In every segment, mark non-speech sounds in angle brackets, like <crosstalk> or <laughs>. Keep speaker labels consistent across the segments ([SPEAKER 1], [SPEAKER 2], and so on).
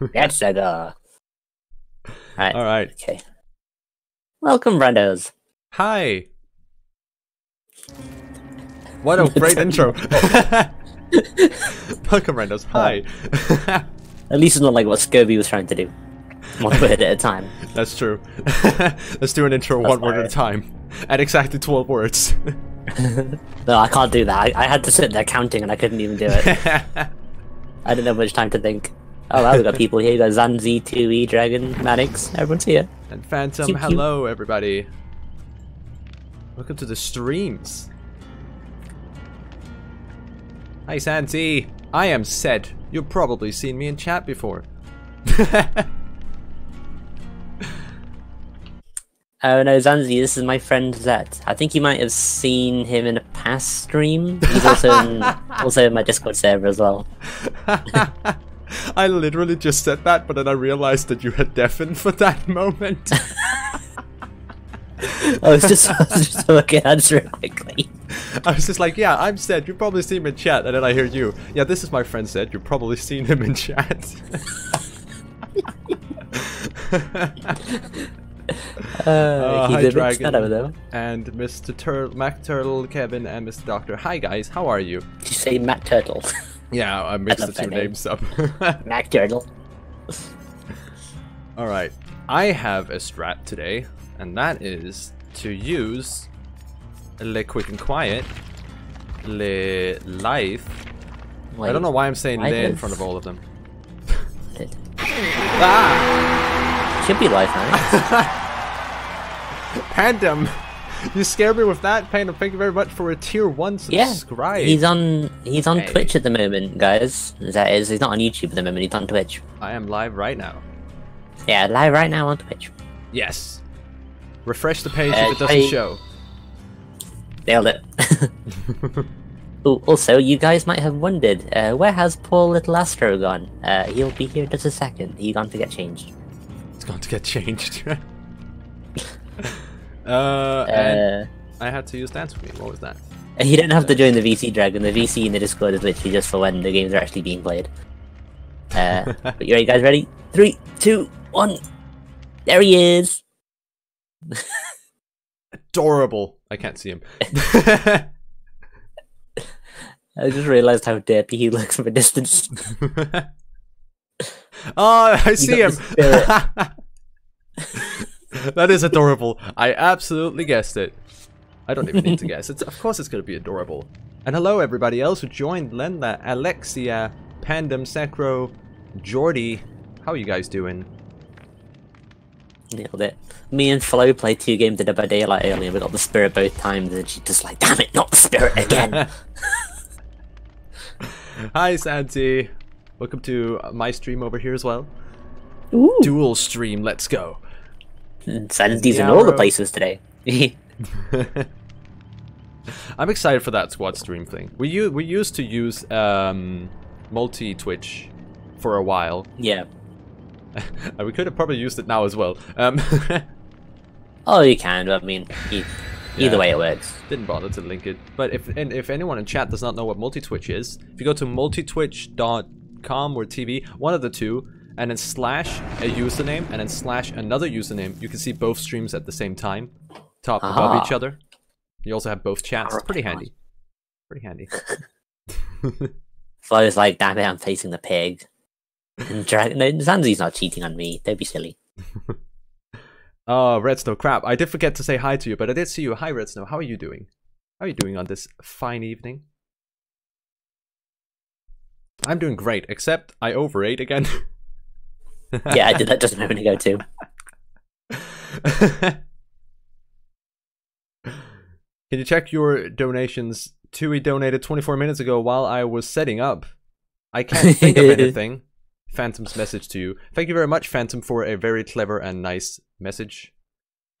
[SPEAKER 1] <laughs> That's Sega. Uh, alright.
[SPEAKER 2] All right.
[SPEAKER 1] Okay. Welcome, Brandos.
[SPEAKER 2] Hi. What a <laughs> great intro. <laughs> Welcome, Randos. Hi.
[SPEAKER 1] At least it's not like what Scobie was trying to do. One word at a time.
[SPEAKER 2] That's true. Let's do an intro one word at a time. At exactly 12 words.
[SPEAKER 1] No, I can't do that. I, I had to sit there counting and I couldn't even do it. I didn't have much time to think. Oh well, we've got people here. We've got Zanzi, 2E, Dragon, Maddox. Everyone's here.
[SPEAKER 2] and Phantom, hello, everybody. Welcome to the streams. Hi, Santi. I am Zet. You've probably seen me in chat before. <laughs>
[SPEAKER 1] Oh no, Zanzi, this is my friend Zet. I think you might have seen him in a past stream. He's also in, <laughs> also in my Discord server as well. <laughs> <laughs>
[SPEAKER 2] I literally just said that, but then I realized that you had deafened for that <laughs> moment.
[SPEAKER 1] I was just, I was just looking at quickly.
[SPEAKER 2] I was just like, yeah, I'm Zet. You've probably seen him in chat. And then I hear you. Yeah, this is my friend Zet. You've probably seen him in chat. <laughs>
[SPEAKER 1] Uh,
[SPEAKER 2] hi,
[SPEAKER 1] he's a
[SPEAKER 2] Dragon.
[SPEAKER 1] sad over there.
[SPEAKER 2] and Mr. Turtle, Mac Turtle, Kevin, and Mr. Doctor. Hi, guys. How are you?
[SPEAKER 1] Did you say Matt Turtle?
[SPEAKER 2] Yeah, I mixed the two
[SPEAKER 1] name.
[SPEAKER 2] names up. <laughs> <laughs>
[SPEAKER 1] Mac. <laughs>
[SPEAKER 2] All right. I have a strat today, and that is to use Le Quick and Quiet, Le Lithe. I don't know why I'm saying Le in front of all of them. Ah!
[SPEAKER 1] should be life, right?
[SPEAKER 2] Pandem! <laughs> You scared me with that, Pandem. Thank you very much for a tier 1 subscribe. yeah.
[SPEAKER 1] He's on he's on
[SPEAKER 2] Hey.
[SPEAKER 1] Twitch at the moment, guys. That is, he's not on YouTube at the moment. He's on Twitch.
[SPEAKER 2] I am live right now.
[SPEAKER 1] Yeah, live right now on Twitch.
[SPEAKER 2] Yes. Refresh the page
[SPEAKER 1] Uh,
[SPEAKER 2] if it doesn't
[SPEAKER 1] I-
[SPEAKER 2] show.
[SPEAKER 1] Nailed it. Ooh, <laughs> also, you guys might have wondered, uh, where has poor little Astro gone? Uh, he'll be here in just a second. He's gone to get changed.
[SPEAKER 2] It's going to get changed. <laughs> uh, and
[SPEAKER 1] Uh,
[SPEAKER 2] I had to use Dance With Me. What was that? <laughs>
[SPEAKER 1] you don't have to join the VC Dragon. The VC in the Discord is literally just for when the games are actually being played. Uh, <laughs> but you guys ready? Three, two, one. There he is.
[SPEAKER 2] Adorable. I can't see him. <laughs>
[SPEAKER 1] I just realized how derpy he looks from a distance.
[SPEAKER 2] oh, I see him.
[SPEAKER 1] Got
[SPEAKER 2] that is adorable. I absolutely guessed it. I don't even need to guess. It's of course it's gonna be adorable. And hello everybody else who joined Lenda, Alexia, Pandem, Sekro, Jordy. How are you guys doing?
[SPEAKER 1] Nailed it. Me and Flo played two games of Dead by Daylight earlier. We got the spirit both times, and she's just like, "Damn it, not the spirit again!" <laughs> <laughs>
[SPEAKER 2] Hi Santi. Welcome to my stream over here as well.
[SPEAKER 1] Ooh,
[SPEAKER 2] Dual stream, let's go.
[SPEAKER 1] Sandy's in all the places today. <laughs>
[SPEAKER 2] I'm excited for that squad stream thing. We we used to use um, multi Twitch for a while.
[SPEAKER 1] yeah. <laughs>
[SPEAKER 2] We could have probably used it now as well. Um, <laughs>
[SPEAKER 1] Oh, you can. But I mean, either
[SPEAKER 2] Yeah.
[SPEAKER 1] way, it works.
[SPEAKER 2] didn't bother to link it. But if and if anyone in chat does not know what multi Twitch is, if you go to multitwitch.com or TV, one of the two, and then slash a username and then slash another username, you can see both streams at the same time, top above each other. You also have both chats. Pretty handy. Pretty handy. <laughs>
[SPEAKER 1] Flo's like, "Damn it, I'm facing the pig." And <laughs> no, Zanzi's not cheating on me. Don't be silly. <laughs>
[SPEAKER 2] Oh, Red Snow, crap. I did forget to say hi to you, but I did see you. Hi, Red Snow. How are you doing? How are you doing on this fine evening? I'm doing great, except I overate again.
[SPEAKER 1] Yeah, I did that just a moment ago too. <laughs>
[SPEAKER 2] Can you check your donations? Tui donated 24 minutes ago while I was setting up. I can't think of <laughs> anything. Phantom's message to you. Thank you very much, Phantom, for a very clever and nice message. <laughs>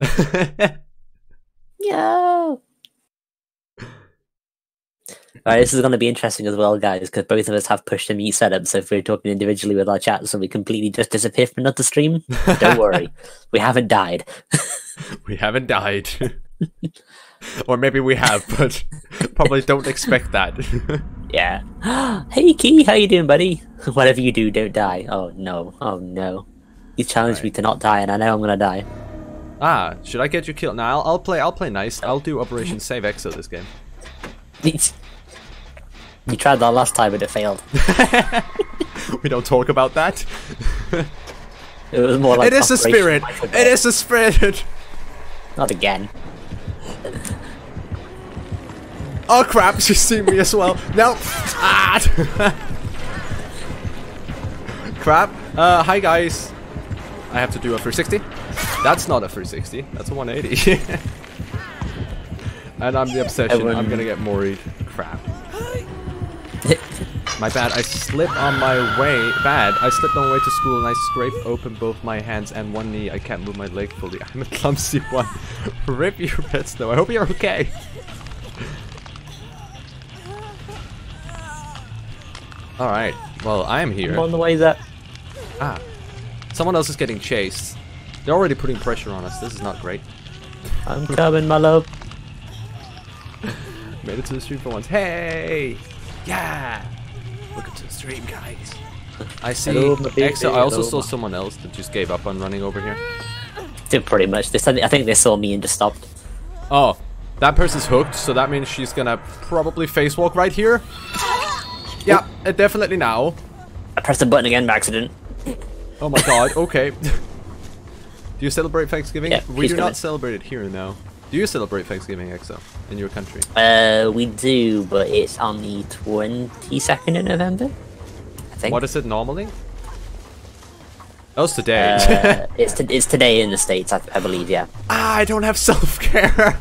[SPEAKER 1] Yo. Alright, this is going to be interesting as well, guys, because both of us have push to mute setup. So if we're talking individually with our chats and we completely just disappear from another stream, don't worry, <laughs> we haven't died.
[SPEAKER 2] we haven't died. <laughs> or maybe we have, but probably don't expect that.
[SPEAKER 1] Yeah. <gasps> hey Key, how you doing, buddy? <laughs> Whatever you do, don't die. Oh no. Oh no. You challenged me to not die, and I know I'm gonna die.
[SPEAKER 2] Ah, should I get you killed? Now I'll, I'll play. I'll play nice. I'll do Operation Save Exo this game.
[SPEAKER 1] You tried that last time and it failed. <laughs>
[SPEAKER 2] we don't talk about that. <laughs>
[SPEAKER 1] It was more like
[SPEAKER 2] it is a spirit. It is a spirit.
[SPEAKER 1] Not again.
[SPEAKER 2] Oh crap! She's seen me as well. No. Ah. <laughs> crap. Uh, hi guys. I have to do a 360. That's not a 360. That's a 180. and I'm the obsession. I'm gonna get worried. Crap. <laughs> My bad. I slipped on my way. Bad. I slipped on my way to school and I scraped open both my hands and one knee. I can't move my leg fully. <laughs> I'm a clumsy one. <laughs> Rip your bits though. I hope you're okay. All right. Well, I am
[SPEAKER 1] I'm
[SPEAKER 2] here.
[SPEAKER 1] on the way that.
[SPEAKER 2] Ah. Someone else is getting chased. They're already putting pressure on us. This is not great.
[SPEAKER 1] I'm coming, my love.
[SPEAKER 2] Made it to the street for once. Hey! Yeah! Welcome to the stream, guys. I see.
[SPEAKER 1] Hello, my.
[SPEAKER 2] Exo, I also saw someone else that just gave up on running over here.
[SPEAKER 1] Did pretty much. This, I think they saw me and just stopped.
[SPEAKER 2] Oh, that person's hooked, so that means she's gonna probably face walk right here. Yeah, uh, definitely now.
[SPEAKER 1] I pressed the button again by accident.
[SPEAKER 2] Oh my god, okay. <laughs> do you celebrate Thanksgiving?
[SPEAKER 1] Yeah,
[SPEAKER 2] we do
[SPEAKER 1] coming.
[SPEAKER 2] not celebrate it here now. Do you celebrate Thanksgiving, Exo, in your country?
[SPEAKER 1] Uh, we do, but it's on the 22nd of November. I think.
[SPEAKER 2] What is it normally? Oh, it's today.
[SPEAKER 1] Uh, <laughs> it's it's today in the states, I, I believe. Yeah.
[SPEAKER 2] ah, I don't have <laughs> self-care.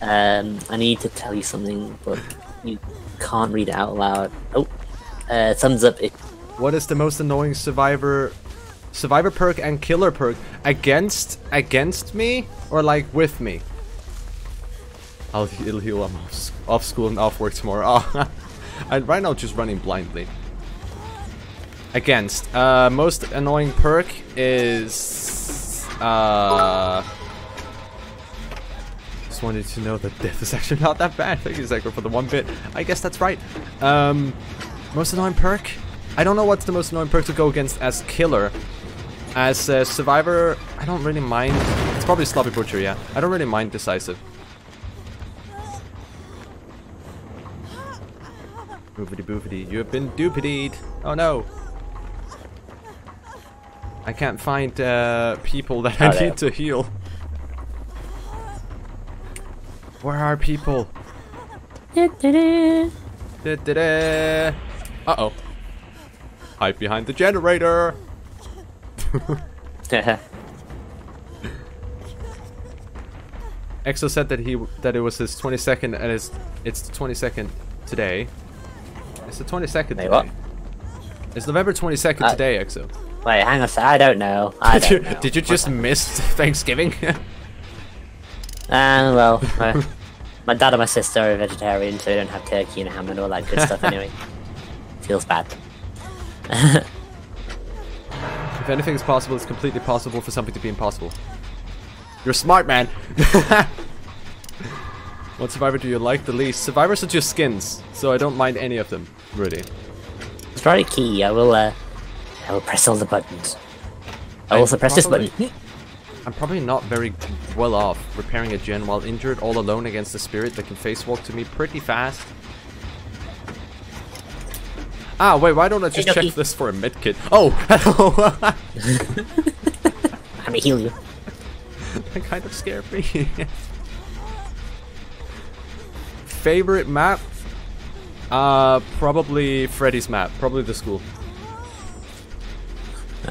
[SPEAKER 1] Um, I need to tell you something, but you can't read it out loud. Oh, uh, thumbs up.
[SPEAKER 2] What is the most annoying survivor survivor perk and killer perk against against me or like with me? I'll it'll heal I'm off, off school and off work tomorrow. <laughs> Oh, and right now just running blindly. Against uh most annoying perk is uh just wanted to know that death is actually not that bad. Thank you, Zekro, for the one bit. I guess that's right. Um, most annoying perk? I don't know what's the most annoying perk to go against as killer. As uh, survivor, I don't really mind. It's probably sloppy butcher, yeah. I don't really mind decisive. Boofity boofity, you have been doopitied. Oh no. I can't find uh, people that I
[SPEAKER 1] Oh, there.
[SPEAKER 2] need to heal. Where are people? Uh-oh. Hide behind the generator. Exo said that he that it was his 22nd and it's it's the 22nd today. It's the 22nd today.
[SPEAKER 1] Wait, what?
[SPEAKER 2] It's November 22nd
[SPEAKER 1] Uh,
[SPEAKER 2] today, Exo.
[SPEAKER 1] Wait, hang on. a sec, I don't know. I <laughs>
[SPEAKER 2] Did you,
[SPEAKER 1] don't know.
[SPEAKER 2] did you just miss <laughs> Thanksgiving?
[SPEAKER 1] Ah, <laughs> well, uh, my dad and my sister are vegetarian, so we don't have turkey and ham and all that good stuff anyway. Feels bad.
[SPEAKER 2] If anything is possible, it's completely possible for something to be impossible. You're smart, man. <laughs> what survivor do you like the least? Survivors are just skins, so I don't mind any of them, really.
[SPEAKER 1] It's very key. I will, uh, I will press all the buttons. I will also press this button. <laughs>
[SPEAKER 2] I'm probably not very well off repairing a gen while injured all alone against a spirit that can face walk to me pretty fast. Ah, wait, why don't I just
[SPEAKER 1] Hey,
[SPEAKER 2] check this for a medkit? Oh, <laughs> hello! <laughs>
[SPEAKER 1] Let me heal you. <laughs>
[SPEAKER 2] that kind of scared me. Favorite map? Uh, probably Freddy's map. Probably the school.
[SPEAKER 1] Uh,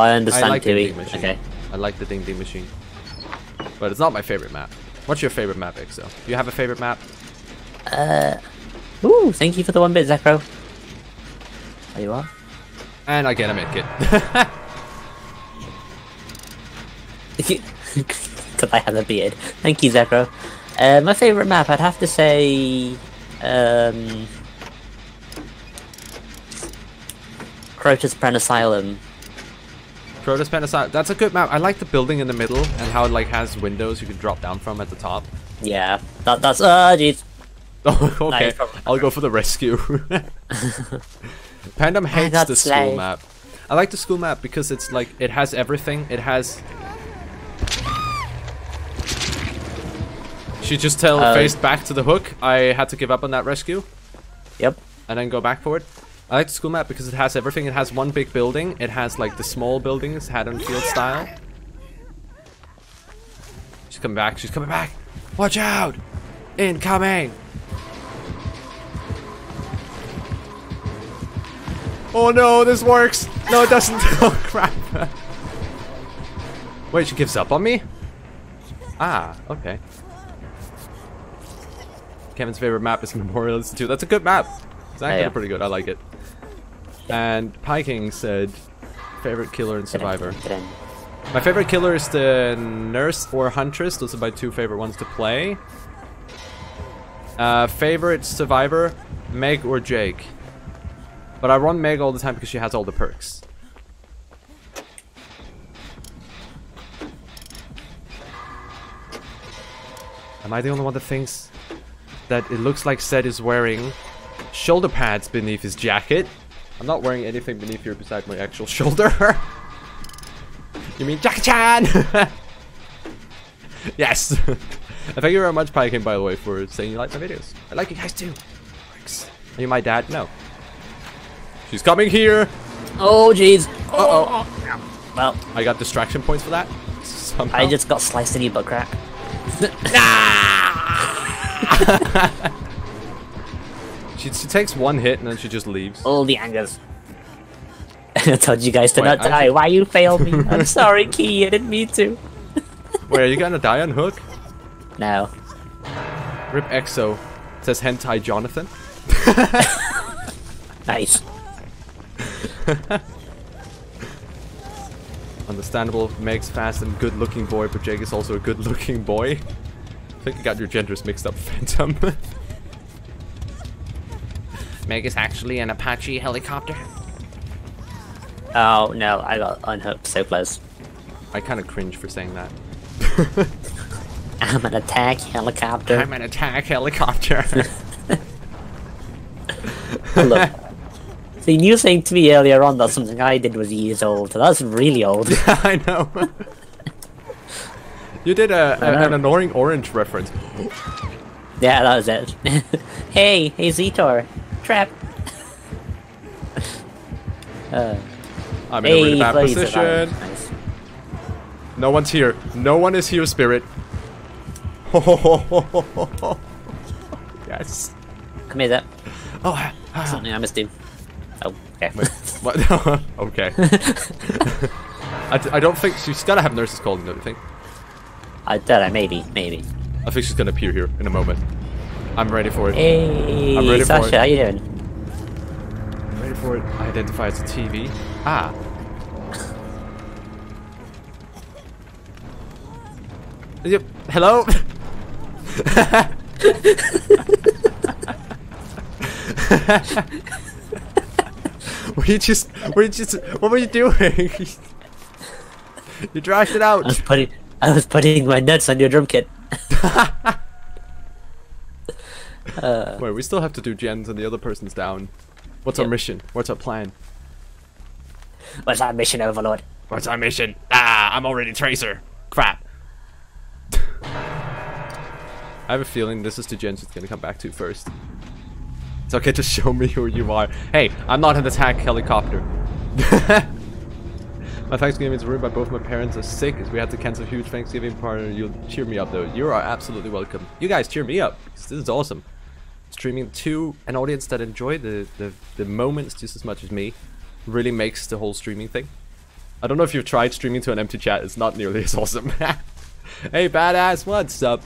[SPEAKER 1] I understand, I
[SPEAKER 2] like the
[SPEAKER 1] Tui.
[SPEAKER 2] ding machine.
[SPEAKER 1] Okay.
[SPEAKER 2] I like the ding ding machine. But it's not my favorite map. What's your favorite map, Exo? Do you have a favorite map?
[SPEAKER 1] Uh, Ooh, thank you for the one bit, Zekro. There you are.
[SPEAKER 2] And I get a medkit. <laughs>
[SPEAKER 1] Because <laughs> I have a beard. Thank you, Zekro. Uh, my favourite map, I'd have to say... Um... Crotus Prenn Asylum.
[SPEAKER 2] Crotus Penasite. That's a good map. I like the building in the middle and how it like has windows you can drop down from at the top.
[SPEAKER 1] Yeah, that, that's... Oh, jeez.
[SPEAKER 2] Oh, <laughs> okay. I'll go for the rescue. Pandem hates the school
[SPEAKER 1] slay.
[SPEAKER 2] map. I like the school map because it's like it has everything. It has. She just tell
[SPEAKER 1] Uh,
[SPEAKER 2] faced back to the hook. I had to give up on that rescue
[SPEAKER 1] Yep.
[SPEAKER 2] and then go back for it. I like the school map because it has everything. It has one big building. It has like the small buildings, Haddonfield style. She's coming back. She's coming back. Watch out! Incoming! Oh no, this works! No, it doesn't. <laughs> Oh crap! Wait, she gives up on me? Ah, okay. Kevin's favorite map is Memorial Institute. That's a good map. It's actually
[SPEAKER 1] yeah.
[SPEAKER 2] pretty good. I like it. And Piking said favorite killer and survivor. My favorite killer is the nurse or huntress. Those are my two favorite ones to play. Uh, favorite survivor, Meg or Jake. But I run Meg all the time because she has all the perks. Am I the only one that thinks that it looks like Seth is wearing shoulder pads beneath his jacket? I'm not wearing anything beneath here besides my actual <laughs> shoulder. <laughs> You mean Jackie Chan? <laughs> yes. thank you very much, Pykin, by the way, for saying you like my videos. I like you guys too. Thanks. Are you my dad? No. She's coming here.
[SPEAKER 1] Oh jeez.
[SPEAKER 2] Uh oh.
[SPEAKER 1] Well,
[SPEAKER 2] I got distraction points for that. Somehow.
[SPEAKER 1] I just got sliced in your butt crack. <laughs> <laughs>
[SPEAKER 2] She, she takes one hit and then she just leaves.
[SPEAKER 1] All the angers. <laughs> I told you guys to
[SPEAKER 2] Wait,
[SPEAKER 1] not
[SPEAKER 2] I
[SPEAKER 1] die.
[SPEAKER 2] should-
[SPEAKER 1] Why you failed me? I'm sorry, Key. I didn't mean to.
[SPEAKER 2] Wait, are you gonna die on hook?
[SPEAKER 1] No.
[SPEAKER 2] Rip Exo. Says Hentai Jonathan.
[SPEAKER 1] Nice. <laughs>
[SPEAKER 2] Understandable. Meg's fast and good looking boy, but Jake is also a good looking boy. I think you got your genders mixed up, <laughs> Phantom. Meg is actually an Apache helicopter.
[SPEAKER 1] Oh no, I got unhooked so close.
[SPEAKER 2] I kind of cringe for saying that. <laughs>
[SPEAKER 1] I'm an attack helicopter.
[SPEAKER 2] I'm an attack helicopter.
[SPEAKER 1] Look. See, you saying to me earlier on that something I did was years old. That's really old. <laughs>
[SPEAKER 2] I know. <laughs> you did a, a- an annoying orange reference.
[SPEAKER 1] yeah, that was it. <laughs> hey, hey Zetor. Trap. uh,
[SPEAKER 2] I'm in a really bad position.
[SPEAKER 1] Nice.
[SPEAKER 2] No one's here. No one is here, Spirit. yes.
[SPEAKER 1] Come here, that.
[SPEAKER 2] Oh, ah, ah.
[SPEAKER 1] Something I missed do. Oh.
[SPEAKER 2] Wait, what? <laughs> okay. <laughs> I, d- I don't think she's gotta have nurses calling, don't you think?
[SPEAKER 1] I don't know, maybe, maybe.
[SPEAKER 2] I think she's gonna appear here in a moment. I'm ready for it.
[SPEAKER 1] Hey,
[SPEAKER 2] I'm ready for
[SPEAKER 1] Sasha,
[SPEAKER 2] it.
[SPEAKER 1] how you doing?
[SPEAKER 2] I'm ready for it. I identify as a TV. Ah. Yep. Hello. <laughs> <laughs> were you just? Were you just? What were you doing? <laughs> you dragged it out.
[SPEAKER 1] I was putting, I was putting my nuts on your drum kit. <laughs> uh,
[SPEAKER 2] Wait, we still have to do gens and the other person's down. What's our mission? What's our plan?
[SPEAKER 1] what's our mission, Overlord?
[SPEAKER 2] What's our mission? Ah, I'm already Tracer. Crap. I have a feeling this is the gens it's gonna come back to first. It's okay to show me who you are. Hey, I'm not an attack helicopter. <laughs> my Thanksgiving is ruined by both my parents are sick as we had to cancel a huge Thanksgiving party. You'll cheer me up though. You are absolutely welcome. You guys cheer me up. This is awesome. Streaming to an audience that enjoy the, the, the moments just as much as me really makes the whole streaming thing. I don't know if you've tried streaming to an empty chat. It's not nearly as <laughs> awesome. hey, badass, what's up?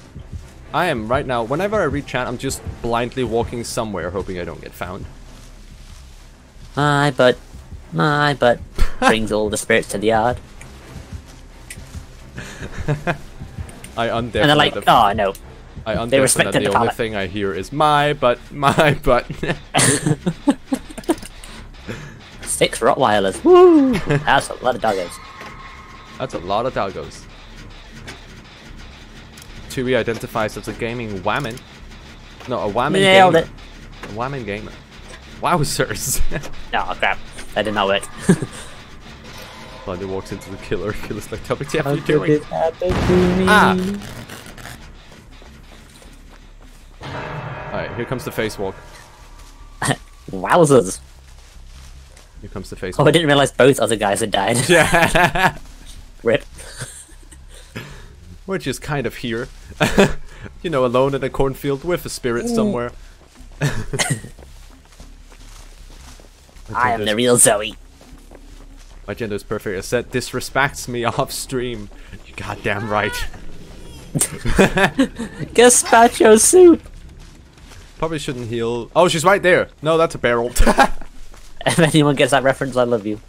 [SPEAKER 2] I am right now. Whenever I read chat, I'm just blindly walking somewhere, hoping I don't get found.
[SPEAKER 1] My butt, my butt <laughs> brings all the spirits to the yard. <laughs>
[SPEAKER 2] I undeaf.
[SPEAKER 1] And they're like, oh no.
[SPEAKER 2] I undeaf,
[SPEAKER 1] they
[SPEAKER 2] and
[SPEAKER 1] respected
[SPEAKER 2] then the,
[SPEAKER 1] the
[SPEAKER 2] only thing I hear is my butt, my butt. <laughs>
[SPEAKER 1] Six Rottweilers. Woo! That's a lot of doggos.
[SPEAKER 2] That's a lot of doggos. Tui identifies as a gaming whammon. No, a Whammon
[SPEAKER 1] Nailed
[SPEAKER 2] gamer.
[SPEAKER 1] it.
[SPEAKER 2] A Whammon gamer. Wowzers. <laughs>
[SPEAKER 1] Oh crap, I did not know it.
[SPEAKER 2] Blondie walks into the killer. Killer's like, WTF are you doing?
[SPEAKER 1] Ah!
[SPEAKER 2] Alright, here comes the face walk. <laughs>
[SPEAKER 1] Wowzers!
[SPEAKER 2] Here comes the face
[SPEAKER 1] Oh, I didn't realize both other guys had died.
[SPEAKER 2] Yeah. <laughs>
[SPEAKER 1] Rip.
[SPEAKER 2] We're just kind of here. <laughs> you know, alone in a cornfield with a spirit mm. somewhere. <laughs>
[SPEAKER 1] I am the real Zoe.
[SPEAKER 2] My gender is perfect. I said disrespects me off stream. You goddamn right. <laughs>
[SPEAKER 1] Gazpacho soup!
[SPEAKER 2] Probably shouldn't heal. Oh, she's right there. No, that's a barrel.
[SPEAKER 1] If anyone gets that reference, I love you.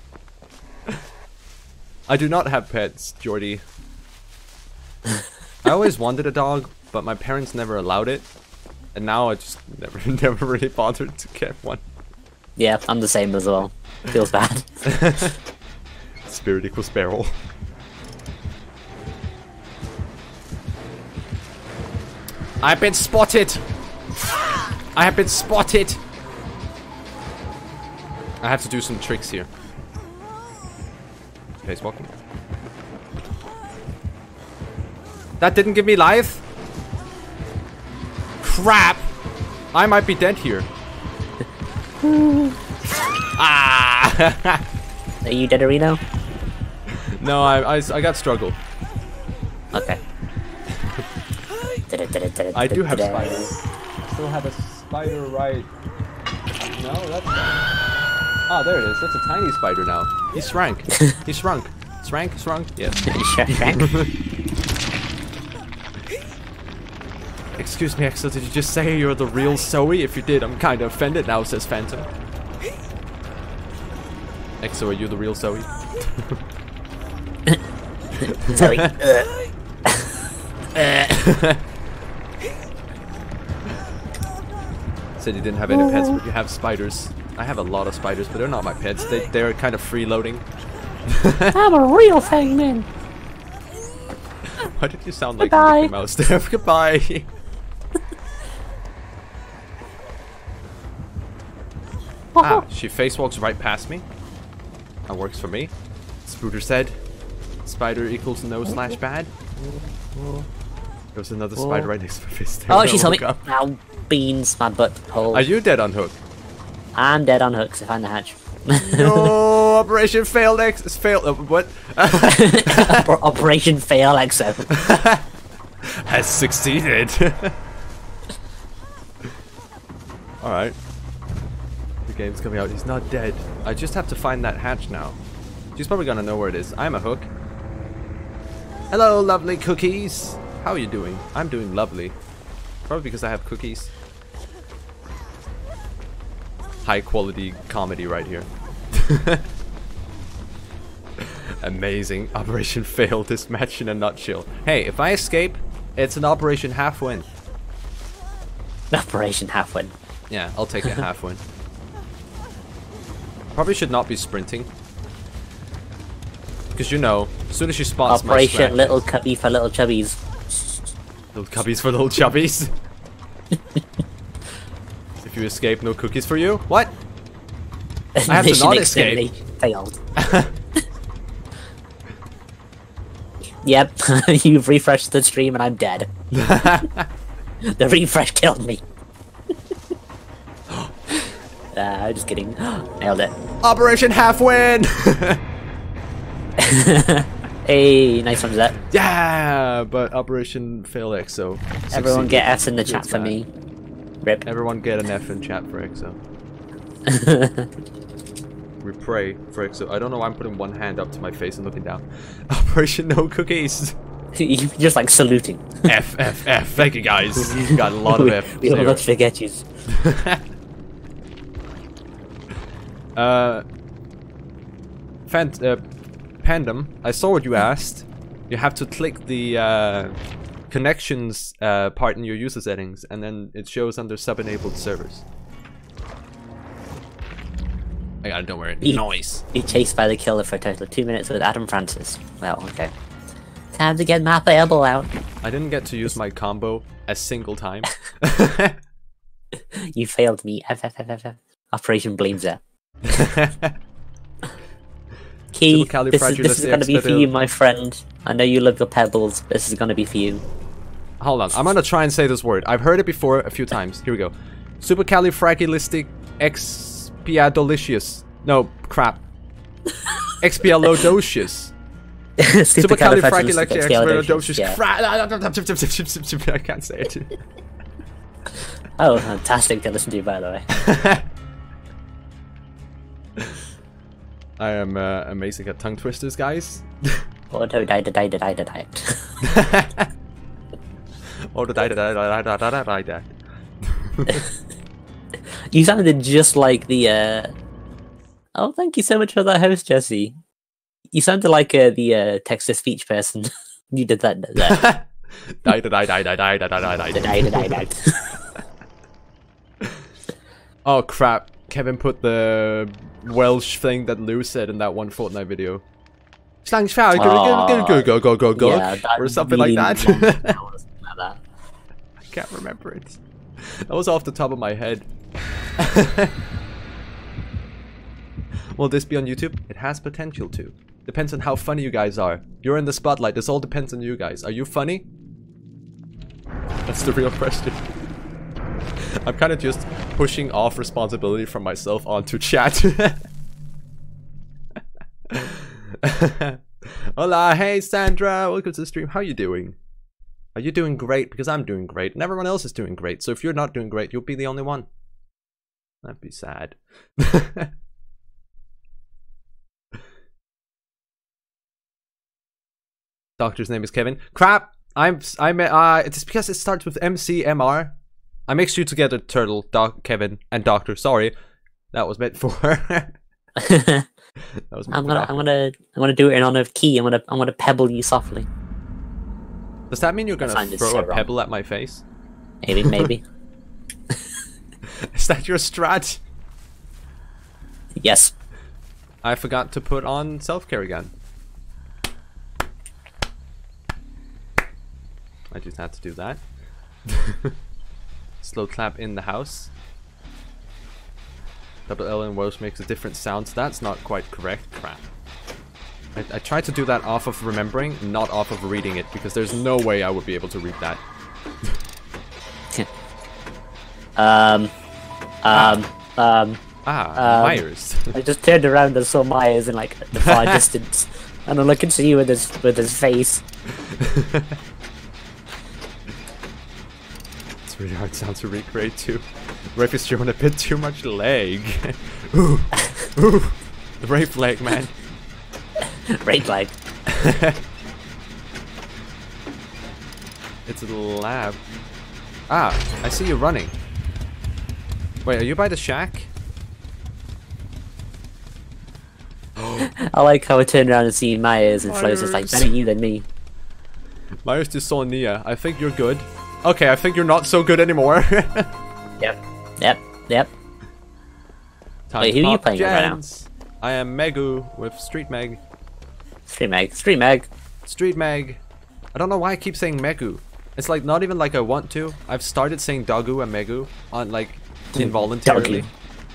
[SPEAKER 2] I do not have pets, Jordy. I always wanted a dog, but my parents never allowed it. And now I just <laughs> never never really bothered to get one.
[SPEAKER 1] Yeah, I'm the same as well. Feels bad. <laughs>
[SPEAKER 2] Spirit equals barrel. I've been spotted! I have been spotted! I have to do some tricks here. Face walking. That didn't give me Lithe? Crap! I might be dead here. <laughs> ah! <laughs>
[SPEAKER 1] Are you dead, Reno?
[SPEAKER 2] no, I, I, I got struggle.
[SPEAKER 1] Okay.
[SPEAKER 2] I do have <laughs> spiders. Still have a spider right. No, that's. Ah, there it is. That's a tiny spider now. He shrunk. he shrunk. Shrank? Shrunk? Yes. Excuse me, Axel, did you just say you're the real Zoe? If you did, I'm kinda offended now, says Phantom. Exo, are you the real Zoe?
[SPEAKER 1] Zoe. <laughs>
[SPEAKER 2] Said you didn't have any pets, but you have spiders. I have a lot of spiders, but they're not my pets. They, they're kind of freeloading. <laughs>
[SPEAKER 1] I'm a real Fangman.
[SPEAKER 2] Why did you sound like
[SPEAKER 1] Goodbye.
[SPEAKER 2] Mickey Mouse there? <laughs> Goodbye. Ah, <laughs> she face walks right past me. That works for me. Spooter said, spider equals no slash bad. There's another spider right next to my face. there.
[SPEAKER 1] Oh,
[SPEAKER 2] No,
[SPEAKER 1] she saw me.
[SPEAKER 2] look.
[SPEAKER 1] Ow, beans, my butt hole.
[SPEAKER 2] Are you dead on hook?
[SPEAKER 1] I'm dead on hooks. I find the hatch.
[SPEAKER 2] No, <laughs> operation failed. X failed. Uh, what? <laughs>
[SPEAKER 1] Oper- Operation Fail Exo.
[SPEAKER 2] Has succeeded. All right. The game's coming out. He's not dead. I just have to find that hatch now. She's probably gonna know where it is. I'm a hook. Hello, lovely cookies. How are you doing? I'm doing lovely. Probably because I have cookies. High quality comedy right here. <laughs> Amazing. Operation failed this match in a nutshell. Hey, if I escape, it's an operation half win.
[SPEAKER 1] Operation Half Win.
[SPEAKER 2] Yeah, I'll take a half win. <laughs> Probably should not be sprinting. Because you know, as soon as she spots my
[SPEAKER 1] Operation Little Cubby for Little Chubbies.
[SPEAKER 2] Little cubbies for little chubbies. <laughs> if you escape, no cookies for you. What? <laughs> I have to not escape. <laughs>
[SPEAKER 1] Failed. yep, you've refreshed the stream and I'm dead. the refresh killed me. Uh, just kidding. <gasps> Nailed it.
[SPEAKER 2] Operation half win! <laughs>
[SPEAKER 1] Hey, nice one, Zet.
[SPEAKER 2] yeah, but Operation fail EXO.
[SPEAKER 1] Everyone
[SPEAKER 2] succeeded.
[SPEAKER 1] get S in the chat
[SPEAKER 2] It's
[SPEAKER 1] for
[SPEAKER 2] bad.
[SPEAKER 1] me. Rip.
[SPEAKER 2] Everyone get an F in chat for EXO. <laughs> We pray for EXO. I don't know why I'm putting one hand up to my face and looking down. <laughs> Operation no cookies.
[SPEAKER 1] You're just like saluting.
[SPEAKER 2] F, F, F. Thank you guys. You got a lot of F.
[SPEAKER 1] we
[SPEAKER 2] Zero.
[SPEAKER 1] got spaghettis.
[SPEAKER 2] Uh, Fant uh, Pandem, I saw what you asked. You have to click the uh, connections uh, part in your user settings, and then it shows under sub-enabled servers. I gotta don't worry.
[SPEAKER 1] Ye-
[SPEAKER 2] Noise.
[SPEAKER 1] Be chased by the killer for a total of two minutes with Adam Francis. Well, okay. Time to get my fireball out.
[SPEAKER 2] I didn't get to use my combo a single time. <laughs>
[SPEAKER 1] you failed me. F F F F F. Operation Blazer. <laughs> Key, this is, this is gonna be for you, my friend. I know you love your pebbles. This is gonna be for you.
[SPEAKER 2] Hold on, I'm gonna try and say this word. I've heard it before a few times. Here we go. Supercalifragilistic expialidocious. No, crap. <laughs> Expialidocious. <laughs> Supercalifragilisticexpialidocious. I can't say it.
[SPEAKER 1] Oh, fantastic to listen to, you by the way.
[SPEAKER 2] I am uh, amazing at tongue twisters, guys.
[SPEAKER 1] Auto die die die die die die.
[SPEAKER 2] Auto die die die die die die
[SPEAKER 1] You sounded just like the. uh... Oh, thank you so much for that host, Jesse. You sounded like uh, the uh, text to speech person. you did that. that.
[SPEAKER 2] die die die die die die die die die die die. Oh crap! Kevin put the Welsh thing that Lou said in that one Fortnite video. Slang go go go go go go go
[SPEAKER 1] yeah,
[SPEAKER 2] or something
[SPEAKER 1] really
[SPEAKER 2] like that. <laughs>
[SPEAKER 1] like that.
[SPEAKER 2] I can't remember it. That was off the top of my head. <laughs> Will this be on YouTube? It has potential to. Depends on how funny you guys are. You're in the spotlight. This all depends on you guys. Are you funny? That's the real question. <laughs> I'm kind of just pushing off responsibility from myself onto chat. <laughs> Hola, hey Sandra, welcome to the stream. How are you doing? Are you doing great? Because I'm doing great, and everyone else is doing great. So if you're not doing great, you'll be the only one. That'd be sad. <laughs> Doctor's name is Kevin. Crap! I'm I'm uh it's because it starts with MCMR. I mixed you together, Turtle, Doc, Kevin, and Doctor. Sorry, that was meant for. <laughs> <laughs> that
[SPEAKER 1] was meant I'm gonna, I'm gonna, I'm gonna do it in honor of Key. I'm gonna, I'm gonna pebble you softly.
[SPEAKER 2] Does that mean you're gonna throw so a pebble at my face?
[SPEAKER 1] Maybe, maybe. <laughs>
[SPEAKER 2] Is that your strat?
[SPEAKER 1] Yes.
[SPEAKER 2] I forgot to put on self-care again. I just had to do that. Slow clap in the house. Double L in Welsh makes a different sound. So that's not quite correct. Crap. I, I tried to do that off of remembering, not off of reading it, because there's no way I would be able to read that.
[SPEAKER 1] um, <laughs> um, um.
[SPEAKER 2] Ah, um, Myers. <laughs>
[SPEAKER 1] I just turned around and saw Myers in like the far <laughs> distance, and I'm looking to you with his with his face.
[SPEAKER 2] Really hard sound to recreate too. Ref is showing a bit too much leg. <laughs> ooh, ooh, the rape leg, man.
[SPEAKER 1] rape leg. <laughs>
[SPEAKER 2] it's a lab. Ah, I see you running. Wait, are you by the shack? <gasps>
[SPEAKER 1] I like how I turned around and see Myers and Flo's just like, better you than me.
[SPEAKER 2] Myers just saw Nia. I think you're good. Okay, I think you're not so good anymore. <laughs>
[SPEAKER 1] yep. Yep. Yep.
[SPEAKER 2] Time
[SPEAKER 1] Wait, who are you playing with right now?
[SPEAKER 2] I am Megu with Street Meg.
[SPEAKER 1] Street Meg. Street Meg.
[SPEAKER 2] Street Meg. I don't know why I keep saying Megu. It's like not even like I want to. I've started saying Dogu and Megu on like involuntarily.
[SPEAKER 1] Dogu.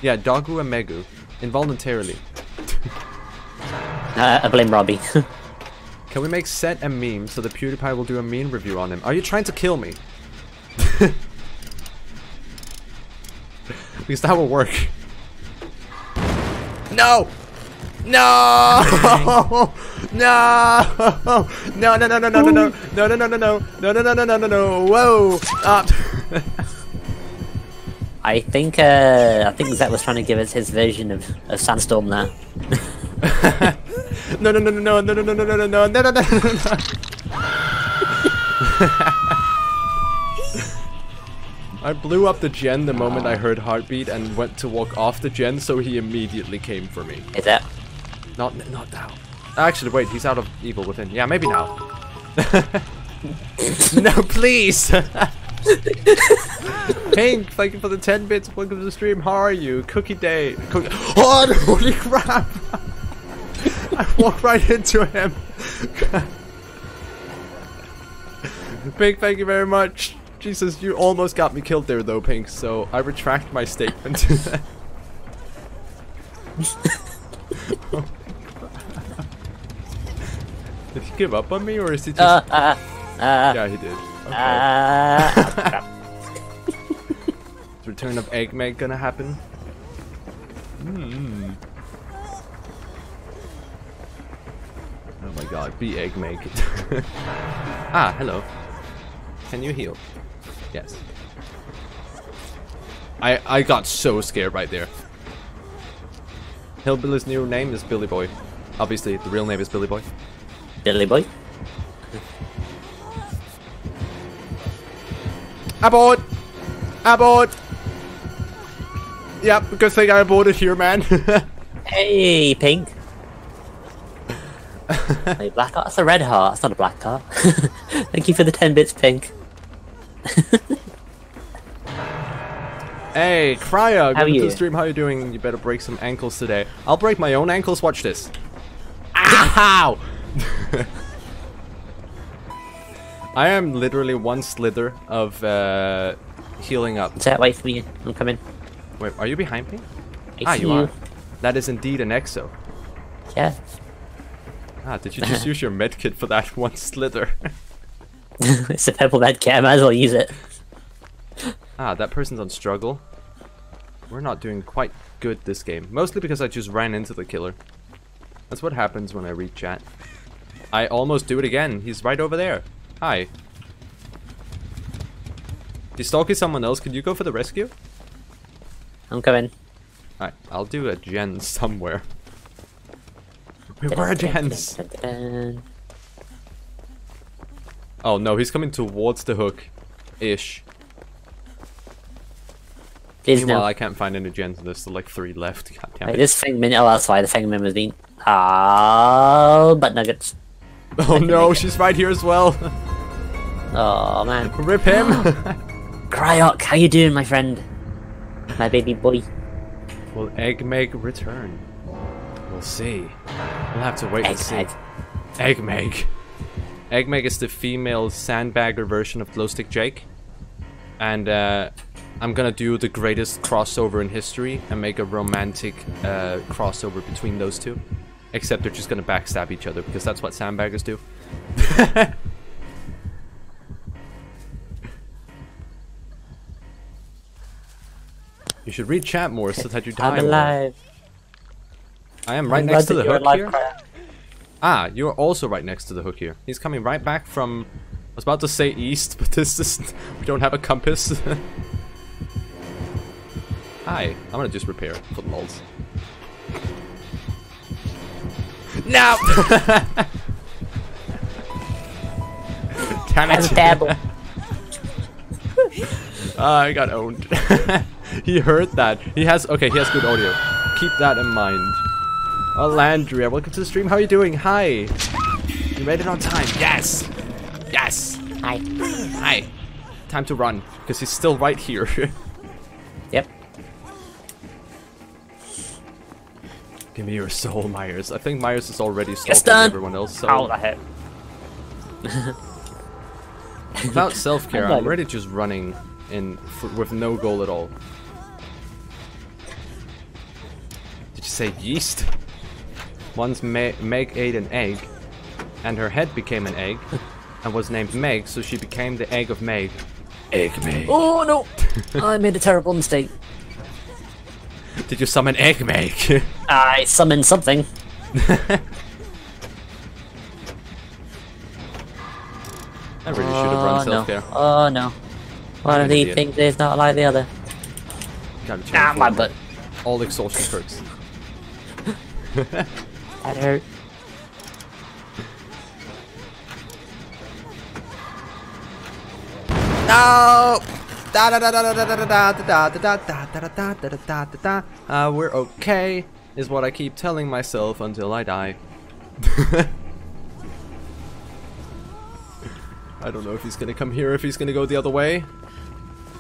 [SPEAKER 2] Yeah, Dogu and Megu. Involuntarily.
[SPEAKER 1] uh, I blame Robbie. <laughs>
[SPEAKER 2] Can we make set a meme so the PewDiePie will do a meme review on him? Are you trying to kill me? Because that will work. No! No! no! No! No! No! No! No! No! No! No! No! No! No! No! No! No! No! No! No! No! Whoa! Up.
[SPEAKER 1] I think uh, I think Zach was trying to give us his version of, of Sandstorm there.
[SPEAKER 2] No, no, no, no, no, no, no, no, no, no, no, no, no, no, no. I blew up the gen the moment I heard heartbeat and went to walk off the gen, so he immediately came for me.
[SPEAKER 1] Is that?
[SPEAKER 2] Not, not now. Actually, wait, he's out of evil within. Yeah, maybe now. <laughs> no, please. <laughs> Pink, thank you for the 10 bits. Welcome to the stream. How are you? Cookie day. Cookie oh, holy crap! <laughs> I walked right into him. Big thank you very much. Jesus, you almost got me killed there though, Pink, so I retract my statement. <laughs> did he give up on me or is he just...
[SPEAKER 1] Uh, uh, uh,
[SPEAKER 2] yeah, he did. Okay.
[SPEAKER 1] uh, <laughs>
[SPEAKER 2] Is return of Eggman gonna happen? Hmm. Oh my god, be Eggman. <laughs> ah, hello. Can you heal? Yes. I I got so scared right there. Hillbilly's new name is Billy Boy. Obviously, the real name is Billy Boy.
[SPEAKER 1] Billy boy.
[SPEAKER 2] Abort! Abort! Yep, good thing I aborted here, man. <laughs>
[SPEAKER 1] Hey, pink. <laughs> hey, black heart. That's a red heart. That's not a black heart. <laughs> Thank you for the 10 bits, pink.
[SPEAKER 2] Hey, Cryo, welcome to the stream. How you doing? You better break some ankles today. I'll break my own ankles. Watch this. <laughs> Ow! I am literally one slither of uh, healing up.
[SPEAKER 1] Is that wait for me? I'm coming.
[SPEAKER 2] Wait, are you behind me?
[SPEAKER 1] I
[SPEAKER 2] ah,
[SPEAKER 1] see
[SPEAKER 2] you are. That is indeed an exo.
[SPEAKER 1] Yeah.
[SPEAKER 2] Ah, did you just <laughs> use your medkit for that <laughs> one slither? <laughs>
[SPEAKER 1] it's a purple med kit. I might as well use it.
[SPEAKER 2] ah, that person's on struggle. We're not doing quite good this game. Mostly because I just ran into the killer. That's what happens when I read chat. I almost do it again. He's right over there. Hi. He's stalk is someone else. Could you go for the rescue?
[SPEAKER 1] I'm coming.
[SPEAKER 2] Alright, I'll do a gen somewhere. Where are gens? Oh no, he's coming towards the hook. Ish.
[SPEAKER 1] Please
[SPEAKER 2] Meanwhile,
[SPEAKER 1] no.
[SPEAKER 2] I can't find any gens and there's still like three left. God damn
[SPEAKER 1] Wait,
[SPEAKER 2] it.
[SPEAKER 1] this Fangman. Oh, that's why the Fangman was being. Oh, butt nuggets. <laughs>
[SPEAKER 2] Oh no, she's right here as well. <laughs>
[SPEAKER 1] Oh man.
[SPEAKER 2] Rip him. <gasps>
[SPEAKER 1] Cryok, how you doing, my friend? My baby boy.
[SPEAKER 2] Will Egg Meg return? We'll see. We'll have to wait and
[SPEAKER 1] Egg,
[SPEAKER 2] see.
[SPEAKER 1] egg.
[SPEAKER 2] Egg Meg. Egg Meg is the female sandbagger version of Glowstick Jake. And uh, I'm gonna do the greatest crossover in history and make a romantic uh, crossover between those two. Except they're just gonna backstab each other because that's what sandbaggers do. <laughs> you should read chat more so that you die
[SPEAKER 1] I'm
[SPEAKER 2] more.
[SPEAKER 1] alive.
[SPEAKER 2] I am right
[SPEAKER 1] I'm
[SPEAKER 2] next to the hook here. Ah, you're also right next to the hook here. He's coming right back from... I was about to say east, <laughs> but this is... We don't have a compass. <laughs> Hi, I'm gonna just repair for lols. No! <laughs> Damn it! Ah, I got owned. he heard that. He has... Okay, he has good audio. Keep that in mind. Oh, Landria, welcome to the stream. How are you doing? Hi. You made it on time. Yes. Yes.
[SPEAKER 1] Hi.
[SPEAKER 2] Hi. Time to run, because he's still right here. <laughs>
[SPEAKER 1] Yep.
[SPEAKER 2] Give me your soul, Myers. I think Myers is already stalking everyone else, so...
[SPEAKER 1] Ow, that hurt.
[SPEAKER 2] Without self-care, <laughs>
[SPEAKER 1] I'm
[SPEAKER 2] I'm already just running in f with no goal at all. Did you say yeast? Once Ma Meg ate an egg, and her head became an egg, <laughs> and was named Meg, so she became the egg of Meg. Egg Meg.
[SPEAKER 1] Oh no! I made a terrible mistake.
[SPEAKER 2] Did you summon Egg Meg? <laughs>
[SPEAKER 1] I summoned something. <laughs>
[SPEAKER 2] I really should have run
[SPEAKER 1] Oh, no.
[SPEAKER 2] self-care.
[SPEAKER 1] Oh no. One
[SPEAKER 2] I'm
[SPEAKER 1] of
[SPEAKER 2] an
[SPEAKER 1] these things is not like the other.
[SPEAKER 2] Gotta change
[SPEAKER 1] Ah, my
[SPEAKER 2] form.
[SPEAKER 1] butt.
[SPEAKER 2] All exhaustion perks.
[SPEAKER 1] That hurt.
[SPEAKER 2] No! Da da da da da da da da da da da da da da da da da da da Uh, we're okay, is what I keep telling myself until I die. I don't know if he's gonna come here, if he's gonna go the other way.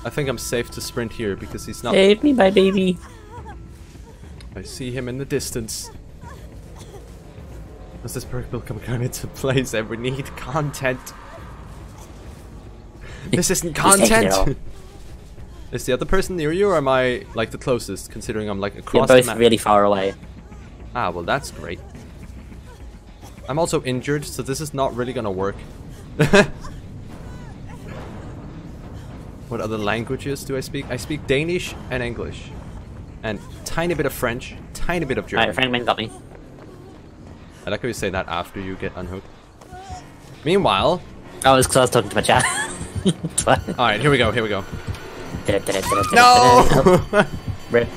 [SPEAKER 2] I think I'm safe to sprint here because he's not.
[SPEAKER 1] Save me, my baby.
[SPEAKER 2] I see him in the distance. Does this perk will come into place and we need content? This isn't
[SPEAKER 1] He's taking it all.
[SPEAKER 2] content! <laughs> Is the other person near you or am I like the closest considering I'm like across. You're
[SPEAKER 1] both really far away.
[SPEAKER 2] Ah, well that's great. I'm also injured, so this is not really gonna work. <laughs> what other languages do I speak? I speak Danish and English. And tiny bit of French, tiny bit of German.
[SPEAKER 1] Alright, Frankman got me.
[SPEAKER 2] I like how you say that after you get unhooked. Meanwhile,
[SPEAKER 1] Oh, it's because I was talking to my chat. <laughs>
[SPEAKER 2] alright, here we go, here we go. <laughs>
[SPEAKER 1] no! <laughs> Rip.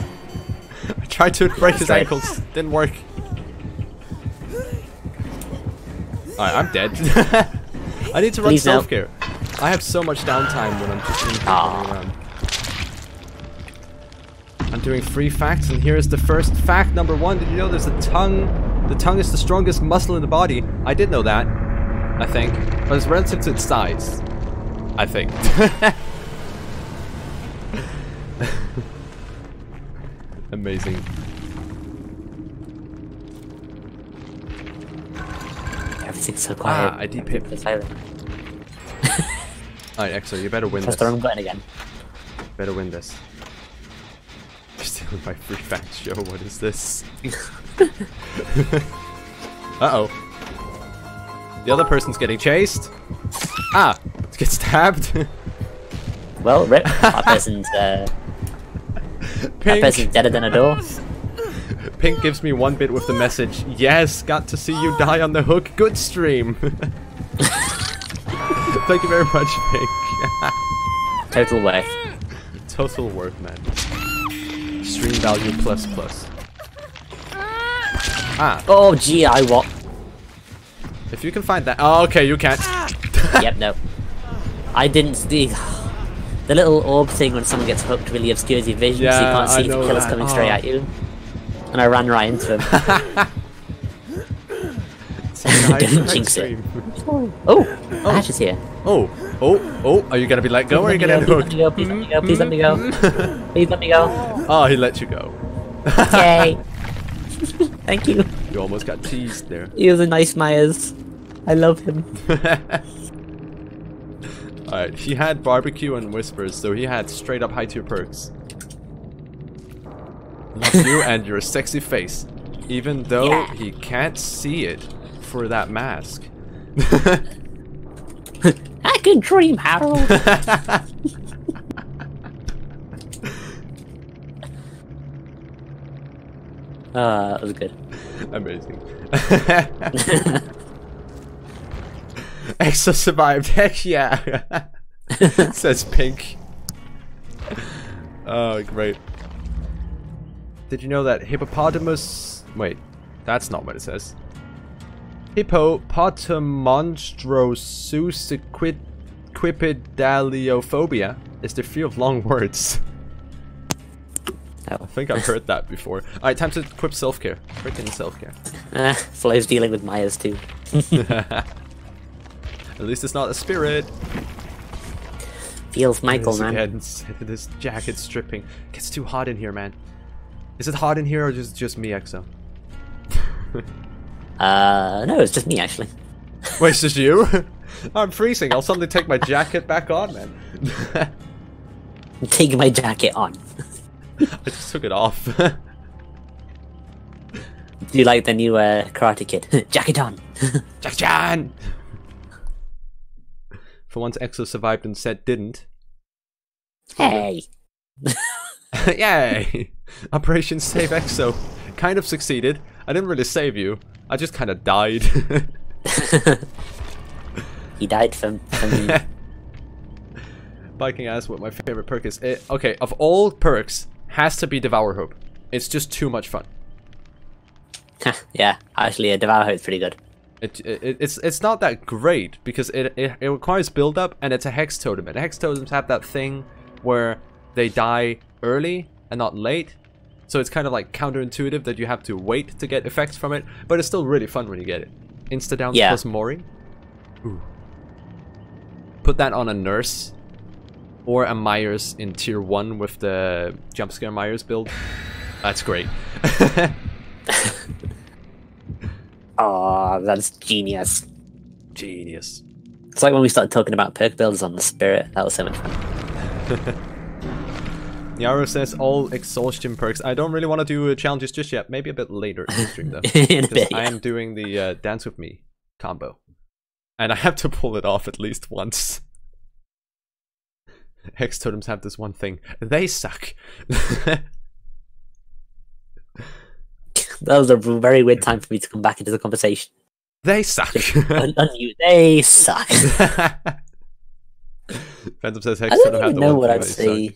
[SPEAKER 2] I tried to break his ankles, didn't work. Alright, I'm dead. I need to run self-care. I have so much downtime when I'm just in here
[SPEAKER 1] Aw.
[SPEAKER 2] around. I'm doing free facts, and here's the first fact number one. Did you know there's a tongue? The tongue is the strongest muscle in the body. I did know that, I think. But it's relative to its size. I think. <laughs> Amazing.
[SPEAKER 1] Everything's so quiet.
[SPEAKER 2] Ah, I deep hit.
[SPEAKER 1] so silent. <laughs>
[SPEAKER 2] Alright, Exo, you better win
[SPEAKER 1] Press
[SPEAKER 2] this.
[SPEAKER 1] the wrong button again.
[SPEAKER 2] Better win this. Stealing my free fact show. What is this? <laughs> Uh-oh. The other person's getting chased. Ah! Get stabbed. <laughs>
[SPEAKER 1] Well, rip. That person's, uh, <laughs> that
[SPEAKER 2] Pink.
[SPEAKER 1] person's deader than a door.
[SPEAKER 2] Pink gives me one bit with the message, Yes, got to see you die on the hook. Good stream. Thank you very much, Pink.
[SPEAKER 1] Total worth.
[SPEAKER 2] Total worth, man. Value plus plus. Ah,
[SPEAKER 1] Oh, gee, I what?
[SPEAKER 2] if you can find that. Oh, okay, you can't. <laughs>
[SPEAKER 1] yep, no. I didn't see. The little orb thing when someone gets hooked really obscures your vision, so you can't see the killer's
[SPEAKER 2] that.
[SPEAKER 1] coming straight
[SPEAKER 2] Oh.
[SPEAKER 1] at you. And I ran right into him. <laughs> <laughs> Don't jinx it. Oh, Ash is here.
[SPEAKER 2] Oh, oh, oh, are you gonna be let go or are you gonna end
[SPEAKER 1] Please let me go, please let me go, please let me go. Hmm? <laughs> Please let me go.
[SPEAKER 2] Oh, he let you go.
[SPEAKER 1] Yay. <laughs> Thank you.
[SPEAKER 2] You almost got teased there.
[SPEAKER 1] He was a nice Myers. I love him. <laughs>
[SPEAKER 2] Alright, he had barbecue and whispers, so he had straight up high tier perks. Love you and your sexy face. Even though
[SPEAKER 1] Yeah.
[SPEAKER 2] he can't see it for that mask.
[SPEAKER 1] I can dream, Harold. Ah, <laughs> <laughs> that was good.
[SPEAKER 2] Amazing. <laughs> Exo survived, heck yeah! Says Pink. Oh, great. Did you know that hippopotamus... Wait, that's not what it says. Hippopotomonstrosesquippedaliophobia is the fear of long words.
[SPEAKER 1] Oh.
[SPEAKER 2] I think I've heard that before. Alright, time to equip self-care. Freaking self-care.
[SPEAKER 1] Uh, Flo's dealing with Myers too. <laughs>
[SPEAKER 2] At least it's not a spirit.
[SPEAKER 1] Feels Michael, man.
[SPEAKER 2] again, <laughs> this jacket's dripping. Gets too hot in here, man. Is it hot in here or just just me, Exo? <laughs>
[SPEAKER 1] Uh, no, it's just me actually.
[SPEAKER 2] Wait, it's just you? <laughs> I'm freezing. I'll suddenly take my jacket back on, man.
[SPEAKER 1] I'm my jacket on. <laughs>
[SPEAKER 2] I just took it off. <laughs>
[SPEAKER 1] Do you like the new uh, Karate Kid? jacket on.
[SPEAKER 2] Jack Chan! For once, Exo survived and said didn't.
[SPEAKER 1] hey.
[SPEAKER 2] Yay! Operation Save Exo kind of succeeded. I didn't really save you. I just kind of died. <laughs>
[SPEAKER 1] he died from from <laughs>
[SPEAKER 2] Viking asked what my favorite perk is. It, okay, of all perks, has to be Devour Hope. It's just too much fun. <laughs>
[SPEAKER 1] yeah. Actually, a Devour Hope's pretty good.
[SPEAKER 2] It, it, it's it's not that great because it, it, it requires build up and it's a hex totem. And hex totems have that thing where they die early and not late. So it's kind of like counterintuitive that you have to wait to get effects from it, but it's still really fun when you get it. Insta downs
[SPEAKER 1] Yeah.
[SPEAKER 2] plus Mori. Ooh. Put that on a nurse or a Myers in tier 1 with the jump scare Myers build. <sighs> That's great. <laughs>
[SPEAKER 1] Oh, that's genius.
[SPEAKER 2] Genius.
[SPEAKER 1] It's like when we started talking about perk builds on the spirit. That was so much fun. <laughs>
[SPEAKER 2] Yaro says all exhaustion perks. I don't really want to do uh, challenges just yet. Maybe a bit later in the stream though. <laughs>
[SPEAKER 1] In a
[SPEAKER 2] Because I am doing the uh, dance with me combo, and I have to pull it off at least once. <laughs> Hex totems have this one thing: they suck. <laughs>
[SPEAKER 1] That was a very weird time for me to come back into the conversation.
[SPEAKER 2] they suck.
[SPEAKER 1] Un- unmute. They suck.
[SPEAKER 2] Phantom says Hex
[SPEAKER 1] I
[SPEAKER 2] totem
[SPEAKER 1] don't
[SPEAKER 2] have
[SPEAKER 1] even
[SPEAKER 2] the
[SPEAKER 1] know what I'd
[SPEAKER 2] say. suck.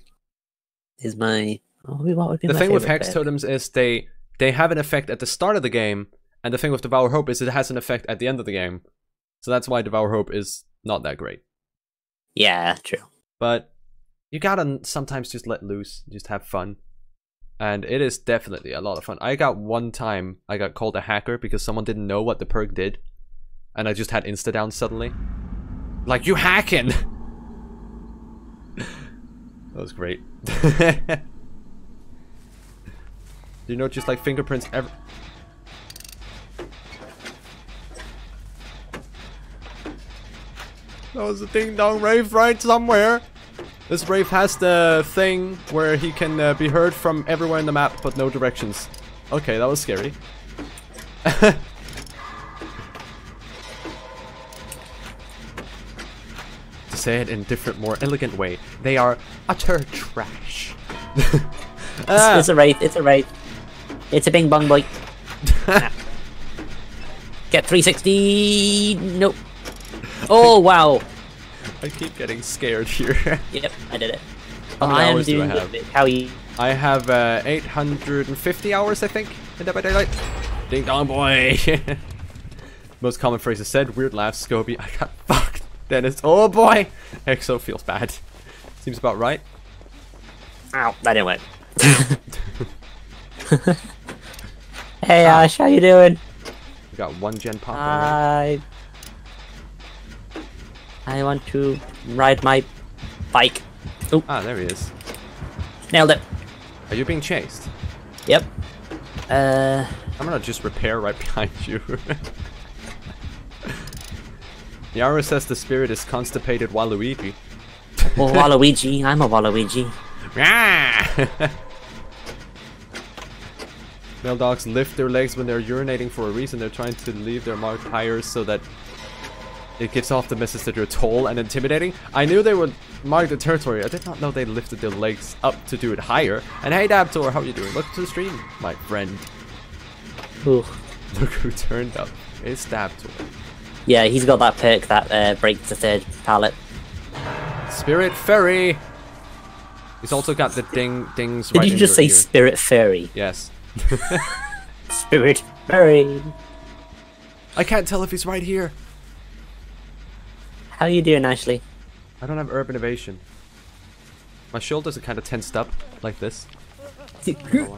[SPEAKER 1] Is my. Oh, what would be
[SPEAKER 2] The thing with Hex
[SPEAKER 1] perk?
[SPEAKER 2] totems is they they have an effect at the start of the game, and the thing with Devour Hope is it has an effect at the end of the game. So that's why Devour Hope is not that great.
[SPEAKER 1] Yeah, true.
[SPEAKER 2] But you gotta sometimes just let loose, just have fun. And it is definitely a lot of fun. I got one time I got called a hacker because someone didn't know what the perk did. And I just had insta down suddenly. Like you hacking <laughs> That was great. <laughs> you know just like fingerprints ever That was a ding dong wraith right somewhere. This wraith has the thing where he can uh, be heard from everywhere in the map, but no directions. Okay, that was scary. <laughs> say it in a different, more elegant way, they are utter trash.
[SPEAKER 1] It's,
[SPEAKER 2] Ah,
[SPEAKER 1] it's a wraith. It's a wraith. It's a bing bong boy. <laughs> Get 360. Nope. Oh wow.
[SPEAKER 2] I keep getting scared here. <laughs>
[SPEAKER 1] Yep, I did it.
[SPEAKER 2] How many
[SPEAKER 1] I
[SPEAKER 2] hours do I have?
[SPEAKER 1] good. How you?
[SPEAKER 2] I have uh, 850 hours, I think, in Dead by Daylight. Ding dong boy! <laughs> Most common phrases said, weird laughs, Scobie, I got. Dennis, oh boy! Exo feels bad. Seems about right.
[SPEAKER 1] Ow, that didn't work. <laughs> hey Ash, how you doing?
[SPEAKER 2] We got one gen pop already.
[SPEAKER 1] I I want to ride my bike. Oh,
[SPEAKER 2] Ah, there he is.
[SPEAKER 1] nailed it.
[SPEAKER 2] Are you being chased?
[SPEAKER 1] Yep. Uh,
[SPEAKER 2] I'm gonna just repair right <laughs> behind you. Yara says the spirit is constipated Waluigi.
[SPEAKER 1] well, <laughs> Waluigi. I'm a Waluigi. <laughs>
[SPEAKER 2] Male dogs lift their legs when they're urinating for a reason. They're trying to leave their mark higher so that it gives off the message that you're tall and intimidating. I knew they would mark the territory. I did not know they lifted their legs up to do it higher. And hey Dabtor, how are you doing? Welcome to the stream, my friend.
[SPEAKER 1] Ooh.
[SPEAKER 2] Look who turned up. It's Dabtor.
[SPEAKER 1] Yeah, he's got that perk that uh, breaks the third pallet.
[SPEAKER 2] Spirit Fairy! He's also got the ding dings
[SPEAKER 1] Did
[SPEAKER 2] right
[SPEAKER 1] you just say
[SPEAKER 2] ear.
[SPEAKER 1] Spirit Fairy?
[SPEAKER 2] Yes. <laughs> <laughs>
[SPEAKER 1] Spirit Fairy.
[SPEAKER 2] I can't tell if he's right here.
[SPEAKER 1] How are you doing, Ashley?
[SPEAKER 2] I don't have urban evasion. My shoulders are kind of tensed up, like this. <laughs>
[SPEAKER 1] oh,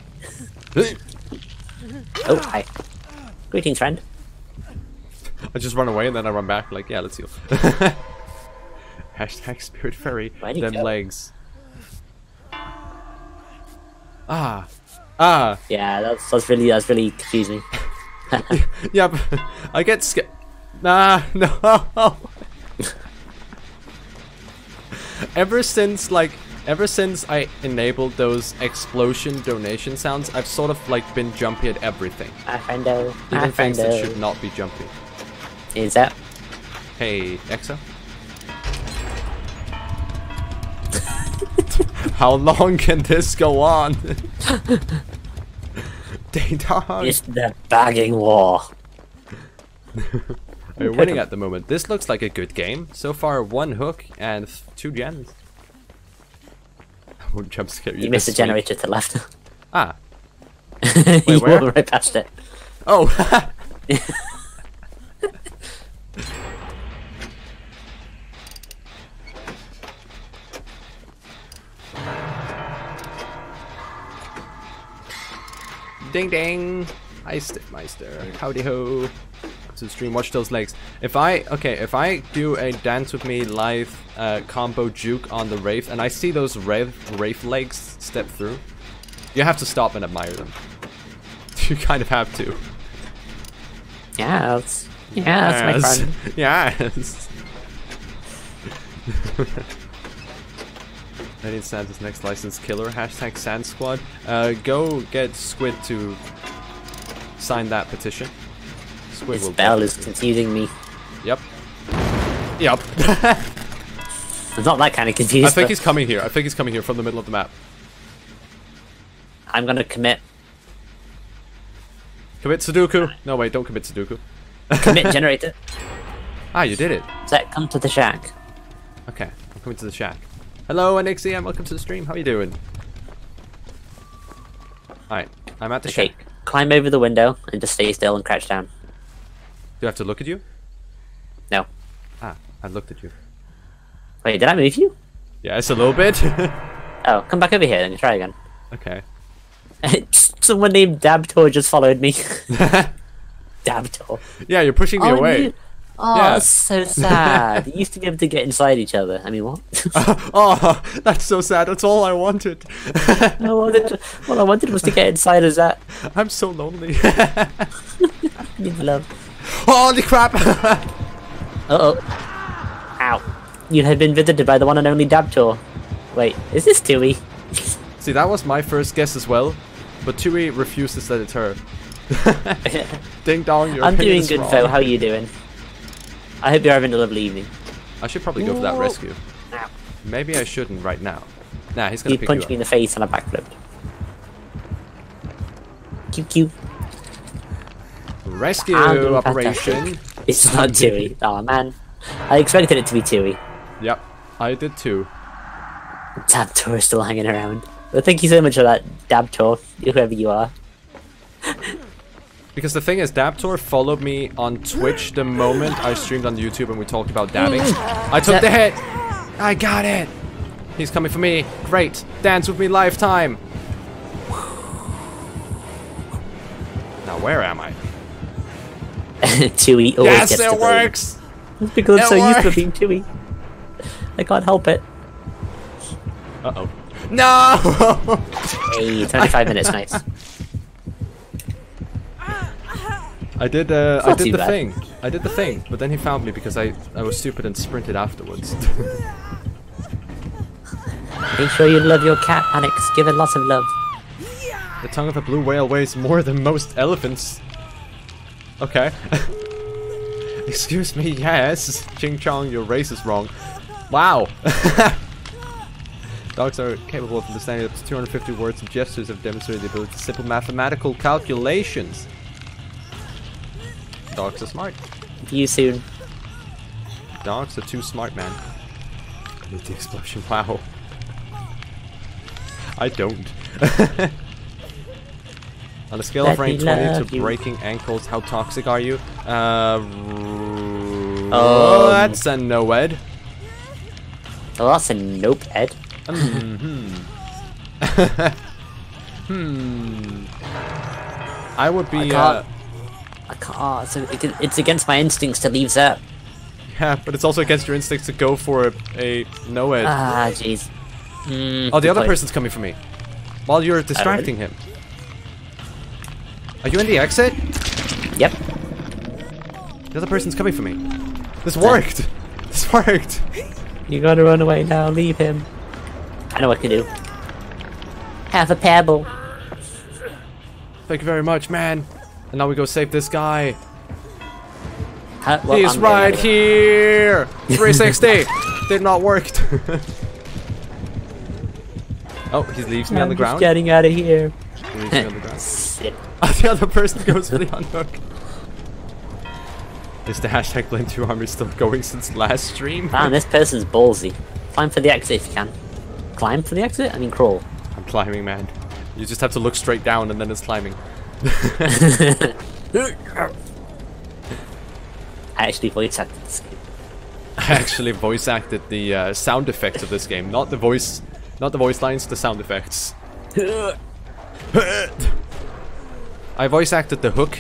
[SPEAKER 1] hi. Greetings, friend.
[SPEAKER 2] I just run away and then I run back, like, yeah, let's heal. <laughs> Hashtag spirit fairy. Them
[SPEAKER 1] go?
[SPEAKER 2] legs. Ah. Ah.
[SPEAKER 1] Yeah, that's that's really that's really confused me. <laughs> <laughs>
[SPEAKER 2] Yeah, but I get scared. Nah, no. ever since, like, ever since I enabled those explosion donation sounds, I've sort of, like, been jumpy at everything.
[SPEAKER 1] I find Hi,
[SPEAKER 2] Even things that should not be jumpy.
[SPEAKER 1] Is that?
[SPEAKER 2] Hey, Exa. <laughs> How long can this go on? <laughs> Ding dong.
[SPEAKER 1] It's the bagging war. <laughs>
[SPEAKER 2] We're winning at the moment. This looks like a good game. So far, one hook and two gens. I won't jump scare you.
[SPEAKER 1] You missed the generator to the left.
[SPEAKER 2] Ah.
[SPEAKER 1] you
[SPEAKER 2] where?
[SPEAKER 1] walked right past it.
[SPEAKER 2] Oh. Ding ding. Hi Stiffmeister. Howdy ho. To stream, watch those legs. If I okay, if I do a dance with me live uh, combo juke on the Wraith and I see those Wraith, Wraith legs step through, you have to stop and admire them. <laughs> You kind of have to.
[SPEAKER 1] Yeah, that's yeah, that's my
[SPEAKER 2] Yes.
[SPEAKER 1] friend. <laughs>
[SPEAKER 2] Yes. <laughs> Canadian Santa's next license killer. Hashtag Sand Squad. Uh, go get Squid to sign that petition. Squid
[SPEAKER 1] This
[SPEAKER 2] will.
[SPEAKER 1] bell is confusing me.
[SPEAKER 2] Yep. Yep. <laughs>
[SPEAKER 1] I'm not that kind of confused.
[SPEAKER 2] I think
[SPEAKER 1] but
[SPEAKER 2] he's coming here. I think he's coming here from the middle of the map.
[SPEAKER 1] I'm gonna commit.
[SPEAKER 2] Commit Sudoku. No, wait, don't commit Sudoku.
[SPEAKER 1] Commit generator. <laughs>
[SPEAKER 2] Ah, you did it.
[SPEAKER 1] Zet, come to the shack.
[SPEAKER 2] Okay, I'm coming to the shack. Hello, NXEM. Welcome to the stream. How are you doing? Alright, I'm at the
[SPEAKER 1] Okay,
[SPEAKER 2] shack.
[SPEAKER 1] climb over the window and just stay still and crouch down.
[SPEAKER 2] Do I have to look at you?
[SPEAKER 1] No.
[SPEAKER 2] Ah, I looked at you.
[SPEAKER 1] Wait, did I move you?
[SPEAKER 2] Yeah, it's a little bit. <laughs>
[SPEAKER 1] Oh, come back over here and try again.
[SPEAKER 2] okay. <laughs>
[SPEAKER 1] Someone named Dabtor just followed me. Dabtor.
[SPEAKER 2] Yeah, you're pushing me
[SPEAKER 1] Oh,
[SPEAKER 2] away.
[SPEAKER 1] you- Oh,
[SPEAKER 2] Yeah.
[SPEAKER 1] that's so <laughs> sad. you used to be able to get inside each other. I mean, what? <laughs>
[SPEAKER 2] oh, that's so sad. That's all I wanted.
[SPEAKER 1] I wanted all I wanted was to get inside of that.
[SPEAKER 2] I'm so lonely. <laughs>
[SPEAKER 1] Need love.
[SPEAKER 2] Holy crap!
[SPEAKER 1] Uh oh. Ow. You have been visited by the one and only Dabtor. Wait, is this Tui?
[SPEAKER 2] See, that was my first guess as well, but Tui refuses to let it her. <laughs> Ding dong, your
[SPEAKER 1] I'm doing good,
[SPEAKER 2] wrong.
[SPEAKER 1] Phil. How are you doing? I hope you're having a lovely evening.
[SPEAKER 2] I should probably go for that rescue.
[SPEAKER 1] Ow.
[SPEAKER 2] Maybe I shouldn't right now. Nah, he's gonna
[SPEAKER 1] You
[SPEAKER 2] pick
[SPEAKER 1] punched
[SPEAKER 2] you
[SPEAKER 1] me in the face and I backflipped. Cute, cute.
[SPEAKER 2] Rescue
[SPEAKER 1] I'm
[SPEAKER 2] operation.
[SPEAKER 1] It's not Tui. <laughs> Oh man. I expected it to be Tui.
[SPEAKER 2] Yep, I did too.
[SPEAKER 1] Dabtor is still hanging around. But thank you so much for that, Dabtor, whoever you are. <laughs>
[SPEAKER 2] Because the thing is, Dabtor followed me on Twitch the moment I streamed on YouTube and we talked about dabbing. I took the hit! I got it! He's coming for me. Great. Dance with me lifetime. Now where am I? <laughs>
[SPEAKER 1] Tui always
[SPEAKER 2] yes,
[SPEAKER 1] gets
[SPEAKER 2] it works!
[SPEAKER 1] It's because I'm
[SPEAKER 2] It
[SPEAKER 1] so used to being Tui. I can't help it.
[SPEAKER 2] Uh-oh. No!
[SPEAKER 1] Hey, <laughs> 25 minutes, nice.
[SPEAKER 2] I did, uh, I did the
[SPEAKER 1] bad.
[SPEAKER 2] thing. I did the thing, but then he found me because I, I was stupid and sprinted afterwards. <laughs>
[SPEAKER 1] Make sure you love your cat, Alex. Give it lots of love.
[SPEAKER 2] the tongue of a blue whale weighs more than most elephants. Okay. <laughs> Excuse me, yes. Ching Chong, your race is wrong. Wow. <laughs> Dogs are capable of understanding up to 250 words and gestures have demonstrated the ability to simple mathematical calculations. Dogs are smart.
[SPEAKER 1] See you soon.
[SPEAKER 2] Dogs are too smart, man. I need the explosion. Wow. I don't. <laughs> On a scale of
[SPEAKER 1] Let me
[SPEAKER 2] rank 20 to
[SPEAKER 1] you.
[SPEAKER 2] breaking ankles, how toxic are you? Uh,
[SPEAKER 1] Um.
[SPEAKER 2] oh, that's a NOED.
[SPEAKER 1] Oh, that's a nope, Ed.
[SPEAKER 2] Hmm. <laughs> hmm. I would be,
[SPEAKER 1] can't-
[SPEAKER 2] uh,
[SPEAKER 1] I can't. Oh, so it's against my instincts to leave that.
[SPEAKER 2] yeah, but it's also against your instincts to go for a, a NOED.
[SPEAKER 1] Ah, jeez. Mm,
[SPEAKER 2] oh, the other
[SPEAKER 1] point.
[SPEAKER 2] person's coming for me. While you're distracting him. Are you in the exit?
[SPEAKER 1] Yep.
[SPEAKER 2] The other person's coming for me. This worked! This worked!
[SPEAKER 1] You gotta run away now. Leave him. I know what I can do. Have a pebble.
[SPEAKER 2] Thank you very much, man. And now we go save this guy.
[SPEAKER 1] Huh? Well,
[SPEAKER 2] He's
[SPEAKER 1] I'm
[SPEAKER 2] right here! <laughs> 360! Did not work. <laughs> oh, he leaves me
[SPEAKER 1] I'm
[SPEAKER 2] on the
[SPEAKER 1] just
[SPEAKER 2] ground.
[SPEAKER 1] getting out of here.
[SPEAKER 2] He leaves me on the <laughs> ground.
[SPEAKER 1] Sit.
[SPEAKER 2] Oh, the other person goes for the unhook. Is the hashtag blame two army still going since last stream?
[SPEAKER 1] Man, this person's ballsy. Climb for the exit if you can. Climb for the exit? I mean, crawl.
[SPEAKER 2] I'm climbing, man. You just have to look straight down and then it's climbing. <laughs>
[SPEAKER 1] I actually voice acted this game.
[SPEAKER 2] I actually voice acted the uh, sound effects of this game, not the voice, not the voice lines, the sound effects. I voice acted the hook.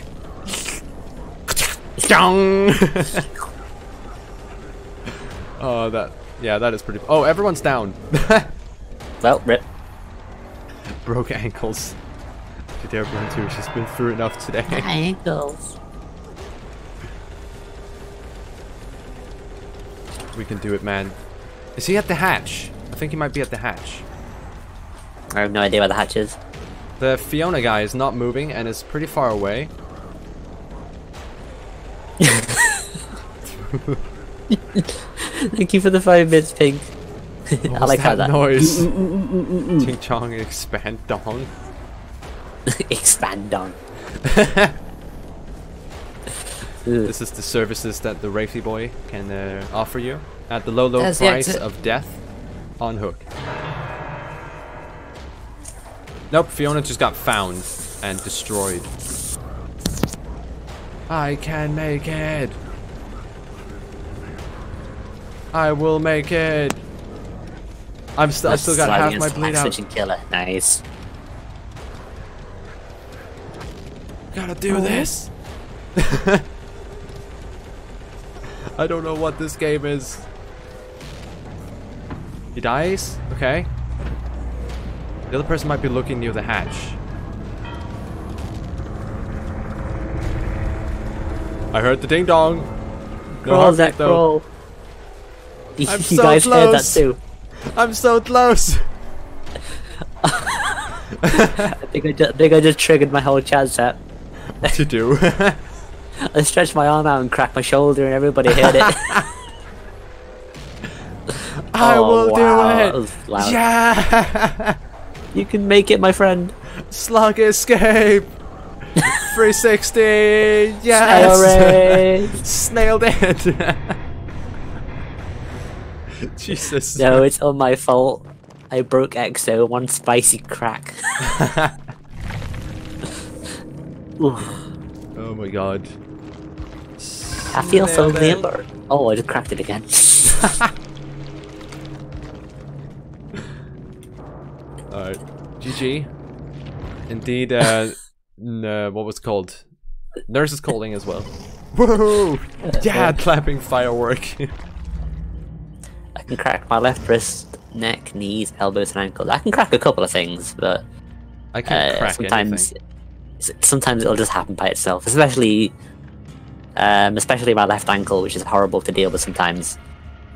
[SPEAKER 2] <laughs> oh, that, yeah, that is pretty. Oh, everyone's down. <laughs>
[SPEAKER 1] Well, rip.
[SPEAKER 2] Broke ankles. She dare blame too. She's been through enough today. <laughs>
[SPEAKER 1] Ankles.
[SPEAKER 2] we can do it, man. Is he at the hatch? I think he might be at the hatch.
[SPEAKER 1] I have no idea where the hatch is.
[SPEAKER 2] The Fiona guy is not moving and is pretty far away. <laughs>
[SPEAKER 1] Thank you for the five bits, pig. <laughs> I like
[SPEAKER 2] was
[SPEAKER 1] how that
[SPEAKER 2] noise. Ching chong expand dong. <laughs>
[SPEAKER 1] expand on. <laughs>
[SPEAKER 2] This is the services that the Rafey boy can uh, offer you at the low low
[SPEAKER 1] That's
[SPEAKER 2] price of death on hook. Nope, Fiona just got found and destroyed. I can make it. I will make it. I'm st I still got half my bleed out.
[SPEAKER 1] killer. Nice.
[SPEAKER 2] Gotta do oh. this. <laughs> I don't know what this game is. He dies? Okay. The other person might be looking near the hatch. I heard the ding dong. No
[SPEAKER 1] Crawl,
[SPEAKER 2] heartbeat,
[SPEAKER 1] Zach,
[SPEAKER 2] though.
[SPEAKER 1] crawl. You
[SPEAKER 2] I'm <laughs>
[SPEAKER 1] you
[SPEAKER 2] so
[SPEAKER 1] guys heard that
[SPEAKER 2] close.
[SPEAKER 1] too.
[SPEAKER 2] I'm so close. <laughs>
[SPEAKER 1] I think I, just, I think I just triggered my whole chat set.
[SPEAKER 2] To do? <laughs>
[SPEAKER 1] I stretched my arm out and cracked my shoulder, and everybody heard it. <laughs>
[SPEAKER 2] I
[SPEAKER 1] Oh,
[SPEAKER 2] will
[SPEAKER 1] wow,
[SPEAKER 2] do it. Yeah.
[SPEAKER 1] you can make it, my friend.
[SPEAKER 2] Slug escape. <laughs> 360. Yes. Snailed it. Jesus.
[SPEAKER 1] no, it's all my fault. I broke EXO one spicy crack. Oof,
[SPEAKER 2] Oh my god.
[SPEAKER 1] I feel so
[SPEAKER 2] Nailed
[SPEAKER 1] limber. Oh, I just cracked it again. <laughs>
[SPEAKER 2] Alright. GG. Indeed, uh, <laughs> n- uh, what was it called? Nurse is calling as well. Woohoo! <laughs> Yeah, clapping firework.
[SPEAKER 1] I can crack my left wrist, neck, knees, elbows, and ankles. I can crack a couple of things, but
[SPEAKER 2] I can
[SPEAKER 1] uh,
[SPEAKER 2] crack
[SPEAKER 1] sometimes
[SPEAKER 2] anything.
[SPEAKER 1] Sometimes it'll just happen by itself. Especially, um, especially my left ankle, which is horrible to deal with sometimes.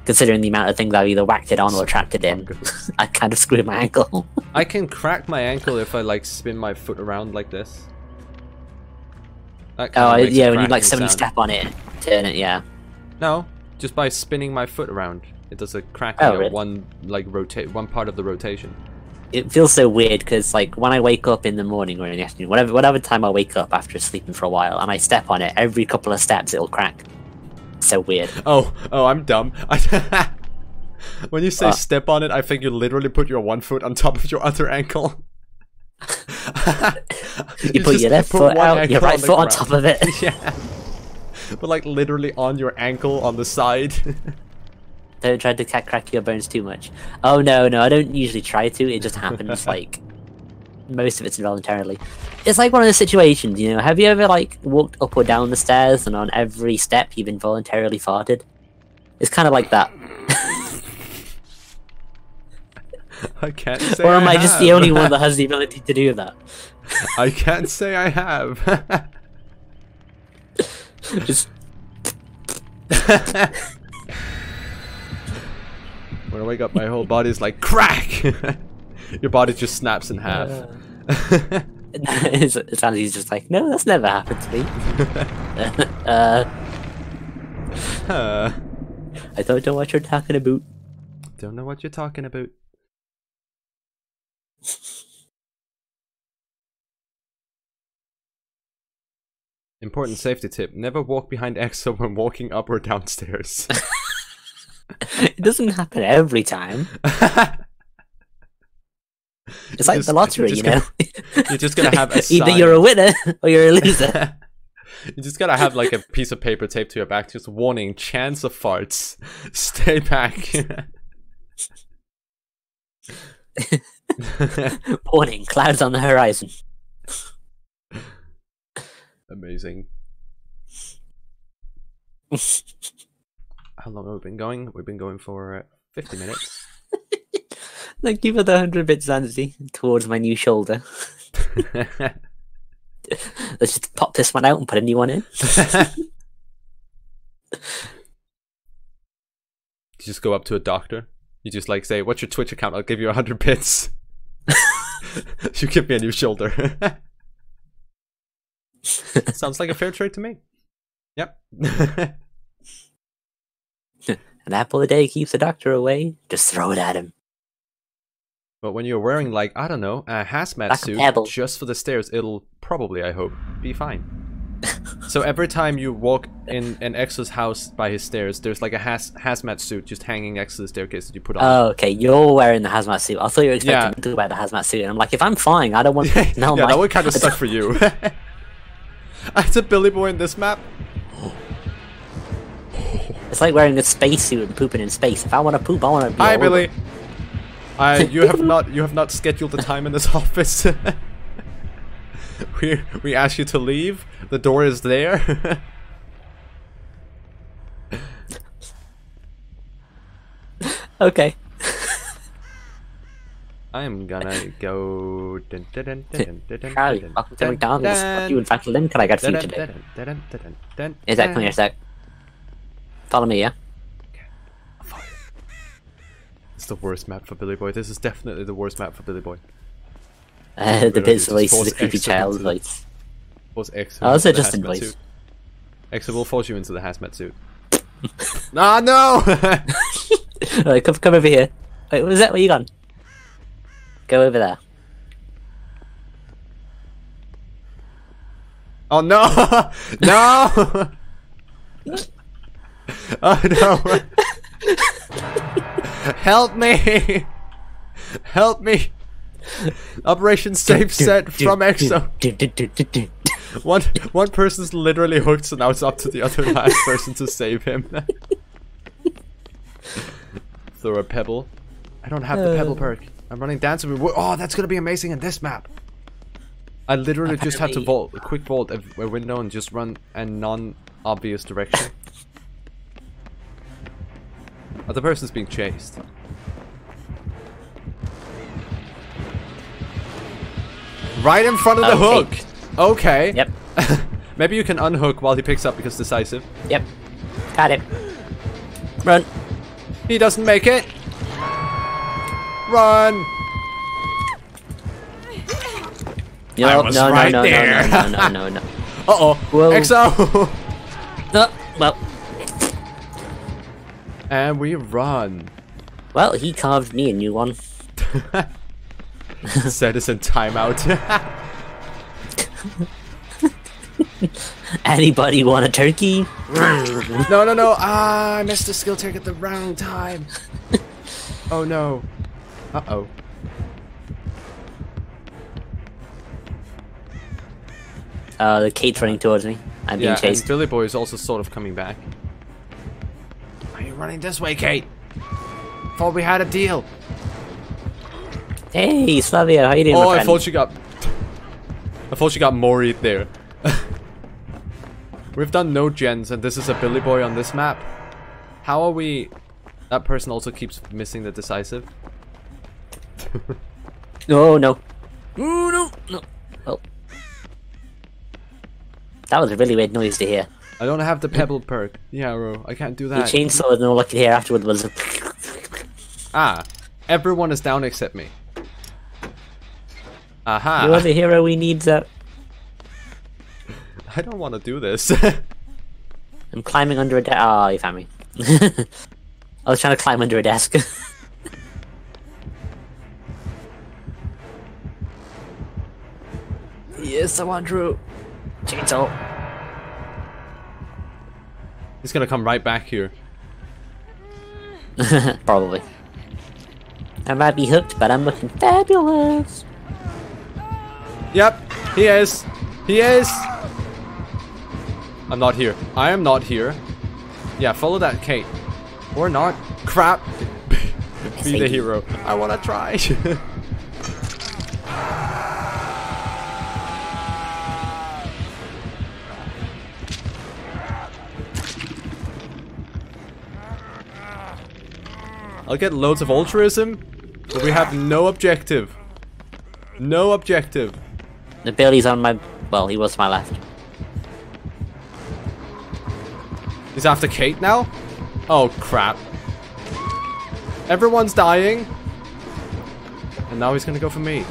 [SPEAKER 1] Considering the amount of things I've either whacked it on or trapped it in, <laughs> I kind of screwed my ankle.
[SPEAKER 2] I <laughs> can crack my ankle if I like spin my foot around like this.
[SPEAKER 1] Oh, yeah, when you like suddenly
[SPEAKER 2] sound.
[SPEAKER 1] step on it, turn it, yeah.
[SPEAKER 2] No, just by spinning my foot around. It does a cracking
[SPEAKER 1] Oh, really?
[SPEAKER 2] one like rotate one part of the rotation.
[SPEAKER 1] It feels so weird because, like, when I wake up in the morning or in the afternoon, whatever, whatever time I wake up after sleeping for a while, and I step on it, every couple of steps it'll crack. So weird.
[SPEAKER 2] Oh, oh, I'm dumb. <laughs> When you say
[SPEAKER 1] Ah.
[SPEAKER 2] step on it, I think you literally put your one foot on top of your other ankle. <laughs>
[SPEAKER 1] You, put your left
[SPEAKER 2] put
[SPEAKER 1] foot out, your right
[SPEAKER 2] the
[SPEAKER 1] foot on top of it. <laughs>
[SPEAKER 2] yeah. But like literally on your ankle on the side.
[SPEAKER 1] Don't try to crack your bones too much. Oh no, no, I don't usually try to. It just happens. <laughs> like most of it's involuntarily. It's like one of those situations, you know. Have you ever like walked up or down the stairs and on every step you've involuntarily farted? It's kind of like that.
[SPEAKER 2] I can't say
[SPEAKER 1] or am I, just the only one that <laughs> has the ability to do that?
[SPEAKER 2] I can't say I have.
[SPEAKER 1] Just <laughs>
[SPEAKER 2] when I wake up, my whole body's like crack. <laughs> Your body just snaps in half.
[SPEAKER 1] sounds <laughs> <laughs> he's just like, no, that's never happened to me. uh,
[SPEAKER 2] Uh,
[SPEAKER 1] I don't know what you're talking about.
[SPEAKER 2] don't know what you're talking about. Important safety tip: Never walk behind EXO when walking up or downstairs.
[SPEAKER 1] It doesn't happen every time. <laughs> It's like
[SPEAKER 2] Just-
[SPEAKER 1] the lottery, you know. <laughs>
[SPEAKER 2] you're just gonna have a <laughs>
[SPEAKER 1] Either you're a winner or you're a loser.
[SPEAKER 2] you just gotta have like a piece of paper taped to your back, just warning: chance of farts. Stay back.
[SPEAKER 1] Warning, clouds on the horizon.
[SPEAKER 2] Amazing. How long have we been going? We've been going for uh, 50 minutes. <laughs>
[SPEAKER 1] Thank you for the 100 bits, Zanzi, towards my new shoulder. <laughs> Let's just pop this one out and put a new one in. <laughs>
[SPEAKER 2] you just go up to a doctor. You just like say, "What's your Twitch account? I'll give you a hundred bits." you give me a new shoulder. Sounds like a fair trade to me. Yep.
[SPEAKER 1] An apple a day keeps the doctor away. Just throw it at him.
[SPEAKER 2] but when you're wearing like I don't know a hazmat suit
[SPEAKER 1] pebble.
[SPEAKER 2] just for the stairs, it'll probably I hope be fine. <laughs> so every time you walk in an Exo's house by his stairs, there's like a haz- hazmat suit just hanging next to the staircase that you put on.
[SPEAKER 1] Oh, okay. You're wearing the hazmat suit. I thought you were expecting
[SPEAKER 2] Yeah.
[SPEAKER 1] me to wear the hazmat suit, and I'm like, if I'm flying, I don't want. <laughs> No,
[SPEAKER 2] yeah, that would kind of <laughs> suck for you. It's a Billy Boy in this map. <gasps>
[SPEAKER 1] It's like wearing a spacesuit and pooping in space. If I want to poop, I want to. Be
[SPEAKER 2] Hi, Billy. Uh, you have not you have not scheduled the time in this office. we we ask you to leave. The door is there.
[SPEAKER 1] Okay.
[SPEAKER 2] I'm gonna go. Dun, dun, dun,
[SPEAKER 1] Charlie, welcome to McDonald's. What you and Franklin can I get for you today? Is that here a sec? Follow me, yeah.
[SPEAKER 2] It's the worst map for Billy Boy. This is definitely the worst map for Billy Boy.
[SPEAKER 1] Uh, the bits voice the creepy
[SPEAKER 2] extra
[SPEAKER 1] child's
[SPEAKER 2] into the-
[SPEAKER 1] voice.
[SPEAKER 2] X.
[SPEAKER 1] Oh, is it just in
[SPEAKER 2] suit. X will force you into the hazmat suit. <laughs> ah no! <laughs>
[SPEAKER 1] Alright, come, come over here. Wait, was that where you gone? Go over there.
[SPEAKER 2] Oh no! <laughs> no! <laughs> oh no! Help me! Help me! Operation Safe Zet from EXO. One one person's literally hooked, so now it's up to the other last person to save him. <laughs> Throw a pebble. I don't have the pebble
[SPEAKER 1] Uh.
[SPEAKER 2] perk. I'm running dance with. Oh, that's gonna be amazing in this map. I literally just have to vault, a quick vault a, a window and just run a non-obvious direction. Other person's being chased. Right in front of the
[SPEAKER 1] Okay.
[SPEAKER 2] hook. Okay.
[SPEAKER 1] Yep, <laughs>
[SPEAKER 2] Maybe you can unhook while he picks up because decisive.
[SPEAKER 1] yep. Got it. Run.
[SPEAKER 2] He doesn't make it. Run.
[SPEAKER 1] No,
[SPEAKER 2] I was
[SPEAKER 1] no,
[SPEAKER 2] right
[SPEAKER 1] no, no,
[SPEAKER 2] there.
[SPEAKER 1] no, no, no, no, <laughs> no.
[SPEAKER 2] Uh oh.
[SPEAKER 1] Whoa.
[SPEAKER 2] EXO.
[SPEAKER 1] No, well,
[SPEAKER 2] and we run.
[SPEAKER 1] well, he carved me a new one. <laughs>
[SPEAKER 2] In timeout. <laughs>
[SPEAKER 1] Anybody want a turkey? <laughs>
[SPEAKER 2] no, no, no. Ah, I missed the skill check at the wrong time. oh no. Uh oh.
[SPEAKER 1] Uh, the Kate's running towards me. I'm being chased.
[SPEAKER 2] and Billy Boy is also sort of coming back. Are running this way, Kate? Thought we had a deal.
[SPEAKER 1] Hey, Slavia, how you doing,
[SPEAKER 2] Oh,
[SPEAKER 1] my
[SPEAKER 2] I thought you got. I thought you got Mori there. <laughs> We've done no gens, and this is a Billy Boy on this map. How are we? That person also keeps missing the decisive. <laughs>
[SPEAKER 1] No, no. No, no, no. Oh. That was a really weird noise to hear.
[SPEAKER 2] I don't have the pebble perk. Yeah, bro, I can't do
[SPEAKER 1] The
[SPEAKER 2] that.
[SPEAKER 1] chainsaw and all I could hear afterward was
[SPEAKER 2] Ah, everyone is down except me. Aha!
[SPEAKER 1] You're the hero we need, that. <laughs>
[SPEAKER 2] I don't want to do this. <laughs>
[SPEAKER 1] I'm climbing under a desk. Oh, you found me. <laughs> I was trying to climb under a desk. yes, I want Drew. Chainsaw.
[SPEAKER 2] He's gonna come right back here. <laughs>
[SPEAKER 1] Probably. I might be hooked, but I'm looking fabulous.
[SPEAKER 2] Yep, he is. He is. I'm not here. I am not here. Yeah, follow that Kate. Or not. Crap. <laughs> Be the hero. I wanna try. <laughs> I'll get loads of altruism, but we have no objective. No objective.
[SPEAKER 1] The Billy's on my. Well, he was to my left.
[SPEAKER 2] He's after Kate now? Oh crap. Everyone's dying. And now he's gonna go for me.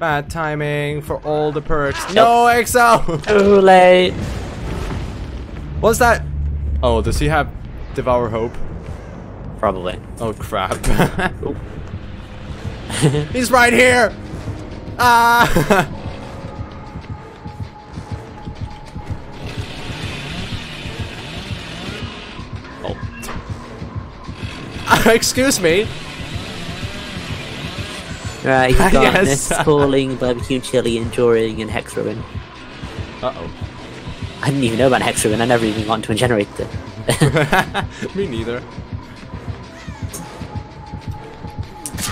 [SPEAKER 2] Bad timing for all the perks. No, EXO!
[SPEAKER 1] Too late.
[SPEAKER 2] What's that? Oh, does he have Devour Hope?
[SPEAKER 1] Probably.
[SPEAKER 2] Oh crap. <laughs> <laughs> He's right here! Ah! <laughs> oh. Excuse me.
[SPEAKER 1] Right, <laughs> he's got
[SPEAKER 2] Yes.
[SPEAKER 1] this falling, barbecue chili, enduring, and hex ruin.
[SPEAKER 2] Uh-oh.
[SPEAKER 1] I didn't even know about hex ruin. I never even got into a generator. <laughs>
[SPEAKER 2] me neither.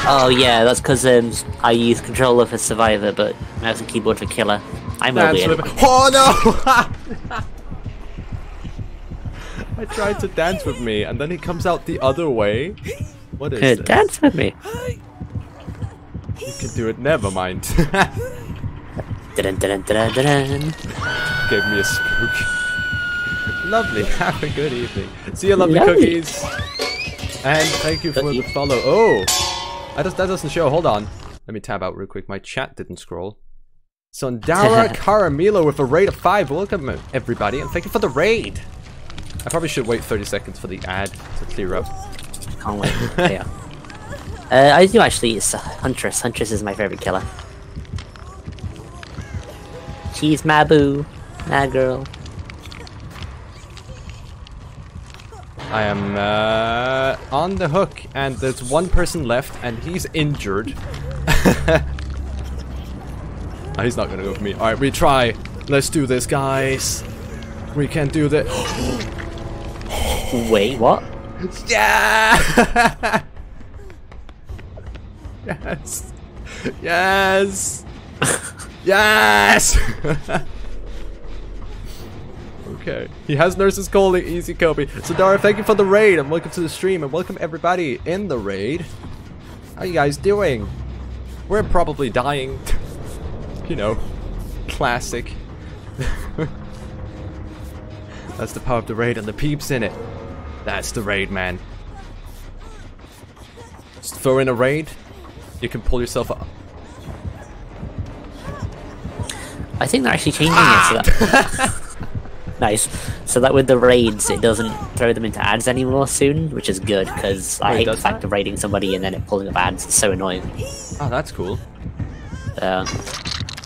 [SPEAKER 1] oh yeah, that's because um, I use controller for survivor, but mouse and keyboard for killer. I'm over it.
[SPEAKER 2] with Oh no! <laughs> I tried to dance with me, and then he comes out the other way. What is this?
[SPEAKER 1] Dance with me.
[SPEAKER 2] You can do it. Never mind. <laughs>
[SPEAKER 1] Dun, dun, dun.
[SPEAKER 2] Gave me a spook. Lovely. <laughs> Have a good evening. See you, lovely
[SPEAKER 1] Lovely.
[SPEAKER 2] cookies. And thank you for the follow. Oh, that, does, that doesn't show. Hold on. Let me tab out real quick. My chat didn't scroll. Sundara <laughs> Caramilo with a raid of five. Welcome everybody, and thank you for the raid. I probably should wait 30 seconds for the ad to clear up.
[SPEAKER 1] Can't wait. yeah. Uh, I do actually. It's Huntress. Huntress is my favorite killer. She's my boo, my girl.
[SPEAKER 2] I am uh, on the hook, and there's one person left, and he's injured. Oh, <laughs> he's not gonna go for me. Alright, we try. Let's do this, guys. We can do this. <gasps>
[SPEAKER 1] Wait, what? <laughs>
[SPEAKER 2] yeah! <laughs> yes! Yes! yes! <laughs> okay. He has nurses calling. Easy, Kobe. Sadara, thank you for the raid, and welcome to the stream, and welcome everybody in the raid. How you guys doing? We're probably dying. <laughs> you know, classic. <laughs> That's the power of the raid and the peeps in it. That's the raid, man. Just throw in a raid, you can pull yourself up.
[SPEAKER 1] I think they're actually changing it so ah! that. <laughs> nice. So that with the raids, it doesn't throw them into ads anymore soon, which is good because I oh,
[SPEAKER 2] Wait,
[SPEAKER 1] hate the fact
[SPEAKER 2] that?
[SPEAKER 1] of raiding somebody and then it pulling up ads. It's so annoying.
[SPEAKER 2] Oh, that's cool.
[SPEAKER 1] Uh, <laughs>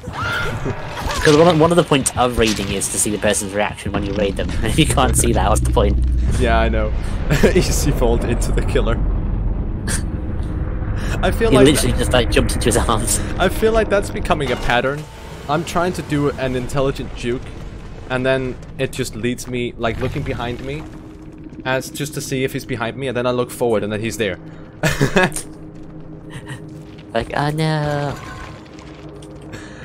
[SPEAKER 1] because one, of- one of the points of raiding is to see the person's reaction when you raid them. And <laughs> if you can't see that, what's the point?
[SPEAKER 2] Yeah, I know. Easy fold into the killer. I feel
[SPEAKER 1] He
[SPEAKER 2] like
[SPEAKER 1] literally just like jumped into his arms. <laughs>
[SPEAKER 2] I feel like that's becoming a pattern. I'm trying to do an intelligent juke, and then it just leads me like looking behind me, as just to see if he's behind me, and then I look forward, and then he's there. <laughs>
[SPEAKER 1] Like, oh no.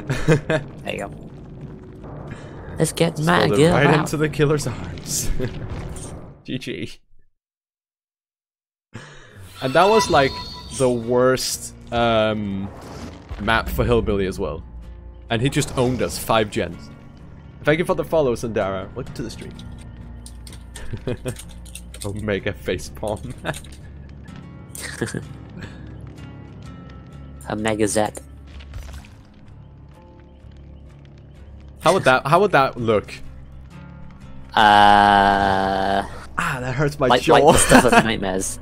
[SPEAKER 1] <laughs> there you go. Let's get my
[SPEAKER 2] Folded
[SPEAKER 1] girl
[SPEAKER 2] right
[SPEAKER 1] out.
[SPEAKER 2] into the killer's arms. GG. And that was like the worst um, map for Hillbilly as well. And he just owned us, five gens. Thank you for the follow, Sandara. Welcome to the stream. <laughs> Omega facepalm.
[SPEAKER 1] A <laughs> mega zet.
[SPEAKER 2] how would that how would that look?
[SPEAKER 1] Uh,
[SPEAKER 2] Ah, that hurts my
[SPEAKER 1] like,
[SPEAKER 2] jaw.
[SPEAKER 1] like the stuff of <laughs> nightmares.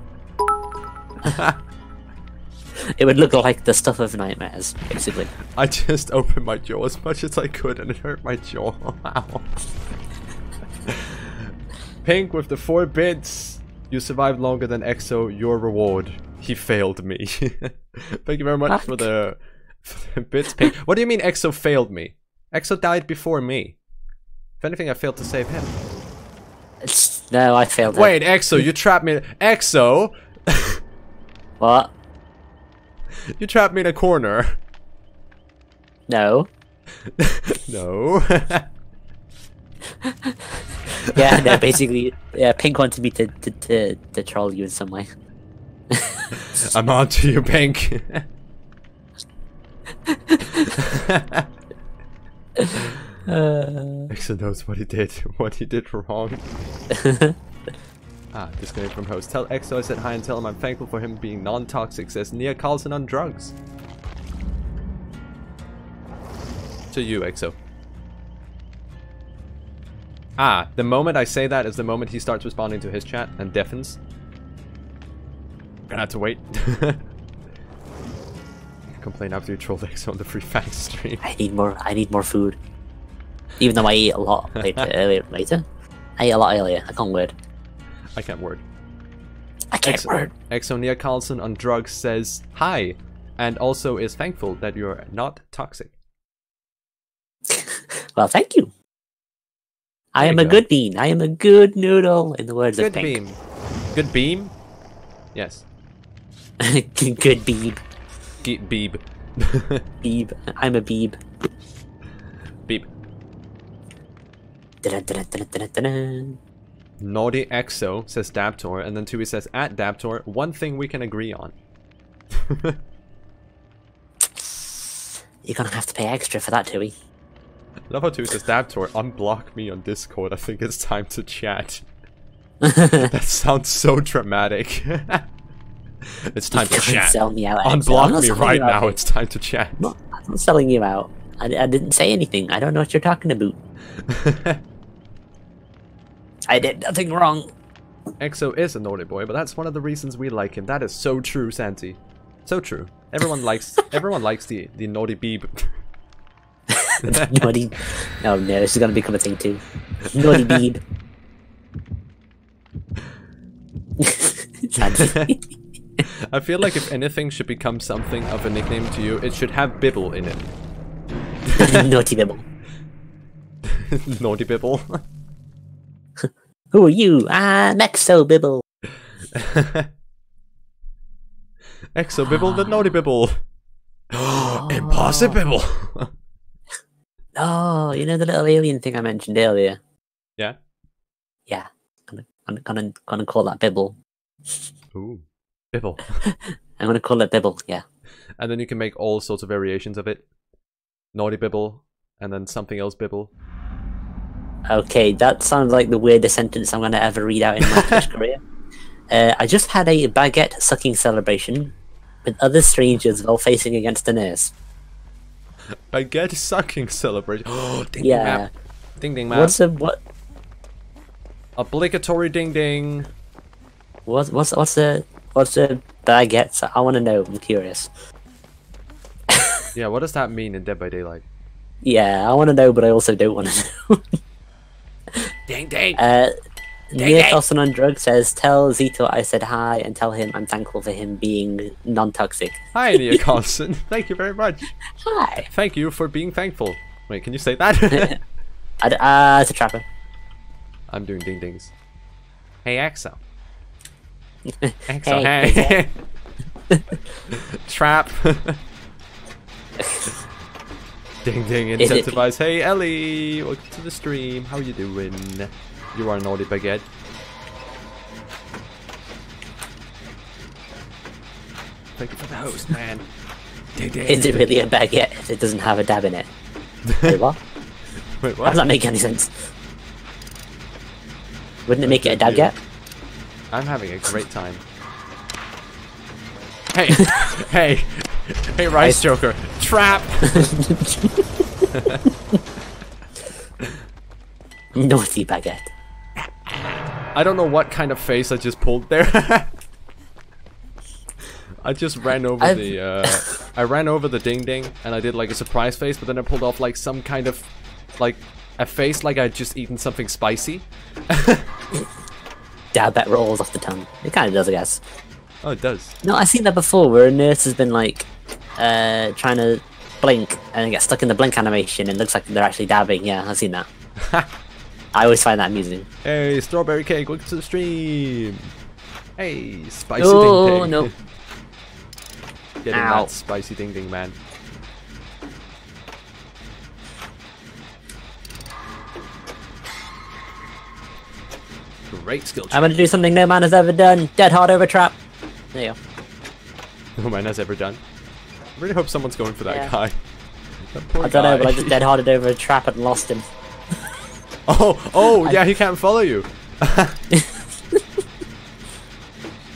[SPEAKER 1] It would look like the stuff of nightmares, basically.
[SPEAKER 2] I just opened my jaw as much as I could and it hurt my jaw. <laughs> Pink with the four bits. You survived longer than EXO. Your reward. He failed me. <laughs> Thank you very much for the, for the bits, Pink. <laughs> What do you mean EXO failed me? EXO died before me. If anything, I failed to save him.
[SPEAKER 1] It's, no, I failed.
[SPEAKER 2] Wait, EXO, you trapped me. EXO,
[SPEAKER 1] What? <laughs>
[SPEAKER 2] you trapped me in a corner.
[SPEAKER 1] No. <laughs>
[SPEAKER 2] no. <laughs>
[SPEAKER 1] Yeah, no, basically, yeah, Pink wanted me to, to, to, to troll you in some way.
[SPEAKER 2] I'm on to you, Pink.
[SPEAKER 1] Uh,
[SPEAKER 2] Exo knows what he did, what he did wrong. Ah, disconnect from host. Tell Exo I said hi and tell him I'm thankful for him being non-toxic, says Nia Carlson on drugs. To you, Exo. Ah, the moment I say that is the moment he starts responding to his chat and deafens. Gonna have to wait. <laughs> Complain after you trolled Exo on the free fang stream.
[SPEAKER 1] I need more. I need more food. Even though I ate a lot later. <laughs> earlier, later. I ate a lot earlier. I can't word.
[SPEAKER 2] I can't word.
[SPEAKER 1] I can't
[SPEAKER 2] Exo,
[SPEAKER 1] word.
[SPEAKER 2] Exo Nia Carlson on drugs says hi, and also is thankful that you're not toxic. <laughs>
[SPEAKER 1] Well, thank you. I am a
[SPEAKER 2] go.
[SPEAKER 1] good bean. I am a good noodle. In the words
[SPEAKER 2] Good
[SPEAKER 1] of Pink.
[SPEAKER 2] beam. Good beam? Yes. <laughs>
[SPEAKER 1] good beeb.
[SPEAKER 2] Ge- beeb. <laughs>
[SPEAKER 1] Beeb. I'm a beeb.
[SPEAKER 2] beep.
[SPEAKER 1] Dun-dun-dun-dun-dun-dun-dun.
[SPEAKER 2] Naughty Exo says Daptor, and then Tui says at Daptor, one thing we can agree on. <laughs>
[SPEAKER 1] You're gonna have to pay extra for that, Tui.
[SPEAKER 2] Love how Tui says Daptor, unblock me on Discord. I think it's time to chat. <laughs> that sounds so dramatic. <laughs> it's time to
[SPEAKER 1] You can't
[SPEAKER 2] chat.
[SPEAKER 1] Sell me out.
[SPEAKER 2] Unblock me right now. It's time to chat.
[SPEAKER 1] I'm I'm not selling you out. I, I didn't say anything. I don't know what you're talking about. I did nothing wrong.
[SPEAKER 2] Exo is a naughty boy, but that's one of the reasons we like him. That is so true, Santi. So true. Everyone likes <laughs> everyone likes the the naughty beeb. <laughs> <laughs>
[SPEAKER 1] Naughty. Oh no, this is gonna become a thing too. Naughty beeb.
[SPEAKER 2] I feel like if anything should become something of a nickname to you, it should have Bibble in it.
[SPEAKER 1] Naughty bibble.
[SPEAKER 2] naughty Bibble.
[SPEAKER 1] Who are you? Ah, I'm Exo Bibble. <laughs>
[SPEAKER 2] Exo Bibble, the naughty Bibble. <gasps> Impossible. <laughs>
[SPEAKER 1] Oh, you know the little alien thing I mentioned earlier?
[SPEAKER 2] yeah.
[SPEAKER 1] Yeah. Gonna, gonna, gonna, gonna call that Bibble. <laughs>
[SPEAKER 2] Ooh. Bibble.
[SPEAKER 1] I'm gonna call it Bibble, yeah.
[SPEAKER 2] And then you can make all sorts of variations of it. Naughty Bibble, and then something else Bibble.
[SPEAKER 1] Okay, that sounds like the weirdest sentence I'm gonna ever read out in my Twitch <laughs> career. Uh, I just had a baguette sucking celebration with other strangers while facing against a nurse.
[SPEAKER 2] Baguette sucking celebration. Oh, <gasps> ding ding
[SPEAKER 1] Yeah.
[SPEAKER 2] map. Ding ding map.
[SPEAKER 1] What's a what?
[SPEAKER 2] Obligatory ding ding.
[SPEAKER 1] What's what's what's the what's the baguette? I want to know. I'm curious. <laughs>
[SPEAKER 2] Yeah, what does that mean in Dead by Daylight?
[SPEAKER 1] Yeah, I want to know, but I also don't want to <laughs> know.
[SPEAKER 2] Ding dang.
[SPEAKER 1] uh, Nia
[SPEAKER 2] dang.
[SPEAKER 1] Carlson on drugs says, "Tell Zito I said hi and tell him I'm thankful for him being non-toxic."
[SPEAKER 2] Hi, Nia <laughs> Carlson. <laughs> Thank you very much.
[SPEAKER 1] Hi.
[SPEAKER 2] Thank you for being thankful. Wait, can you say that? <laughs>
[SPEAKER 1] I d- uh, it's a trapper.
[SPEAKER 2] I'm doing ding dings. Hey, Axel.
[SPEAKER 1] Hey,
[SPEAKER 2] Exo, hey. Trap. Ding ding
[SPEAKER 1] Is
[SPEAKER 2] incentivize. Hey, Ellie. Welcome to the stream. How you doing? You are a naughty baguette. Thank you for the host, man. Ding ding.
[SPEAKER 1] Is it really a baguette if it doesn't have a dab in it? Wait, what? <laughs>
[SPEAKER 2] Wait,
[SPEAKER 1] That
[SPEAKER 2] what?
[SPEAKER 1] does not make any sense. Wouldn't it make it a dab
[SPEAKER 2] you.
[SPEAKER 1] yet?
[SPEAKER 2] I'm having a great time. Hey, <laughs> hey, hey, Rice Joker, trap!
[SPEAKER 1] Naughty baguette.
[SPEAKER 2] I don't know what kind of face I just pulled there. <laughs> I just ran over
[SPEAKER 1] I've-
[SPEAKER 2] the, uh, I ran over the ding ding, and I did like a surprise face, but then I pulled off like some kind of, like, a face like I'd just eaten something spicy. <laughs>
[SPEAKER 1] Dab that rolls off the tongue. It kind of does, I guess.
[SPEAKER 2] Oh, it does.
[SPEAKER 1] No, I've seen that before, where a nurse has been like, uh, trying to blink and get stuck in the blink animation, it looks like they're actually dabbing. Yeah, I've seen that. <laughs> I always find that amusing.
[SPEAKER 2] Hey, strawberry cake, welcome to the stream. Hey, spicy
[SPEAKER 1] Oh
[SPEAKER 2] ding ding.
[SPEAKER 1] no! <laughs>
[SPEAKER 2] Getting
[SPEAKER 1] Ow.
[SPEAKER 2] that spicy ding ding, man. Great skill
[SPEAKER 1] I'm gonna do something no man has ever done. Dead hard over trap. There you go. <laughs>
[SPEAKER 2] No man has ever done. I really hope someone's going for that
[SPEAKER 1] Yeah.
[SPEAKER 2] guy. <laughs> That
[SPEAKER 1] I don't know, but I just dead harded over a trap and lost him. <laughs>
[SPEAKER 2] Oh, oh, yeah, he can't follow you. <laughs>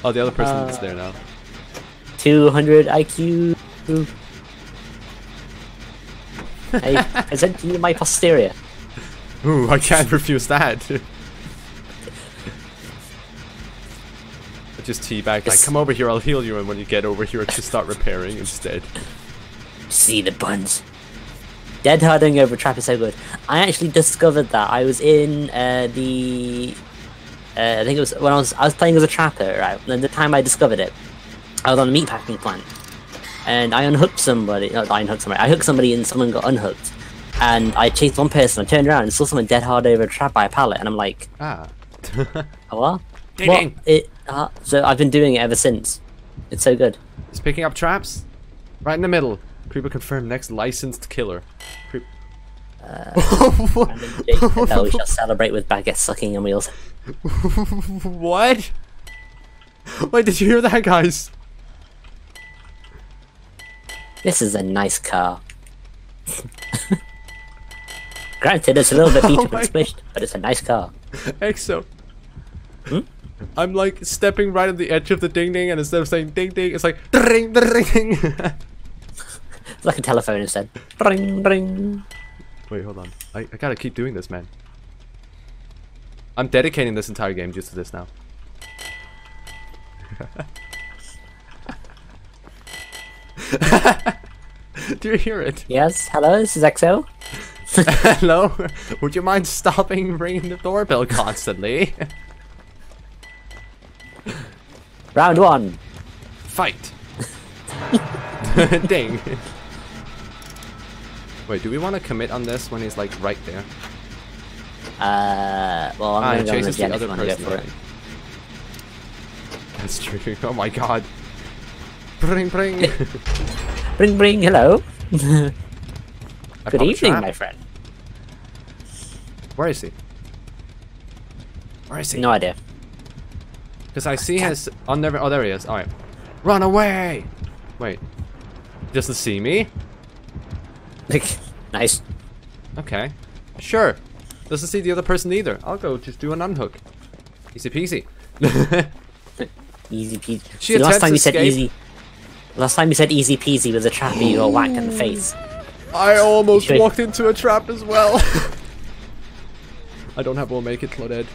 [SPEAKER 2] oh, the other person is uh, there now.
[SPEAKER 1] 200 IQ. I present you my posterior.
[SPEAKER 2] Ooh, I can't refuse that. Just teabag like,
[SPEAKER 1] Yes.
[SPEAKER 2] come over here, I'll heal you, and when you get over here, just start repairing instead.
[SPEAKER 1] See the buns. Dead harding over trap is so good. I actually discovered that I was in uh, the. Uh, I think it was when I was I was playing as a trapper, right? And the time I discovered it, I was on a meatpacking plant, and I unhooked somebody. Not I unhooked somebody. I hooked somebody, and someone got unhooked. And I chased one person. I turned around and saw someone dead hard over a trap by a pallet, and I'm like,
[SPEAKER 2] Ah.
[SPEAKER 1] "Oh <laughs> what?
[SPEAKER 2] Ding
[SPEAKER 1] What?
[SPEAKER 2] ding.
[SPEAKER 1] It?" Uh, so I've been doing it ever since. It's so good.
[SPEAKER 2] He's picking up traps. Right in the middle. Creeper confirmed next licensed killer. Creep. <laughs>
[SPEAKER 1] Jake we shall celebrate with baguette sucking and wheels.
[SPEAKER 2] what? Wait, did you hear that, guys?
[SPEAKER 1] This is a nice car. <laughs> Granted, it's a little bit beat <laughs>
[SPEAKER 2] Oh
[SPEAKER 1] and squished, but it's a nice car.
[SPEAKER 2] Exo.
[SPEAKER 1] Hmm?
[SPEAKER 2] I'm like stepping right at the edge of the ding ding, and instead of saying ding ding, it's like ding ding ding.
[SPEAKER 1] It's <laughs> like a telephone instead. Ring, ring.
[SPEAKER 2] Wait, hold on. I, I gotta keep doing this, man. I'm dedicating this entire game just to this now. <laughs> Do you hear it?
[SPEAKER 1] Yes, hello, this is Exo. <laughs>
[SPEAKER 2] Hello? Would you mind stopping ringing the doorbell constantly?
[SPEAKER 1] Round one.
[SPEAKER 2] Fight! <laughs> Ding! Wait, do we want to commit on this when he's like right there?
[SPEAKER 1] Uh, well, I'm
[SPEAKER 2] Ah,
[SPEAKER 1] gonna go on the
[SPEAKER 2] the other
[SPEAKER 1] go
[SPEAKER 2] person
[SPEAKER 1] for it.
[SPEAKER 2] That's true. <laughs> Oh my god. Bring, bring. <laughs>
[SPEAKER 1] Bring, bring, hello. Good evening,
[SPEAKER 2] trap.
[SPEAKER 1] my friend.
[SPEAKER 2] Where is he? Where is he?
[SPEAKER 1] No idea.
[SPEAKER 2] Because I see his. Oh, never. Oh, there he is. All right. Run away! Wait. He doesn't see me? <laughs>
[SPEAKER 1] nice.
[SPEAKER 2] Okay. Sure. Doesn't see the other person either. I'll go just do an unhook. Easy peasy.
[SPEAKER 1] Easy peasy. <laughs>
[SPEAKER 2] She
[SPEAKER 1] See, last time you said easy. Last time you said easy peasy with a trapper, you got whacked in the face.
[SPEAKER 2] I almost walked into a trap as well. <laughs> I don't have will make it, Claudette.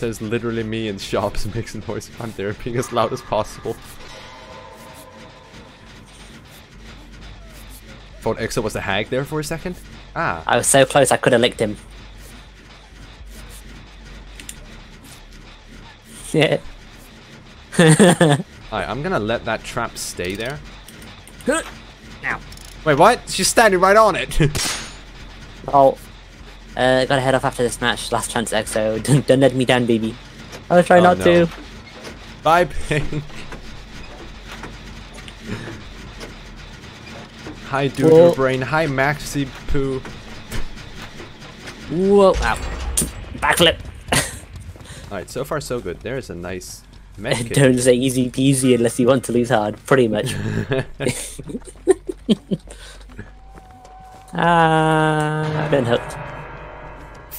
[SPEAKER 2] There's literally me in shops making noise. I'm there being as loud as possible. Thought Exo was the hag there for a second. Ah,
[SPEAKER 1] I was so close I could have licked him. Yeah. <laughs>
[SPEAKER 2] alright, I'm gonna let that trap stay there.
[SPEAKER 1] Now.
[SPEAKER 2] Wait, what? She's standing right on it. <laughs>
[SPEAKER 1] Oh. Uh, gotta head off after this match. Last chance, EXO. <laughs> Don't, don't let me down, baby. I'll try
[SPEAKER 2] Oh,
[SPEAKER 1] not
[SPEAKER 2] no.
[SPEAKER 1] to.
[SPEAKER 2] Bye, Pink. <laughs> Hi,
[SPEAKER 1] Well-
[SPEAKER 2] Brain. Hi, Maxi Poo.
[SPEAKER 1] Whoa. Ow. Backflip. <laughs>
[SPEAKER 2] Alright, so far so good. There's a nice medkit.
[SPEAKER 1] don't say easy peasy unless you want to lose hard. Pretty much. Ah, I've been hooked.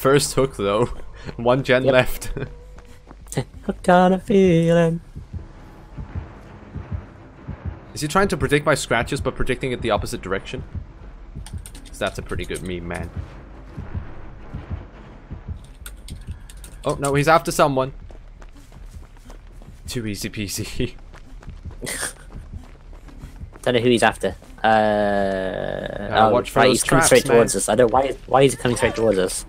[SPEAKER 2] First hook though. <laughs> One gen
[SPEAKER 1] Yep.
[SPEAKER 2] left.
[SPEAKER 1] Hooked on a feeling.
[SPEAKER 2] Is he trying to predict my scratches but predicting it the opposite direction? 'Cause that's a pretty good meme, man. Oh no, he's after someone. Too easy peasy. <laughs>
[SPEAKER 1] Don't know who he's after. Uh, oh,
[SPEAKER 2] watch for
[SPEAKER 1] right, he's coming straight
[SPEAKER 2] man.
[SPEAKER 1] towards us. I don't. Why? Why is he coming straight towards us?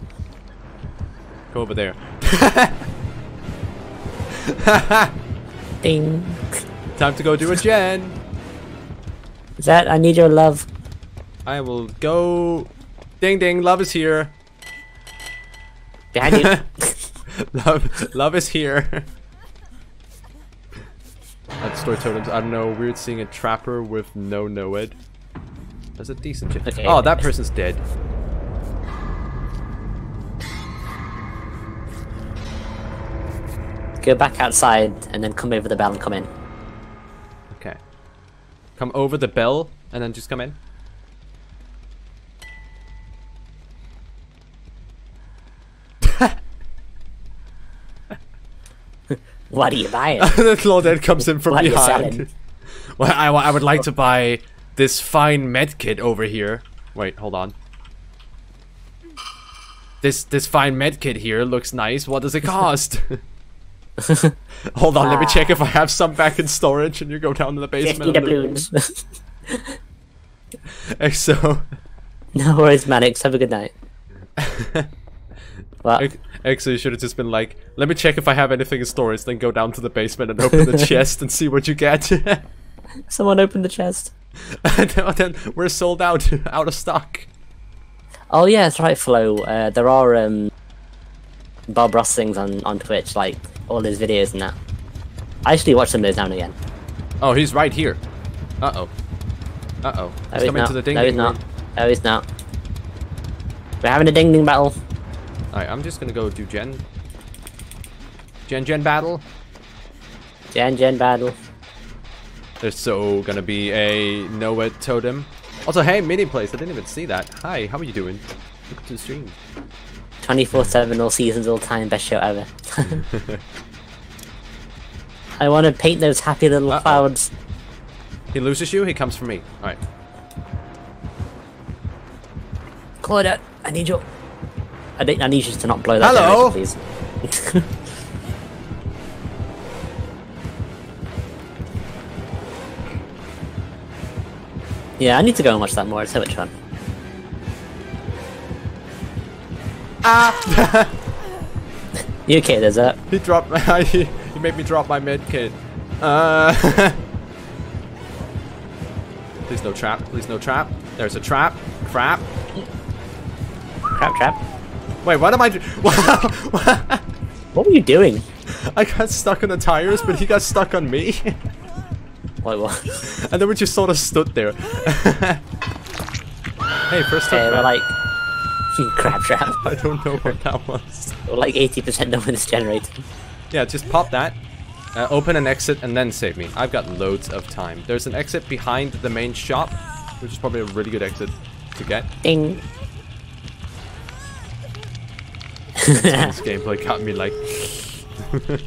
[SPEAKER 2] Go over there. <laughs>
[SPEAKER 1] Ding.
[SPEAKER 2] Time to go do a gen.
[SPEAKER 1] Is that? I need your love.
[SPEAKER 2] I will go. Ding ding, love is here.
[SPEAKER 1] Behind <laughs> you.
[SPEAKER 2] love, love is here. At story totems, I don't know. Weird seeing a trapper with no NOED. That's a decent.
[SPEAKER 1] Okay.
[SPEAKER 2] Oh, that person's dead.
[SPEAKER 1] Go back outside and then come over the bell and come in.
[SPEAKER 2] Okay. Come over the bell and then just come in? <laughs>
[SPEAKER 1] what are you buying? <laughs>
[SPEAKER 2] the Claudette comes in from
[SPEAKER 1] what
[SPEAKER 2] behind. <laughs> well, I, I would like to buy this fine med kit over here. Wait, hold on. This this fine med kit here looks nice. What does it cost? <laughs> hold on, let me check if I have some back in storage. And you go down to the basement.
[SPEAKER 1] Fifty doubloons. <laughs>
[SPEAKER 2] look- So, <laughs>
[SPEAKER 1] no worries, Mannix. Have a good night. What?
[SPEAKER 2] Ex- Exo should have just been like, let me check if I have anything in storage. Then go down to the basement and open the chest and see what you get.
[SPEAKER 1] Someone open the chest.
[SPEAKER 2] and then we're sold out, out of stock.
[SPEAKER 1] Oh yeah, that's right, Flo. Uh, there are um, Bob Ross things on on Twitch, like all his videos and that. I actually watch some of those now and again.
[SPEAKER 2] Oh, he's right here. Uh oh. Uh oh.
[SPEAKER 1] No,
[SPEAKER 2] He's
[SPEAKER 1] he's
[SPEAKER 2] coming
[SPEAKER 1] not.
[SPEAKER 2] to the ding
[SPEAKER 1] no, he's
[SPEAKER 2] ding
[SPEAKER 1] not. No, he's not. We're having a ding ding battle.
[SPEAKER 2] Alright, I'm just gonna go do Gen. Gen Gen battle.
[SPEAKER 1] Gen Gen battle.
[SPEAKER 2] There's so gonna be a NOED totem. Also, hey, mini place. I didn't even see that. Hi, how are you doing? Welcome to the stream.
[SPEAKER 1] 24 7, all seasons, all time, best show ever. <laughs> I want to paint those happy little
[SPEAKER 2] Uh-oh.
[SPEAKER 1] clouds.
[SPEAKER 2] He loses you, he comes for me. Alright.
[SPEAKER 1] Claudette, I need you. I, need- I need you to not blow that
[SPEAKER 2] Hello?
[SPEAKER 1] please. <laughs> yeah, I need to go and watch that more. It's so much fun.
[SPEAKER 2] Ah! <laughs>
[SPEAKER 1] You okay, there's that.
[SPEAKER 2] he dropped my. <laughs> he, he made me drop my med kit. Uh. <laughs> Please no trap. Please no trap. There's a trap. Crap.
[SPEAKER 1] Crap trap.
[SPEAKER 2] Wait, what am I?
[SPEAKER 1] What were you doing?
[SPEAKER 2] I got stuck on the tires, but he got stuck on me.
[SPEAKER 1] What? what?
[SPEAKER 2] and then we just sort of stood there. hey, first time.
[SPEAKER 1] we're like. Crap trap. <laughs>
[SPEAKER 2] I don't know what that was.
[SPEAKER 1] Like 80% done with this generator.
[SPEAKER 2] Yeah, just pop that. Uh, open an exit and then save me. I've got loads of time. There's an exit behind the main shop, which is probably a really good exit to get.
[SPEAKER 1] Ding.
[SPEAKER 2] this <laughs> gameplay got me like. <laughs>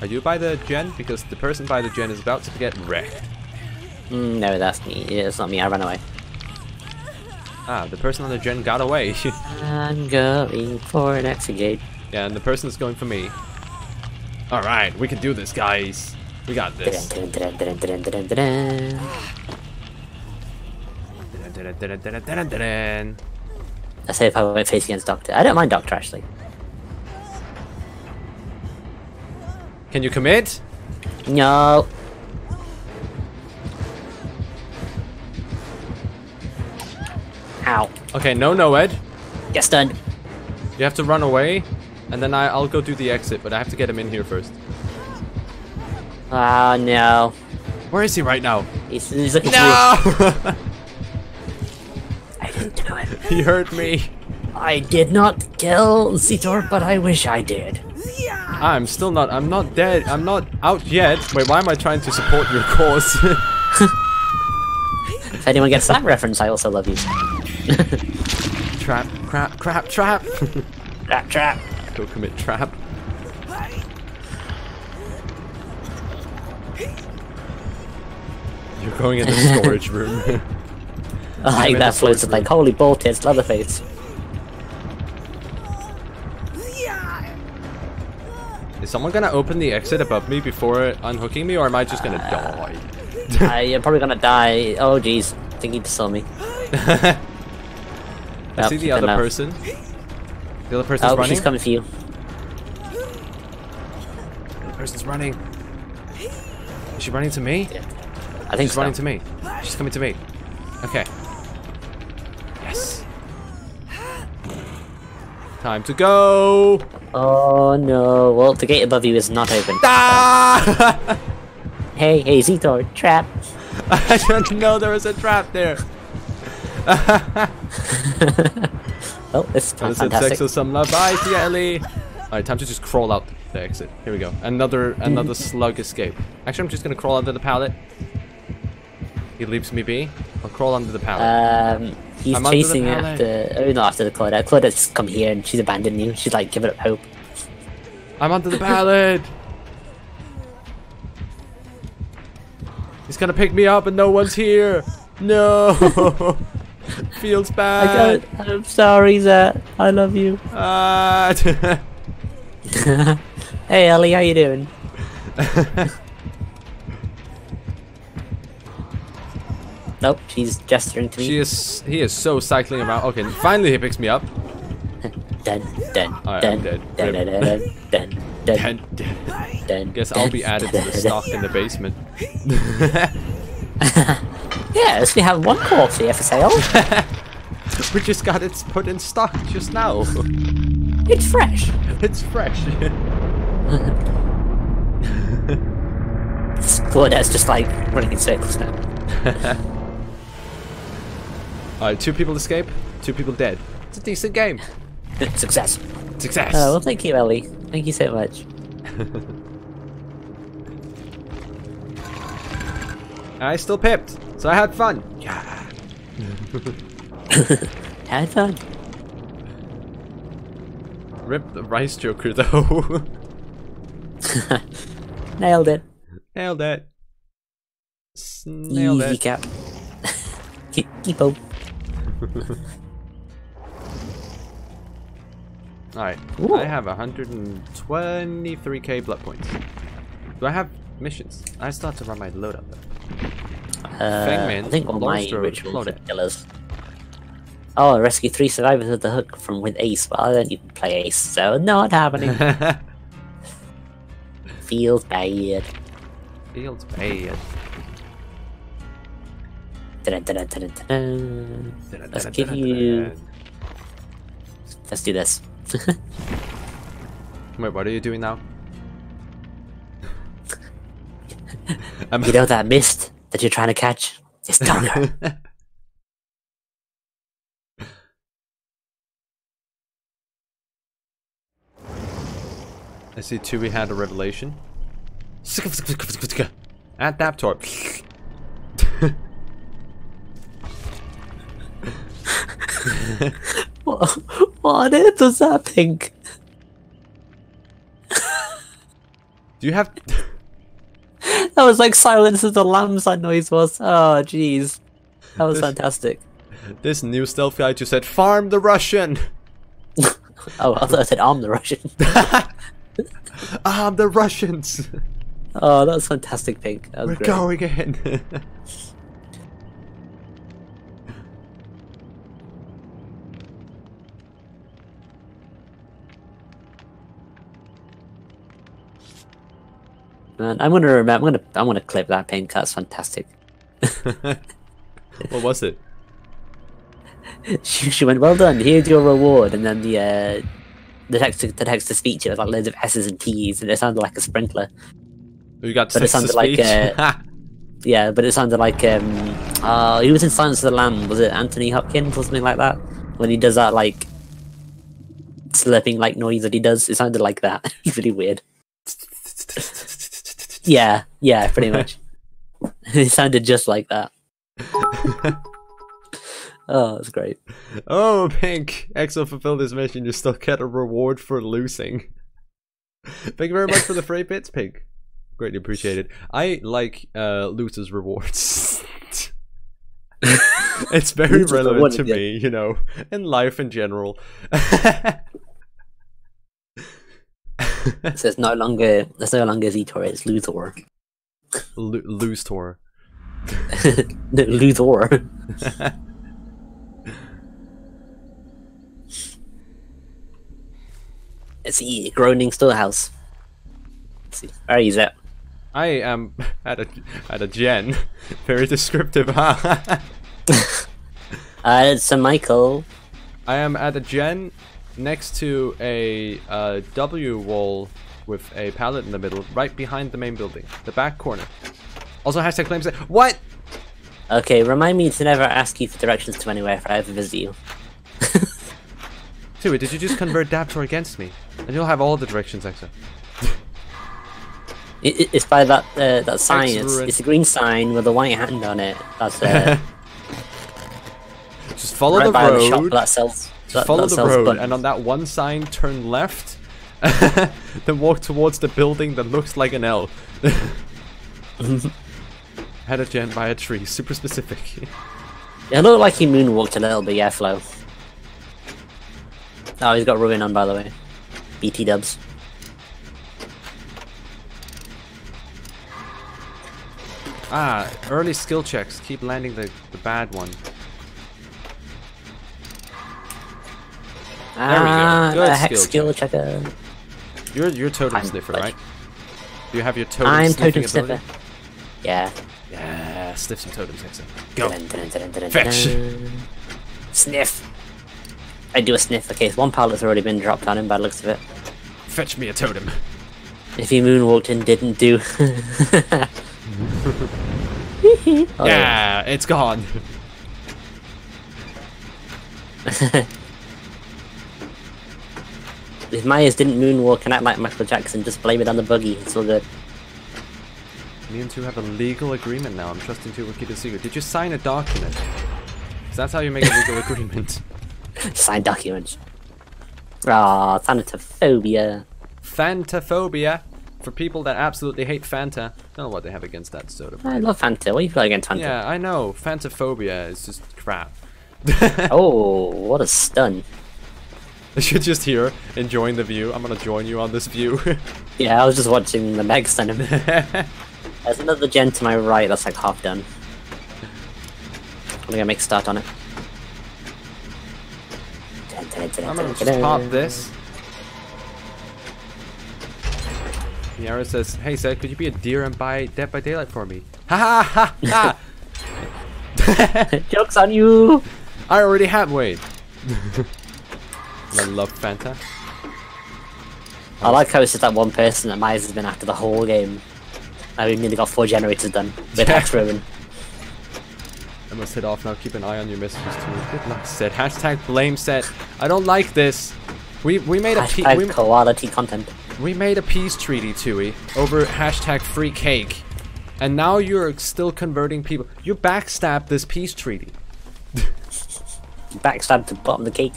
[SPEAKER 2] Are you by the gen? Because the person by the gen is about to get wrecked.
[SPEAKER 1] Mm, no, that's me. Yeah, it's not me. I ran away.
[SPEAKER 2] Ah, the person on the gen got away. <laughs>
[SPEAKER 1] I'm going for an exegate.
[SPEAKER 2] yeah, and the person is going for me. Alright, we can do this, guys. We got this.
[SPEAKER 1] Let's say if I went face against Doctor. I don't mind Doctor actually.
[SPEAKER 2] Can you commit?
[SPEAKER 1] No. Ow.
[SPEAKER 2] Okay, no, no, Ed.
[SPEAKER 1] Get stunned.
[SPEAKER 2] You have to run away, and then I, I'll go do the exit, but I have to get him in here first.
[SPEAKER 1] Oh no.
[SPEAKER 2] Where is he right now?
[SPEAKER 1] He's, he's looking for
[SPEAKER 2] No!
[SPEAKER 1] you. <laughs> I didn't do it.
[SPEAKER 2] he hurt me.
[SPEAKER 1] I did not kill Zetor, but I wish I did.
[SPEAKER 2] Ah, I'm still not, I'm not dead. I'm not out yet. Wait, why am I trying to support your <laughs> cause? <laughs>
[SPEAKER 1] If anyone gets that reference, I also love you. <laughs>
[SPEAKER 2] trap, crap, crap, trap. <laughs>
[SPEAKER 1] Trap, trap.
[SPEAKER 2] go commit trap. You're going in the <laughs> storage room.
[SPEAKER 1] I like that
[SPEAKER 2] storage
[SPEAKER 1] like, holy ball bolted Leatherface.
[SPEAKER 2] Is someone gonna open the exit above me before unhooking me, or am I just gonna die?
[SPEAKER 1] uh, you're probably gonna die. Oh jeez, I think he just saw me.
[SPEAKER 2] I see the other
[SPEAKER 1] an eye.
[SPEAKER 2] person. The other person's
[SPEAKER 1] Oh,
[SPEAKER 2] running.
[SPEAKER 1] she's coming for you.
[SPEAKER 2] The other person's running. Is she running to me?
[SPEAKER 1] I think
[SPEAKER 2] She's
[SPEAKER 1] so.
[SPEAKER 2] running to me. She's coming to me. Okay. Yes. Time to go.
[SPEAKER 1] Oh no. Well, the gate above you is not open.
[SPEAKER 2] Ah! <laughs>
[SPEAKER 1] Hey, hey, Zetor, trap. <laughs>
[SPEAKER 2] I didn't know there was a trap there. <laughs>
[SPEAKER 1] Oh, this is
[SPEAKER 2] That is
[SPEAKER 1] fantastic.
[SPEAKER 2] sex of some love. Bye, see ya, Ellie. Alright, time to just crawl out the exit. Here we go. Another another slug escape. Actually, I'm just gonna crawl under the pallet. He leaves me be. I'll crawl under the pallet.
[SPEAKER 1] Um, he's
[SPEAKER 2] I'm
[SPEAKER 1] chasing after. Oh, not after the Claudette. Claudette's come here and she's abandoned you. She's like giving up hope.
[SPEAKER 2] I'm under the pallet. <laughs> He's gonna pick me up and no one's here. No. <laughs> <laughs> Feels bad.
[SPEAKER 1] got, I'm sorry, Zat. I love you.
[SPEAKER 2] Ah. <laughs>
[SPEAKER 1] hey, Ellie, how you doing? <laughs> nope, she's gesturing to me.
[SPEAKER 2] she is. He is so cycling around. Okay, finally he picks me up.
[SPEAKER 1] Dun, dun,
[SPEAKER 2] Alright,
[SPEAKER 1] dun, dun, dun,
[SPEAKER 2] Rip.
[SPEAKER 1] dun, dun, dun,
[SPEAKER 2] And
[SPEAKER 1] dun,
[SPEAKER 2] guess I'll
[SPEAKER 1] dun,
[SPEAKER 2] be added to
[SPEAKER 1] dun,
[SPEAKER 2] the
[SPEAKER 1] dun.
[SPEAKER 2] stock in the basement. <laughs>
[SPEAKER 1] Yes, we have one corpse here for sale. <laughs>
[SPEAKER 2] we just got it put in stock just now. <laughs>
[SPEAKER 1] It's fresh.
[SPEAKER 2] it's fresh.
[SPEAKER 1] Claudette's just like running in circles now.
[SPEAKER 2] Alright, two people escape, two people dead. It's a decent game.
[SPEAKER 1] Success.
[SPEAKER 2] Success.
[SPEAKER 1] Oh, well, thank you, Ellie. Thank you so much.
[SPEAKER 2] I still pipped, so I had fun. Yeah. <laughs>
[SPEAKER 1] Had fun.
[SPEAKER 2] Rip the rice joker though. <laughs>
[SPEAKER 1] Nailed it.
[SPEAKER 2] Nailed it. Nailed
[SPEAKER 1] Easy
[SPEAKER 2] it.
[SPEAKER 1] cap. <laughs> keep, keep up.
[SPEAKER 2] Alright, I have 123k blood points. Do I have missions? I start to run my load up though.
[SPEAKER 1] Uh, I think all my rituals are killers. Oh, rescue three survivors of the hook from with Ace, but I don't even play Ace, so not happening. <laughs> Feels bad.
[SPEAKER 2] Feels bad.
[SPEAKER 1] Dun, dun, dun. Let's give you. Let's do this. <laughs>
[SPEAKER 2] Wait, what are you doing now? <laughs>
[SPEAKER 1] you know that mist that you're trying to catch? It's darker. <laughs>
[SPEAKER 2] I see two we had a revelation. At Daptor. <laughs>
[SPEAKER 1] what, what on earth was that pink?
[SPEAKER 2] Do you have <laughs>
[SPEAKER 1] That was like Silence of the Lambs that noise was. Oh, jeez. That was
[SPEAKER 2] This-
[SPEAKER 1] fantastic.
[SPEAKER 2] this new stealth guy just said farm the Russian? <laughs>
[SPEAKER 1] Oh, I thought I said arm the Russian. <laughs>
[SPEAKER 2] Ah, the Russians!
[SPEAKER 1] Oh, that was fantastic, Pink. That was
[SPEAKER 2] We're
[SPEAKER 1] great.
[SPEAKER 2] going in.
[SPEAKER 1] Man, I'm gonna remember. I'm gonna. I'm gonna clip that Pink. That's fantastic.
[SPEAKER 2] what was it?
[SPEAKER 1] she, she went, "Well done. Here's your reward." And then the uh, the text the text to speech it was like loads of S's and T's, and it sounded like a sprinkler.
[SPEAKER 2] You got
[SPEAKER 1] But it sounded like, uh, <laughs> Yeah, but it sounded like um, uh, he was in Silence of the Lamb. Was it Anthony Hopkins or something like that? When he does that like slurping like noise that he does, it sounded like that. <laughs> It's really weird. Yeah, yeah, <laughs> pretty much. <laughs> it sounded just like that. <laughs> oh, that's great.
[SPEAKER 2] oh, Pink! Exo fulfilled his mission. You still get a reward for losing. Thank you very much for the free bits, Pink. Greatly appreciated. I like uh, losers' rewards. it's very relevant to me, you know, in life in general.
[SPEAKER 1] It says no longer. There's no longer Zetor. It's Luthor.
[SPEAKER 2] Tour. <laughs>
[SPEAKER 1] no, Luthor. It's the groaning storehouse. Let's see. Where is it?
[SPEAKER 2] I am <laughs> at a at a gen. <laughs> Very descriptive, huh?
[SPEAKER 1] Uh, it's St. Michael.
[SPEAKER 2] I am at a gen next to a uh, W wall with a pallet in the middle, right behind the main building, the back corner. Also, hashtag claims. What?
[SPEAKER 1] Okay, remind me to never ask you for directions to anywhere if I ever visit you.
[SPEAKER 2] Dude, did you just convert Daptor against me? And you'll have all the directions, Exa.
[SPEAKER 1] It, it- it's by that uh, that sign. It's, it's a green sign with a white hand on it. That's uh, <laughs>
[SPEAKER 2] Just follow
[SPEAKER 1] right
[SPEAKER 2] the
[SPEAKER 1] by the shop
[SPEAKER 2] road.
[SPEAKER 1] that sells. That,
[SPEAKER 2] follow
[SPEAKER 1] that
[SPEAKER 2] the road,
[SPEAKER 1] buttons.
[SPEAKER 2] and on that one sign, turn left. <laughs> then walk towards the building that looks like an L. <laughs> Had a gen by a tree, super specific. <laughs>
[SPEAKER 1] It looked like he moonwalked a little bit, yeah, Flo. Oh, he's got ruin on, by the way. BT dubs.
[SPEAKER 2] ah, early skill checks. Keep landing the, the bad one. We go.
[SPEAKER 1] Ah,
[SPEAKER 2] Good
[SPEAKER 1] the
[SPEAKER 2] skill
[SPEAKER 1] skill checker.
[SPEAKER 2] You're you're totem
[SPEAKER 1] I'm
[SPEAKER 2] sniffer, right? Do you have your totem
[SPEAKER 1] I'm
[SPEAKER 2] sniffing
[SPEAKER 1] totem
[SPEAKER 2] ability?
[SPEAKER 1] sniffer. Yeah.
[SPEAKER 2] Yeah, sniff some totems next time. Go.
[SPEAKER 1] Dun, dun, dun, dun, dun,
[SPEAKER 2] Fetch.
[SPEAKER 1] dun. Sniff. I do a sniff. Okay, so one pallet's already been dropped on him by the looks of it.
[SPEAKER 2] Fetch me a totem.
[SPEAKER 1] If he moonwalked and didn't do. Oh, <laughs>
[SPEAKER 2] yeah, it's gone. <laughs>
[SPEAKER 1] If Myers didn't moonwalk and act like Michael Jackson, just blame it on the buggy. It's all good.
[SPEAKER 2] Me and two have a legal agreement now. I'm trusting two keep it secret. Did you sign a document? 'Cause that's how you make a legal <laughs> agreement.
[SPEAKER 1] Signed documents. Ah, thanatophobia.
[SPEAKER 2] Fantaphobia. For people that absolutely hate Fanta. Don't know what they have against that soda.
[SPEAKER 1] I love Fanta. What you got against Fanta?
[SPEAKER 2] Yeah, I know. Fantaphobia is just crap. <laughs>
[SPEAKER 1] Oh, what a stun. <laughs>
[SPEAKER 2] You're just here enjoying the view. I'm gonna join you on this view. <laughs>
[SPEAKER 1] Yeah, I was just watching the Meg stun <laughs> him. There's another gen to my right that's like half done. I'm gonna make a start on it.
[SPEAKER 2] I'm gonna just pop this. Yara says, "Hey Zed, could you be a deer and buy Dead by Daylight for me?" Ha ha ha ha!
[SPEAKER 1] Joke's on you!
[SPEAKER 2] I already have Wade. I love Fanta.
[SPEAKER 1] I like how it's just that one person that Myers has been after the whole game. I mean, nearly got four generators done with Hex Ruin.
[SPEAKER 2] I must head off now. Keep an eye on your messages too. Good luck, Zed. Hashtag blame set. I don't like this. We we made a pe- we,
[SPEAKER 1] quality content.
[SPEAKER 2] we made a peace treaty, Tui, over hashtag free cake, and now you're still converting people. You backstabbed this peace treaty. <laughs>
[SPEAKER 1] Backstab to the bottom of the cake.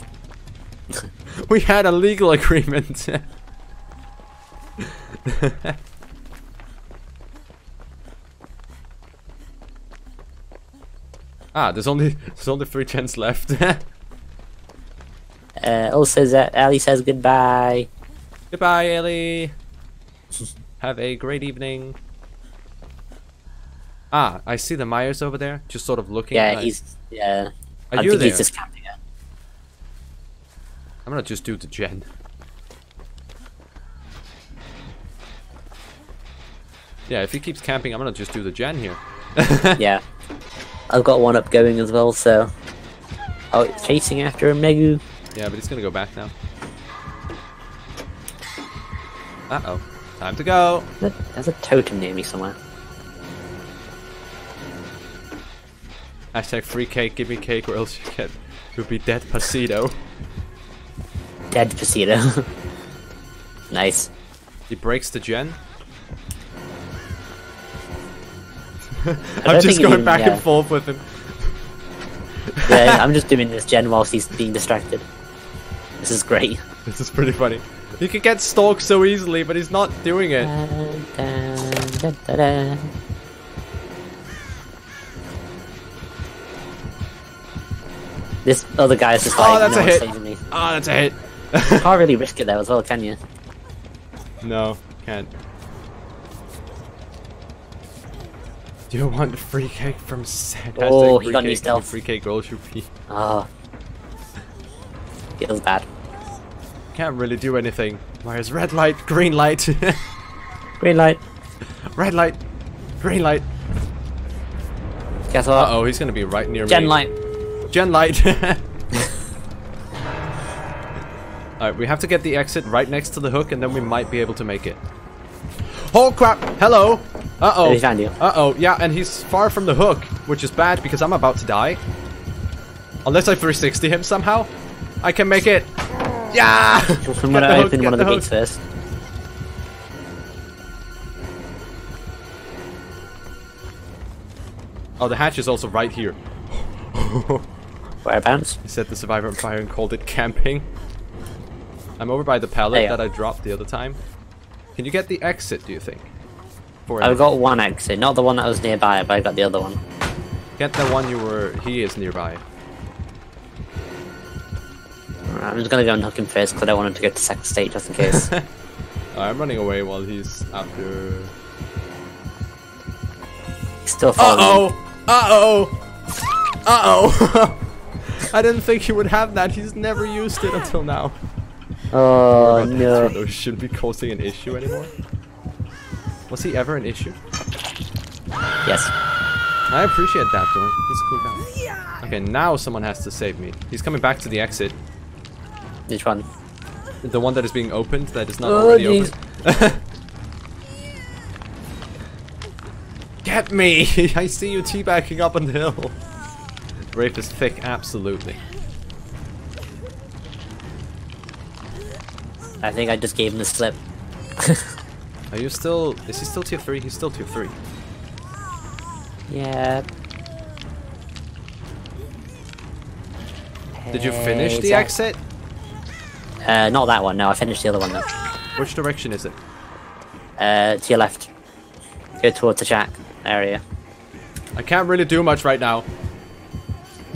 [SPEAKER 1] <laughs>
[SPEAKER 2] We had a legal agreement. <laughs> ah, there's only there's only three gens left. <laughs>
[SPEAKER 1] Uh, also, that Ali says goodbye.
[SPEAKER 2] Goodbye, Ellie. Have a great evening. Ah, I see the Myers over there, just sort of looking.
[SPEAKER 1] Yeah,
[SPEAKER 2] at-
[SPEAKER 1] he's yeah.
[SPEAKER 2] Are
[SPEAKER 1] I
[SPEAKER 2] you
[SPEAKER 1] think
[SPEAKER 2] there?
[SPEAKER 1] he's just camping.
[SPEAKER 2] I'm gonna just do the gen. Yeah, if he keeps camping, I'm gonna just do the gen here. <laughs>
[SPEAKER 1] yeah. I've got one up going as well, so. Oh, it's chasing after a Megu.
[SPEAKER 2] Yeah, but he's gonna go back now. Uh oh. Time to go.
[SPEAKER 1] There's a- There's a totem near me somewhere.
[SPEAKER 2] Hashtag free cake, give me cake, or else you get you'll be dead Pasito.
[SPEAKER 1] Dead Pasito. <laughs> nice.
[SPEAKER 2] He breaks the gen. <laughs> I'm just going
[SPEAKER 1] even-
[SPEAKER 2] back
[SPEAKER 1] yeah.
[SPEAKER 2] and forth with him. <laughs>
[SPEAKER 1] Yeah, I'm just doing this gen whilst he's being distracted. This is great.
[SPEAKER 2] This is pretty funny. He can get stalked so easily, but he's not doing it.
[SPEAKER 1] Dun, dun, dun. This other guy's just
[SPEAKER 2] Oh,
[SPEAKER 1] like,
[SPEAKER 2] that's
[SPEAKER 1] no
[SPEAKER 2] a hit. Ah, that's a hit.
[SPEAKER 1] Can't really risk it there as well, can you?
[SPEAKER 2] no, can't. Do you want free cake from Seth?
[SPEAKER 1] Oh, he got new stealth.
[SPEAKER 2] Free cake girl should be.
[SPEAKER 1] Oh. Feels bad.
[SPEAKER 2] Can't really do anything. Where's red light, green light, <laughs>
[SPEAKER 1] Green light. <laughs>
[SPEAKER 2] red light, green light.
[SPEAKER 1] Guess what?
[SPEAKER 2] Uh oh, he's gonna be right near
[SPEAKER 1] Gen
[SPEAKER 2] me.
[SPEAKER 1] Gen light.
[SPEAKER 2] Gen light. <laughs> Alright, we have to get the exit right next to the hook and then we might be able to make it. Oh crap! Hello! Uh
[SPEAKER 1] Oh,
[SPEAKER 2] oh.
[SPEAKER 1] he found you.
[SPEAKER 2] Uh oh, yeah, and he's far from the hook, which is bad because I'm about to die. Unless I 360 him somehow. I can make it! Yeah! <laughs>
[SPEAKER 1] I'm
[SPEAKER 2] Get
[SPEAKER 1] gonna
[SPEAKER 2] the hook,
[SPEAKER 1] open
[SPEAKER 2] get
[SPEAKER 1] one of the
[SPEAKER 2] hook.
[SPEAKER 1] gates first.
[SPEAKER 2] Oh, the hatch is also right here.
[SPEAKER 1] Whereabouts?
[SPEAKER 2] He set the survivor on fire and called it camping. I'm over by the pallet that I uh, dropped the other time. Can you get the exit, do you think? For
[SPEAKER 1] I've got one exit, not the one that was nearby, but I got the other one.
[SPEAKER 2] Get the one you were... He is nearby.
[SPEAKER 1] Alright, I'm just gonna go and hook him first because I don't want him to go to second stage just in case. <laughs>
[SPEAKER 2] I'm running away while he's after...
[SPEAKER 1] He's still following.
[SPEAKER 2] Uh-oh! Uh-oh! Uh-oh! <laughs> I didn't think he would have that. He's never used it until now.
[SPEAKER 1] Oh no.
[SPEAKER 2] Those shouldn't be causing an issue anymore. Was he ever an issue?
[SPEAKER 1] Yes.
[SPEAKER 2] I appreciate that, Dorn. He's a cool guy. Okay, now someone has to save me. He's coming back to the exit.
[SPEAKER 1] Which one?
[SPEAKER 2] The one that is being opened, that is not
[SPEAKER 1] Oh,
[SPEAKER 2] already
[SPEAKER 1] jeez.
[SPEAKER 2] open. <laughs> Get me! <laughs> I see you teabagging up on the hill. Rafe is thick, absolutely.
[SPEAKER 1] I think I just gave him the slip.
[SPEAKER 2] Are you still... Is he still tier 3? He's still tier 3.
[SPEAKER 1] yeah.
[SPEAKER 2] Did you finish
[SPEAKER 1] Hey,
[SPEAKER 2] the
[SPEAKER 1] Zach.
[SPEAKER 2] exit?
[SPEAKER 1] Uh, not that one. No, I finished the other one though.
[SPEAKER 2] Which direction is it?
[SPEAKER 1] Uh, to your left. Go towards the shack area.
[SPEAKER 2] I can't really do much right now.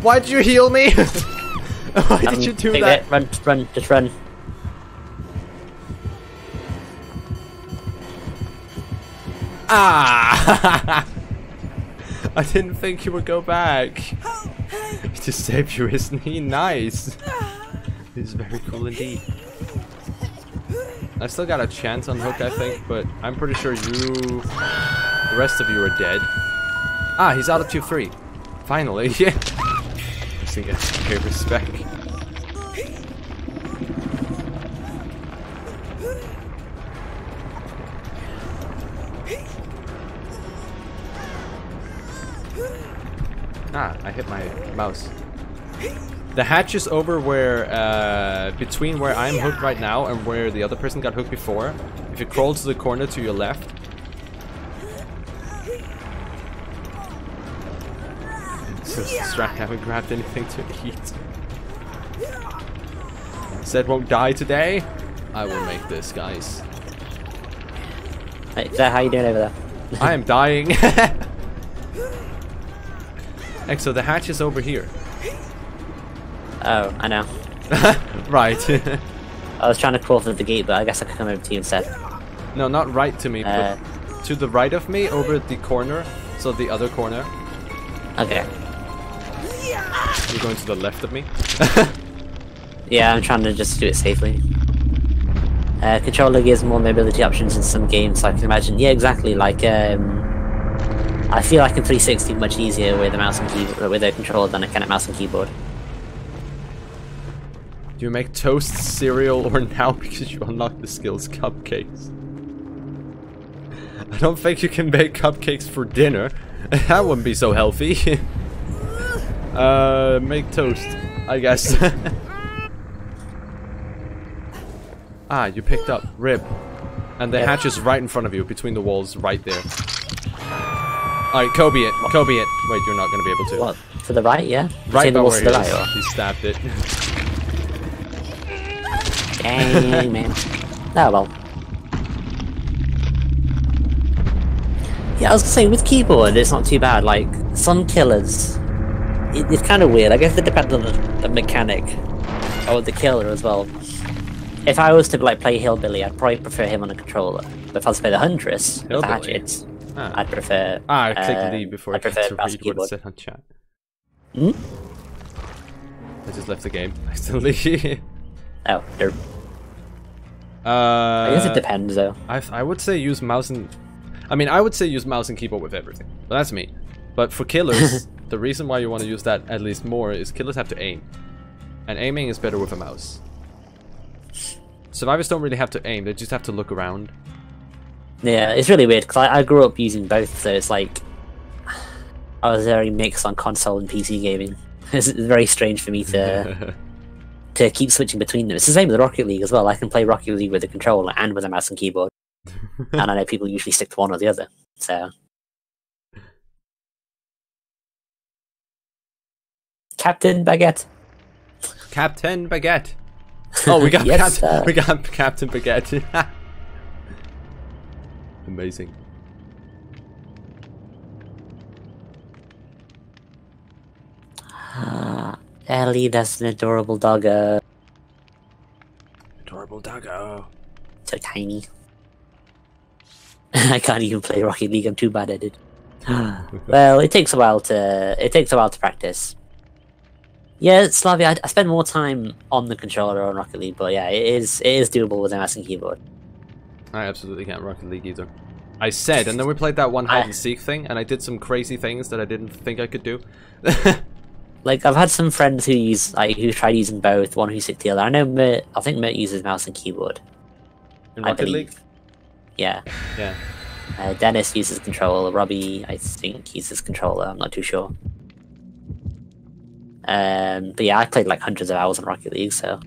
[SPEAKER 2] Why'd you heal me? <laughs> Why did
[SPEAKER 1] Um,
[SPEAKER 2] you do that?
[SPEAKER 1] it, Run, just run, just run.
[SPEAKER 2] Ah! <laughs> I didn't think he would go back. He just saved you, isn't he? Nice. He's very cool indeed. I still got a chance on hook, I think, but I'm pretty sure you, the rest of you are dead. Ah, he's out of 2-3. Finally, yeah. <laughs> Just think that's pay respect. Ah, I hit my mouse. The hatch is over where, uh, between where I'm hooked right now and where the other person got hooked before. If you crawl to the corner to your left. Since Strat haven't grabbed anything to eat. Said won't die today. I will make this, guys.
[SPEAKER 1] Hey, Zach, how you doing over there?
[SPEAKER 2] I am dying. <laughs> Exo, the hatch is over here.
[SPEAKER 1] Oh, I know. <laughs>
[SPEAKER 2] right. <laughs>
[SPEAKER 1] I was trying to crawl through the gate, but I guess I could come over to you instead.
[SPEAKER 2] no, not right to me,
[SPEAKER 1] Uh.
[SPEAKER 2] but to the right of me, over the corner. So the other corner.
[SPEAKER 1] Okay.
[SPEAKER 2] You're going to the left of me. <laughs>
[SPEAKER 1] Yeah, I'm trying to just do it safely. Uh, controller gives more mobility options in some games, I can imagine. Yeah, exactly. Like, um, I feel like in 360 much easier with a mouse and keyboard, with a controller than I can a mouse and keyboard.
[SPEAKER 2] Do you make toast, cereal, or now <laughs> because you unlock the skills cupcakes? I don't think you can bake cupcakes for dinner. <laughs> that wouldn't be so healthy. <laughs> uh, make toast, I guess. ah, you picked up rib. And the
[SPEAKER 1] Yeah.
[SPEAKER 2] hatch is right in front of you, between the walls, right there. Alright, Kobe it, Kobe it. Wait, you're not gonna be able to.
[SPEAKER 1] What? To the right, yeah?
[SPEAKER 2] Right
[SPEAKER 1] the
[SPEAKER 2] by where
[SPEAKER 1] to the
[SPEAKER 2] he
[SPEAKER 1] right, or?
[SPEAKER 2] He stabbed it.
[SPEAKER 1] Dang, man. Oh well. Yeah, I was gonna say, with keyboard, it's not too bad. Like, some killers, it, it's kind of weird. I guess it depends on the, the mechanic or the killer as well. If I was to like play Hillbilly, I'd probably prefer him on a controller. But if I was to play the Huntress, with the
[SPEAKER 2] Hillbilly? Ah.
[SPEAKER 1] I'd prefer.
[SPEAKER 2] Ah, I clicked
[SPEAKER 1] uh,
[SPEAKER 2] leave before
[SPEAKER 1] I
[SPEAKER 2] I
[SPEAKER 1] prefer
[SPEAKER 2] to read
[SPEAKER 1] and
[SPEAKER 2] what it said on chat.
[SPEAKER 1] Hmm?
[SPEAKER 2] I just left the game. <laughs> Accidentally.
[SPEAKER 1] Oh, derp.
[SPEAKER 2] uh,
[SPEAKER 1] I guess it depends though.
[SPEAKER 2] I, I would say use mouse and... I mean, I would say use mouse and keyboard with everything. But that's me. But for killers, <laughs> the reason why you want to use that at least more is killers have to aim. And aiming is better with a mouse. Survivors don't really have to aim, they just have to look around.
[SPEAKER 1] Yeah, it's really weird because I, I grew up using both, so it's like I was very mixed on console and PC gaming. <laughs> It's very strange for me to <laughs> to keep switching between them. It's the same with Rocket League as well. I can play Rocket League with a controller and with a mouse and keyboard, <laughs> and I know people usually stick to one or the other. So, Captain Baguette.
[SPEAKER 2] Captain Baguette. Oh, we got
[SPEAKER 1] Yes,
[SPEAKER 2] Captain, we got Captain Baguette. Amazing.
[SPEAKER 1] Ah, <gasps> Ellie, that's an adorable doggo.
[SPEAKER 2] Adorable doggo.
[SPEAKER 1] So tiny. <laughs> I can't even play Rocket League. I'm too bad at it. <gasps> well, it takes a while to it takes a while to practice. Yeah, Slavia, I, I spend more time on the controller on Rocket League, but yeah, it is it is doable with a mouse and keyboard.
[SPEAKER 2] I absolutely can't Rocket League either. I said, and then we played that one
[SPEAKER 1] I-
[SPEAKER 2] hide and seek thing, and I did some crazy things that I didn't think I could do. <laughs>
[SPEAKER 1] Like I've had some friends who use like who tried using both, one who stick the other. I know Mert, I think Mert uses mouse and keyboard.
[SPEAKER 2] In
[SPEAKER 1] I
[SPEAKER 2] Rocket. League?
[SPEAKER 1] Yeah.
[SPEAKER 2] Yeah.
[SPEAKER 1] Uh, Dennis uses controller. Robbie, I think, uses controller. I'm not too sure. Um, but yeah, I played like hundreds of hours on Rocket League, so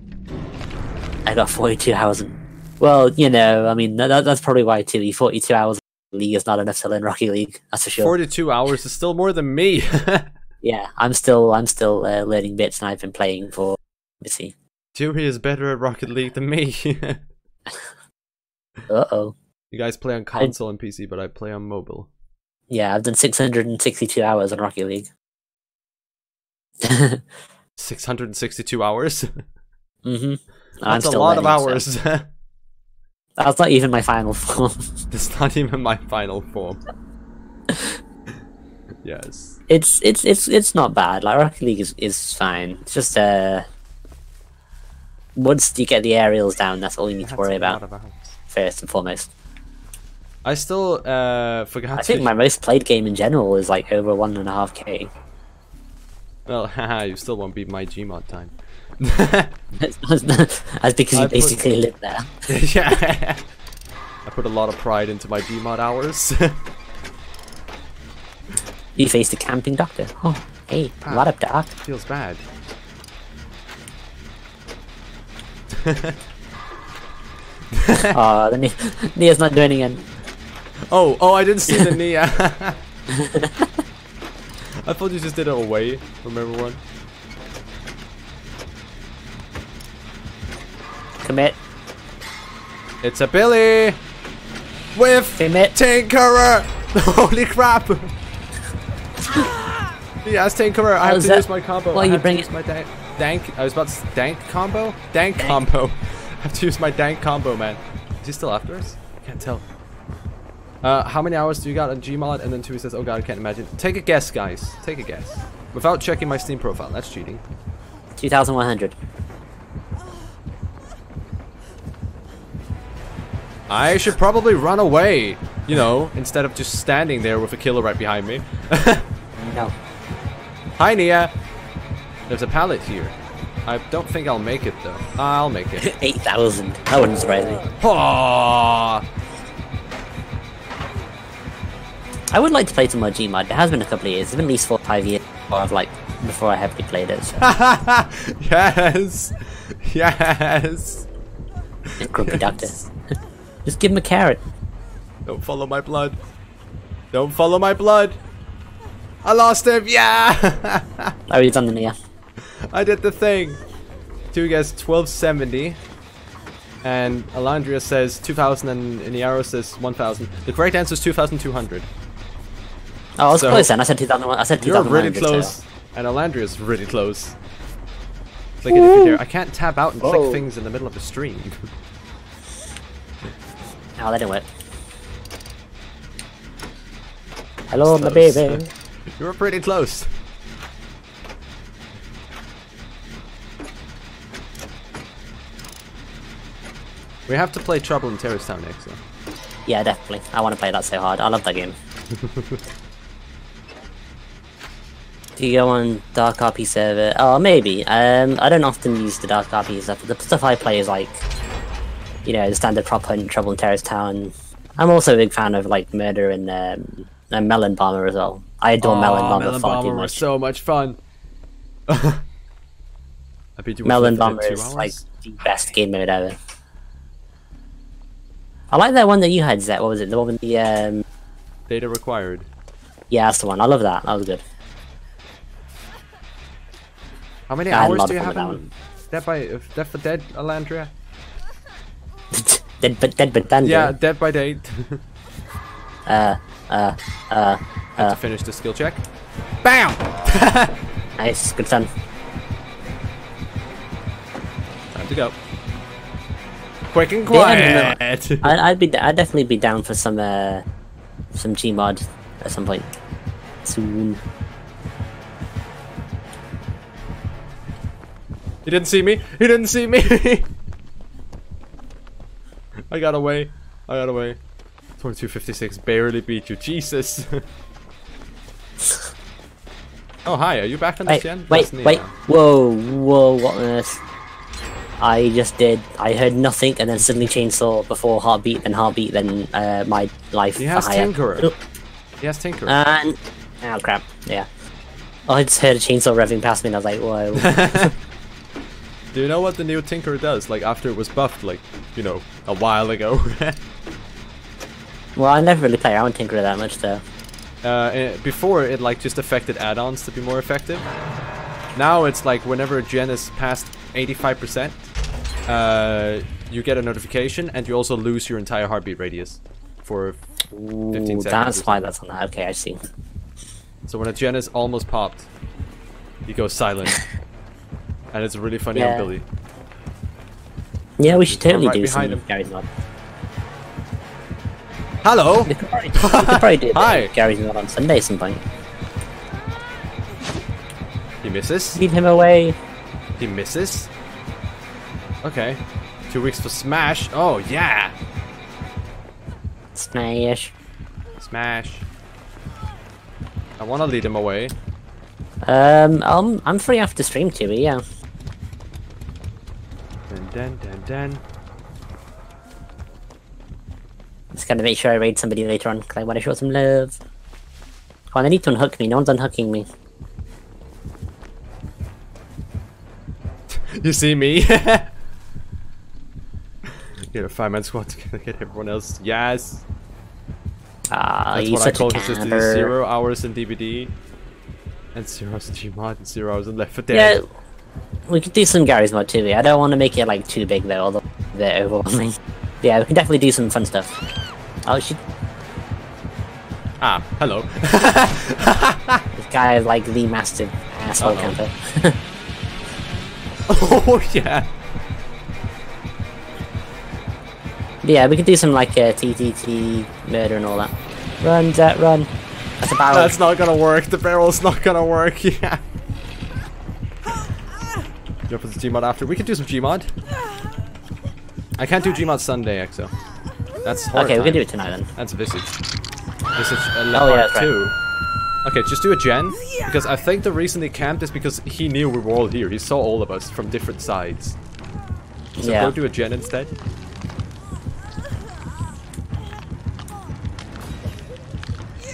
[SPEAKER 1] I got 42 hours. In... Well, you know, I mean, that, that's probably why too. 42 hours in League is not enough to learn Rocket League. That's for sure.
[SPEAKER 2] 42 hours is still more than me. <laughs>
[SPEAKER 1] Yeah, I'm still, I'm still uh, learning bits, and I've been playing for. Let's see.
[SPEAKER 2] Jury is better at Rocket League than me. <laughs>
[SPEAKER 1] Uh oh.
[SPEAKER 2] you guys play on console and PC, but I play on mobile.
[SPEAKER 1] Yeah, I've done 662 hours on Rocket League. <laughs>
[SPEAKER 2] 662 hours?
[SPEAKER 1] hmm
[SPEAKER 2] That's a lot of hours.
[SPEAKER 1] That's not even my final form. <laughs>
[SPEAKER 2] It's not even my final form. yes.
[SPEAKER 1] it's it's it's it's not bad. Like Rocket League is, is fine. It's just uh once you get the aerials down, that's all you need to worry
[SPEAKER 2] a
[SPEAKER 1] about first and foremost.
[SPEAKER 2] I still uh, forgot
[SPEAKER 1] I think my most played game in general is like over one and a half k.
[SPEAKER 2] Well, <laughs> haha, you still won't beat my Gmod time. <laughs>
[SPEAKER 1] That's because
[SPEAKER 2] I
[SPEAKER 1] you
[SPEAKER 2] put-
[SPEAKER 1] basically live there. <laughs>
[SPEAKER 2] yeah. <laughs> I put a lot of pride into my Gmod hours.
[SPEAKER 1] You faced a camping doctor. Oh, hey,
[SPEAKER 2] Ah.
[SPEAKER 1] what up, doc?
[SPEAKER 2] Feels bad.
[SPEAKER 1] Oh, the Nea- Nea's not doing it again.
[SPEAKER 2] Oh, oh, I didn't see the knee. I thought you just did it away from everyone.
[SPEAKER 1] Commit.
[SPEAKER 2] It's a Billy with
[SPEAKER 1] Commit.
[SPEAKER 2] Tinkerer. <laughs> Holy crap! yes, Tinkerer. I have to
[SPEAKER 1] that-
[SPEAKER 2] use my combo.
[SPEAKER 1] Well,
[SPEAKER 2] I
[SPEAKER 1] you
[SPEAKER 2] have to
[SPEAKER 1] bring
[SPEAKER 2] use
[SPEAKER 1] it-
[SPEAKER 2] my dank. Dank. I was about to dank combo. Dank,
[SPEAKER 1] Dank.
[SPEAKER 2] combo. <laughs> I have to use my dank combo, man. Is he still after us? I can't tell. Uh, how many hours do you got on Gmod? And then Tui says, "Oh God, I can't imagine." Take a guess, guys. Take a guess. Without checking my Steam profile. That's cheating.
[SPEAKER 1] 2,100.
[SPEAKER 2] I should probably run away. You know, instead of just standing there with a killer right behind me. <laughs>
[SPEAKER 1] No.
[SPEAKER 2] Hi, Nea. There's a pallet here. I don't think I'll make it though. I'll make it. <laughs>
[SPEAKER 1] 8,000. That wouldn't surprise me.
[SPEAKER 2] Aww.
[SPEAKER 1] I would like to play some more Gmod. It has been a couple of years. It's been at least four or five years before I've like before I heavily played it. So. <laughs>
[SPEAKER 2] yes. Yes.
[SPEAKER 1] Grumpy Doctor. Just give him a carrot.
[SPEAKER 2] Don't follow my blood. Don't follow my blood. I lost him. Yeah. <laughs>
[SPEAKER 1] Oh, he's on the Nea.
[SPEAKER 2] I did the thing. Two guys, 1270. And Alandria says 2000 and Niaro says 1000. The correct answer is 2200.
[SPEAKER 1] Oh, I was
[SPEAKER 2] So-
[SPEAKER 1] close then. I said 2001. I said
[SPEAKER 2] You're really close.
[SPEAKER 1] So.
[SPEAKER 2] And Alandria's really close. Look at it here. I can't tab out and click things in the middle of the stream. <laughs>
[SPEAKER 1] Oh, that didn't work. Hello, my baby.
[SPEAKER 2] you were pretty close. We have to play Trouble in Terrorist Town next, though.
[SPEAKER 1] Yeah, definitely. I want to play that so hard. I love that game. <laughs> Do you go on Dark RP server? Oh, maybe. Um, I don't often use the Dark RP stuff. The stuff I play is like, you know, the standard prop hunt, Trouble in Terrorist Town. I'm also a big fan of like Murder and um, and Melon Bomber as well. I adore Melon
[SPEAKER 2] Aw,
[SPEAKER 1] Bomber
[SPEAKER 2] Melon
[SPEAKER 1] far
[SPEAKER 2] Bomber
[SPEAKER 1] too
[SPEAKER 2] was
[SPEAKER 1] much.
[SPEAKER 2] so much fun. <laughs> I beat you
[SPEAKER 1] Melon
[SPEAKER 2] Left 4
[SPEAKER 1] Bomber is
[SPEAKER 2] hours.
[SPEAKER 1] like the best game mode ever. I like that one that you had, Zet. What was it? The one with the um,
[SPEAKER 2] Data required.
[SPEAKER 1] yeah, that's the one. I love that. That was good.
[SPEAKER 2] How many
[SPEAKER 1] I
[SPEAKER 2] hours do
[SPEAKER 1] of
[SPEAKER 2] you
[SPEAKER 1] fun
[SPEAKER 2] have
[SPEAKER 1] with
[SPEAKER 2] in Dead by Dead for Dead, Alandria? <laughs>
[SPEAKER 1] dead but dead but done.
[SPEAKER 2] Yeah, Dead by Date. <laughs>
[SPEAKER 1] Uh, uh, uh,
[SPEAKER 2] Had
[SPEAKER 1] uh.
[SPEAKER 2] to finish the skill check. Bam! <laughs>
[SPEAKER 1] Nice, good son.
[SPEAKER 2] Time to go. Quick and
[SPEAKER 1] Yeah,
[SPEAKER 2] quiet.
[SPEAKER 1] I'd, I'd be, I'd definitely be down for some, uh, some Gmod at some point soon.
[SPEAKER 2] He didn't see me. He didn't see me. I got away. I got away. 2256 barely beat you. Jesus. oh, hi. Are you back on this
[SPEAKER 1] Wait,
[SPEAKER 2] gen?
[SPEAKER 1] wait,
[SPEAKER 2] That's
[SPEAKER 1] wait.
[SPEAKER 2] Neo.
[SPEAKER 1] Whoa, whoa, what on earth? I just did. I heard nothing and then suddenly chainsaw before heartbeat, then heartbeat, then uh, my life.
[SPEAKER 2] He has
[SPEAKER 1] for higher.
[SPEAKER 2] Tinkerer. He has Tinker.
[SPEAKER 1] And oh crap, yeah. Oh, I just heard a chainsaw revving past me, and I was like, whoa. <laughs>
[SPEAKER 2] Do you know what the new Tinker does? Like after it was buffed, like you know, a while ago.
[SPEAKER 1] well, I never really play around Tinkerer that much, though. <laughs>
[SPEAKER 2] uh, eh, before it like just affected add-ons to be more effective. Now it's like whenever a gen is past 85%, uh, you get a notification and you also lose your entire heartbeat radius for 15
[SPEAKER 1] Ooh,
[SPEAKER 2] seconds.
[SPEAKER 1] that's why that's on that. Okay, I see.
[SPEAKER 2] So when a gen is almost popped, you go silent. <laughs> and it's really funny
[SPEAKER 1] Yeah.
[SPEAKER 2] ability.
[SPEAKER 1] Yeah, we should totally
[SPEAKER 2] right
[SPEAKER 1] do
[SPEAKER 2] behind
[SPEAKER 1] some
[SPEAKER 2] him.
[SPEAKER 1] Garry's Mod.
[SPEAKER 2] Hello!
[SPEAKER 1] We could probably, we could probably do <laughs>
[SPEAKER 2] Hi.
[SPEAKER 1] Garry's Mod on Sunday some point.
[SPEAKER 2] He misses.
[SPEAKER 1] Lead him away.
[SPEAKER 2] He misses. Okay. Two weeks for Smash. Oh, yeah!
[SPEAKER 1] Smash.
[SPEAKER 2] Smash. I want to lead him away.
[SPEAKER 1] Um, I'm I'm free after stream too. Yeah.
[SPEAKER 2] Dun dun dun.
[SPEAKER 1] Just gotta make sure I raid somebody later on because I want to show some love. On, they need to unhook me. No one's unhooking me. <laughs>
[SPEAKER 2] You see me? <laughs> Get a five man squad to get everyone else. Yes!
[SPEAKER 1] Ah,
[SPEAKER 2] That's
[SPEAKER 1] he's
[SPEAKER 2] what I
[SPEAKER 1] such
[SPEAKER 2] call
[SPEAKER 1] a
[SPEAKER 2] consistency.
[SPEAKER 1] camper.
[SPEAKER 2] Zero hours in DBD. And zero hours in Gmod and zero hours in Left 4
[SPEAKER 1] Yeah,
[SPEAKER 2] Dead.
[SPEAKER 1] We could do some Garry's Mod too. I don't want to make it like too big though, although bit overwhelming. <laughs> Yeah, we can definitely do some fun stuff. Oh, she,
[SPEAKER 2] Ah, hello. <laughs>
[SPEAKER 1] this guy is like the massive asshole
[SPEAKER 2] Uh-oh.
[SPEAKER 1] camper. <laughs>
[SPEAKER 2] oh, yeah.
[SPEAKER 1] yeah, we could do some like uh, TTT murder and all that. Run, Jet, run. That's a barrel.
[SPEAKER 2] That's not gonna work. The barrel's not gonna work. Yeah. Jump into the Gmod after. We could do some Gmod. I can't do Gmod Sunday, EXO. That's horror
[SPEAKER 1] okay, we
[SPEAKER 2] time.
[SPEAKER 1] can do it tonight then.
[SPEAKER 2] That's Visage. Visage uh,
[SPEAKER 1] Oh, yeah, that's right.
[SPEAKER 2] 2. Okay, just do a gen. Because I think the reason they camped is because he knew we were all here. He saw all of us from different sides. So
[SPEAKER 1] yeah.
[SPEAKER 2] go do a gen instead.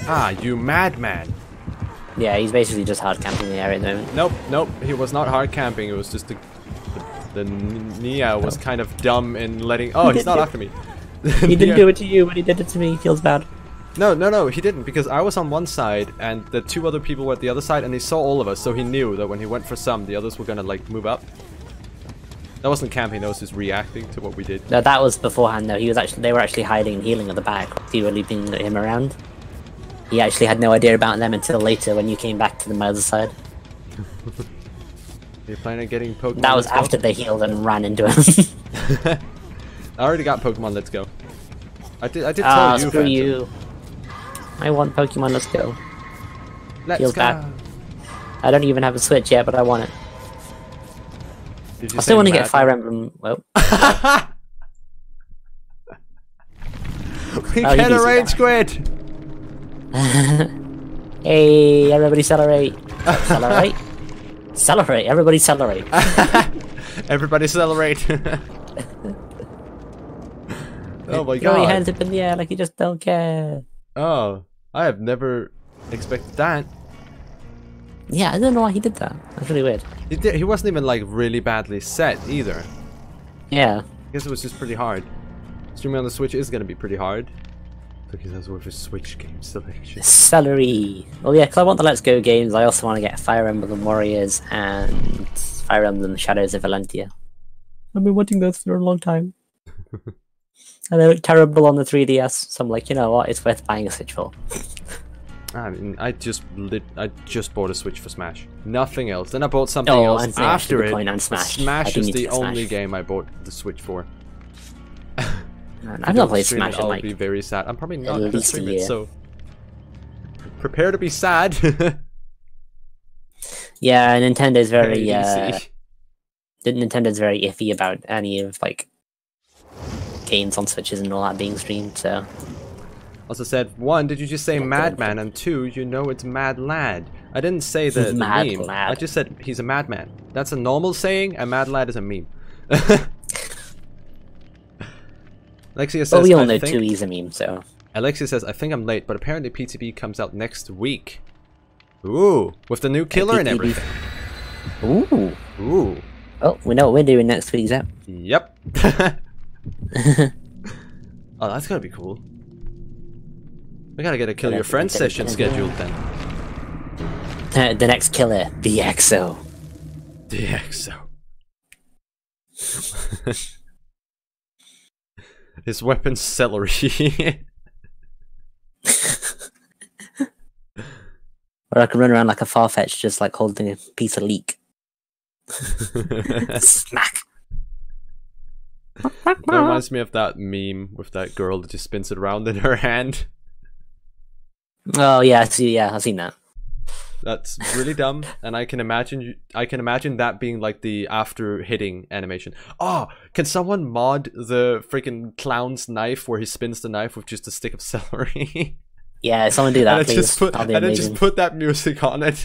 [SPEAKER 2] Ah, you madman.
[SPEAKER 1] Yeah, he's basically just hard camping the area at the moment.
[SPEAKER 2] Nope, nope. He was not hard camping. It was just the the, the Nea was kind of dumb in letting. Oh, he's not after me. <laughs>
[SPEAKER 1] He didn't do it to you, but he did it to me. He feels bad.
[SPEAKER 2] No, no, no. He didn't because I was on one side and the two other people were at the other side, and he saw all of us, so he knew that when he went for some, the others were gonna like move up. That wasn't camping. That was just reacting to what we did.
[SPEAKER 1] No, that was beforehand though. He was actually they were actually hiding and healing at the back. You were leaving him around. He actually had no idea about them until later when you came back to the other side. <laughs>
[SPEAKER 2] You're planning on getting Pokemon?
[SPEAKER 1] That was after they healed and ran into him. <laughs>
[SPEAKER 2] I already got Pokemon. Let's go. I did. I did tell
[SPEAKER 1] Ah,
[SPEAKER 2] you.
[SPEAKER 1] screw
[SPEAKER 2] Phantom.
[SPEAKER 1] you. I want Pokemon. Let's go.
[SPEAKER 2] Let's
[SPEAKER 1] Feels
[SPEAKER 2] go.
[SPEAKER 1] bad. I don't even have a Switch yet, but I want it. I still want to get? Fire Emblem. Well, <laughs>
[SPEAKER 2] we
[SPEAKER 1] Oh,
[SPEAKER 2] can arrange squid. <laughs>
[SPEAKER 1] hey, everybody celebrate! celebrate! <laughs> Celebrate! Everybody celebrate! <laughs>
[SPEAKER 2] Everybody celebrate. oh my
[SPEAKER 1] Throw your
[SPEAKER 2] god.
[SPEAKER 1] hands up in the air like you just don't care.
[SPEAKER 2] Oh, I have never expected that.
[SPEAKER 1] Yeah, I don't know why he did that. That's really weird.
[SPEAKER 2] He, did, he wasn't even like really badly set either.
[SPEAKER 1] Yeah.
[SPEAKER 2] I guess it was just pretty hard. Streaming on the Switch is gonna be pretty hard. Because that's worth a Switch game selection.
[SPEAKER 1] Celery. Well, yeah, because I want the Let's Go games. I also want to get Fire Emblem Warriors and Fire Emblem Shadows of Valentia. I've been wanting those for a long time. <laughs> and they look terrible on the 3DS, so I'm like, you know what, it's worth buying a Switch for.
[SPEAKER 2] I mean, I just lit, I just bought a Switch for Smash. Nothing else. Then I bought something
[SPEAKER 1] Oh,
[SPEAKER 2] else
[SPEAKER 1] and
[SPEAKER 2] after
[SPEAKER 1] to the
[SPEAKER 2] it.
[SPEAKER 1] point, and Smash.
[SPEAKER 2] Smash is
[SPEAKER 1] need
[SPEAKER 2] the
[SPEAKER 1] get
[SPEAKER 2] only
[SPEAKER 1] Smash.
[SPEAKER 2] game I bought the Switch for.
[SPEAKER 1] Man, I've not
[SPEAKER 2] don't
[SPEAKER 1] played
[SPEAKER 2] stream it,
[SPEAKER 1] Smash in
[SPEAKER 2] I'll
[SPEAKER 1] like
[SPEAKER 2] be very sad. I'm probably not gonna stream it, so prepare to be sad. <laughs>
[SPEAKER 1] Yeah, Nintendo's very uh, Nintendo's very iffy about any of like games on Switches and all that being streamed. So
[SPEAKER 2] Also said, one, did you just say madman? And two, you know it's mad lad. I didn't say the, the
[SPEAKER 1] Mad
[SPEAKER 2] meme.
[SPEAKER 1] lad.
[SPEAKER 2] I just said he's a madman. That's a normal saying, a mad lad is a meme. <laughs> Alexia says,
[SPEAKER 1] but we all
[SPEAKER 2] I
[SPEAKER 1] know
[SPEAKER 2] think,
[SPEAKER 1] two is a meme. So
[SPEAKER 2] Alexia says, I think I'm late, but apparently PTB comes out next week. Ooh, with the new killer and
[SPEAKER 1] PTB.
[SPEAKER 2] everything.
[SPEAKER 1] ooh,
[SPEAKER 2] Ooh,
[SPEAKER 1] oh, we know what we're doing next week's app.
[SPEAKER 2] yep. <laughs> <laughs> oh, that's gonna be cool. We gotta get a kill
[SPEAKER 1] Yeah,
[SPEAKER 2] your friend session scheduled then.
[SPEAKER 1] Uh, the next killer, the EXO.
[SPEAKER 2] DxO. His weapon's celery.
[SPEAKER 1] Or I can run around like a Farfetch'd, just like holding a piece of leek. <laughs> Smack.
[SPEAKER 2] That reminds me of that meme with that girl that just spins it around in her hand.
[SPEAKER 1] Oh yeah, I see. Yeah, I've seen that.
[SPEAKER 2] That's really dumb, and I can imagine you, I can imagine that being like the after hitting animation. Oh, can someone mod the freaking clown's knife where he spins the knife with just a stick of celery? <laughs>
[SPEAKER 1] Yeah, someone do that,
[SPEAKER 2] and
[SPEAKER 1] please.
[SPEAKER 2] just put and then just put that music on it. <laughs>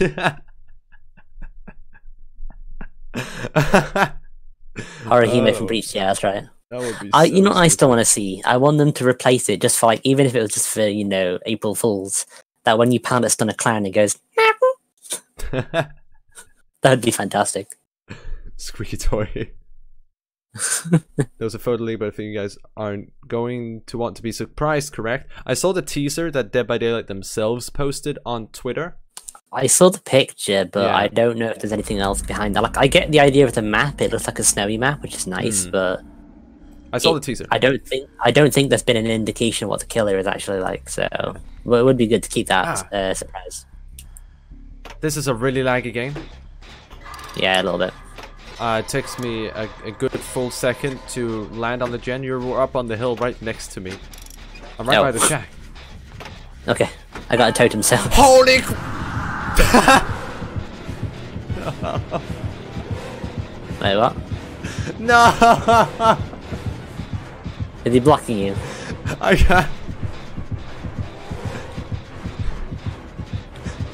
[SPEAKER 1] Orihime
[SPEAKER 2] Oh,
[SPEAKER 1] from Bleach. Yeah, that's right.
[SPEAKER 2] That would be.
[SPEAKER 1] I,
[SPEAKER 2] so
[SPEAKER 1] you know, what I still want to see. I want them to replace it just for like, even if it was just for you know April Fools. That when you pound a stun a clown, it goes. <laughs> That would be fantastic. <laughs>
[SPEAKER 2] Squeaky toy. <laughs> there was a photo leak, but I think you guys aren't going to want to be surprised, correct? I saw the teaser that Dead by Daylight themselves posted on Twitter.
[SPEAKER 1] I saw the picture, but
[SPEAKER 2] Yeah.
[SPEAKER 1] I don't know if there's anything else behind that. Like, I get the idea of the map; it looks like a snowy map, which is nice.
[SPEAKER 2] Hmm.
[SPEAKER 1] But
[SPEAKER 2] I saw
[SPEAKER 1] It-
[SPEAKER 2] the teaser.
[SPEAKER 1] I don't think I don't think there's been an indication of what the killer is actually like. So, well, it would be good to keep that
[SPEAKER 2] Ah.
[SPEAKER 1] uh, surprise.
[SPEAKER 2] This is a really laggy game.
[SPEAKER 1] Yeah, a little bit.
[SPEAKER 2] Uh, it takes me a, a good full second to land on the gen. You're up on the hill right next to me. I'm right
[SPEAKER 1] Oh.
[SPEAKER 2] by the shack.
[SPEAKER 1] Okay, I got a totem cell. <laughs>
[SPEAKER 2] Holy! <laughs>
[SPEAKER 1] Wait, what? <laughs>
[SPEAKER 2] no!
[SPEAKER 1] Is he blocking you?
[SPEAKER 2] I got.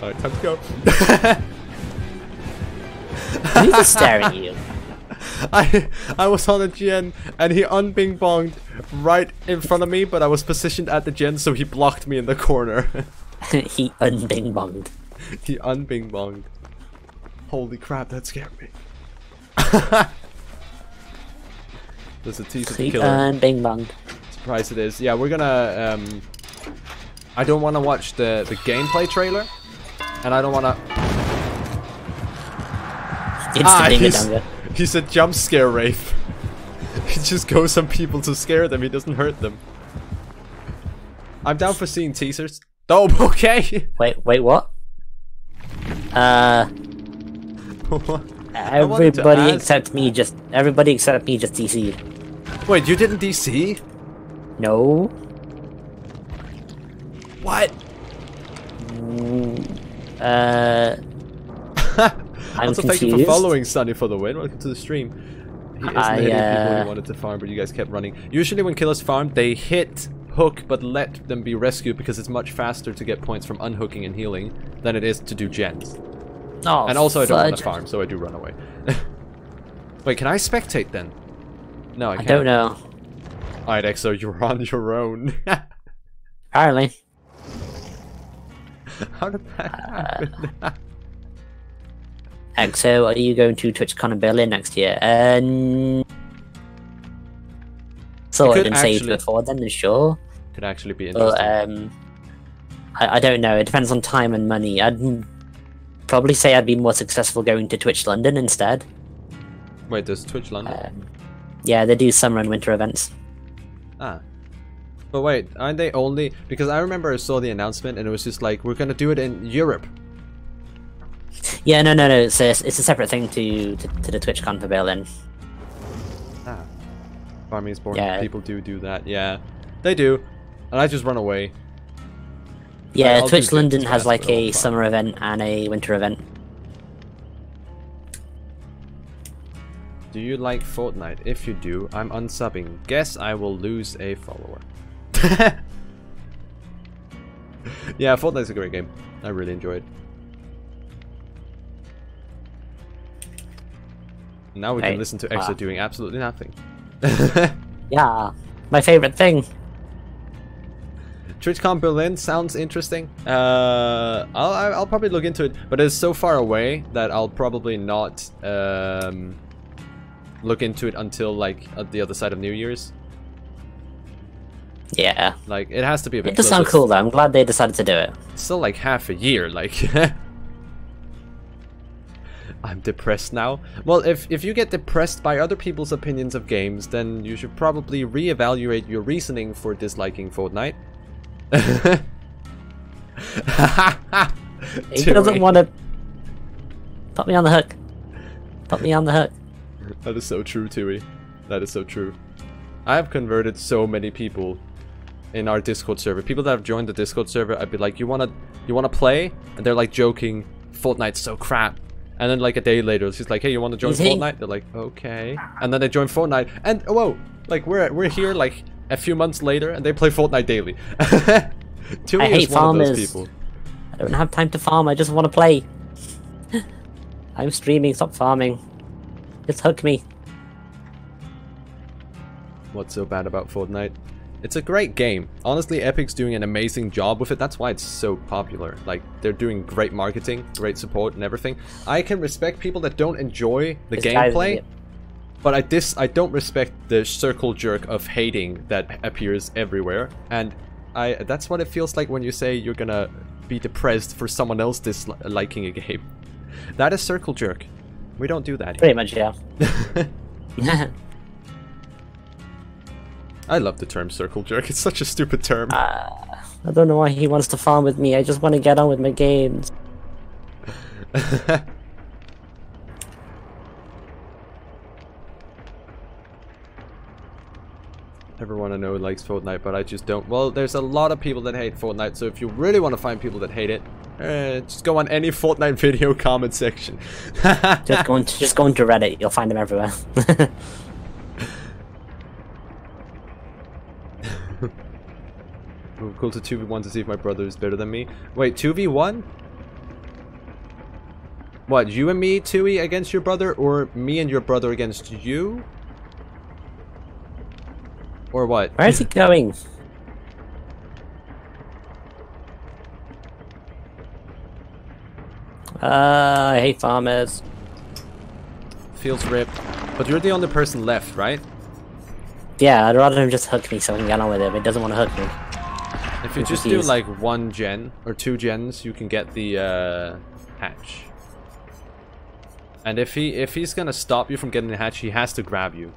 [SPEAKER 2] Alright, time to go. <laughs>
[SPEAKER 1] He's just staring at you. <laughs>
[SPEAKER 2] I I was on a gen and he unbing bonged right in front of me, but I was positioned at the gen, so he blocked me in the corner. <laughs>
[SPEAKER 1] he unbing bonged.
[SPEAKER 2] he unbing bonged. Holy crap, that scared me. There's a tease of the
[SPEAKER 1] He
[SPEAKER 2] killer.
[SPEAKER 1] unbing bonged.
[SPEAKER 2] Surprise it is. Yeah, we're gonna. Um, I don't want to watch the the gameplay trailer, and I don't want to. Ah, he's, he's a jump scare wraith. <laughs> he just goes on people to scare them. He doesn't hurt them. I'm down for seeing teasers. Oh, <laughs> okay.
[SPEAKER 1] Wait, wait, what? Uh, <laughs> everybody except me just everybody except me just DC'd.
[SPEAKER 2] Wait, you didn't DC?
[SPEAKER 1] No.
[SPEAKER 2] What?
[SPEAKER 1] Uh, <laughs> I'm
[SPEAKER 2] also, thank you for following Sunny for the win. Welcome to the stream. He isn't
[SPEAKER 1] I,
[SPEAKER 2] hitting people
[SPEAKER 1] uh,
[SPEAKER 2] he wanted to farm, but you guys kept running. Usually, when killers farm, they hit hook, but let them be rescued because it's much faster to get points from unhooking and healing than it is to do gens.
[SPEAKER 1] Oh,
[SPEAKER 2] And also, I don't want to farm, so I do run away. <laughs> Wait, can I spectate then? No, I
[SPEAKER 1] I don't know.
[SPEAKER 2] Alright, Exo, you're on your own. <laughs>
[SPEAKER 1] Apparently. <laughs>
[SPEAKER 2] How did that happen? <laughs>
[SPEAKER 1] EXO, are you going to TwitchCon in Berlin next year? Um, so I didn't say
[SPEAKER 2] actually-
[SPEAKER 1] before then, sure.
[SPEAKER 2] Could actually be interesting.
[SPEAKER 1] But um, I, I don't know. It depends on time and money. I'd probably say I'd be more successful going to Twitch London instead.
[SPEAKER 2] Wait, does Twitch London?
[SPEAKER 1] Um, yeah, they do summer and winter events.
[SPEAKER 2] ah. But wait, aren't they only... Because I remember I saw the announcement and it was just like, we're gonna do it in Europe.
[SPEAKER 1] Yeah, no, no, no. It's a, it's a separate thing to, to, to the TwitchCon for Berlin.
[SPEAKER 2] Ah. Farming is boring.
[SPEAKER 1] Yeah.
[SPEAKER 2] People do do that. Yeah. They do. And I just run away.
[SPEAKER 1] Yeah,
[SPEAKER 2] I'll
[SPEAKER 1] Twitch London has like a summer event and a winter event.
[SPEAKER 2] Do you like Fortnite? If you do, I'm unsubbing. Guess I will lose a follower. <laughs> yeah, Fortnite's a great game. I really enjoy it. Now we can listen to Exo
[SPEAKER 1] ah.
[SPEAKER 2] doing absolutely nothing. <laughs>
[SPEAKER 1] Yeah, my favorite thing.
[SPEAKER 2] TwitchCon Berlin sounds interesting. Uh, I'll, I'll I'll probably look into it, but it's so far away that I'll probably not um, look into it until like at the other side of New Year's.
[SPEAKER 1] Yeah,
[SPEAKER 2] Like it has to be a bit.
[SPEAKER 1] it does sound cool though. I'm glad they decided to do it.
[SPEAKER 2] It's still like half a year. Like <laughs> I'm depressed now. Well, if if you get depressed by other people's opinions of games, then you should probably reevaluate your reasoning for disliking Fortnite. <laughs>
[SPEAKER 1] He doesn't want to put me on the hook. Put me on the hook.
[SPEAKER 2] That is so true, Tui. That is so true. I have converted so many people in our Discord server. People that have joined the Discord server, I'd be like, "You wanna, you wanna play?" And they're like joking, "Fortnite's so crap." And then like a day later, it's just like, "Hey, you want to join
[SPEAKER 1] Is he-
[SPEAKER 2] Fortnite?" They're like, "Okay." And then they join Fortnite, and oh, whoa, like we're we're here like a few months later, and they play Fortnite daily. <laughs> Tui
[SPEAKER 1] I hate
[SPEAKER 2] one of those
[SPEAKER 1] farmers.
[SPEAKER 2] people.
[SPEAKER 1] I don't have time to farm. I just want to play. <laughs> I'm streaming. Stop farming. Just hook me.
[SPEAKER 2] What's so bad about Fortnite? It's a great game. Honestly, Epic's doing an amazing job with it. That's why it's so popular. Like, they're doing great marketing, great support, and everything. I can respect people that don't enjoy the gameplay, but I dis I don't respect the circle jerk of hating that appears everywhere. And I that's what it feels like when you say you're gonna be depressed for someone else disliking a game. That is circle jerk. We don't do that.
[SPEAKER 1] Pretty much, yeah. <laughs> <laughs>
[SPEAKER 2] I love the term circle jerk. It's such a stupid term.
[SPEAKER 1] I don't know why he wants to farm with me. I just want to get on with my games. <laughs>
[SPEAKER 2] Everyone I know likes Fortnite, but I just don't. Well, there's a lot of people that hate Fortnite, so if you really want to find people that hate it, uh, just go on any <laughs> Fortnite video comment section. <laughs>
[SPEAKER 1] Just go into just go into Reddit. You'll find them everywhere.
[SPEAKER 2] Ooh, cool to 2v1 to see if my brother is better than me. Wait, 2v1? What, you and me, Tui, against your brother, or me and your brother against you? Or what?
[SPEAKER 1] Where is he going? Uh, I hate farmers.
[SPEAKER 2] Feels ripped. But you're the only person left, right?
[SPEAKER 1] Yeah, I'd rather him just hook me so I can get on with it, but he doesn't want to hook me.
[SPEAKER 2] If you just do like one gen or two gens, you can get the uh, hatch. And if he if he's gonna stop you from getting the hatch, he has to grab you.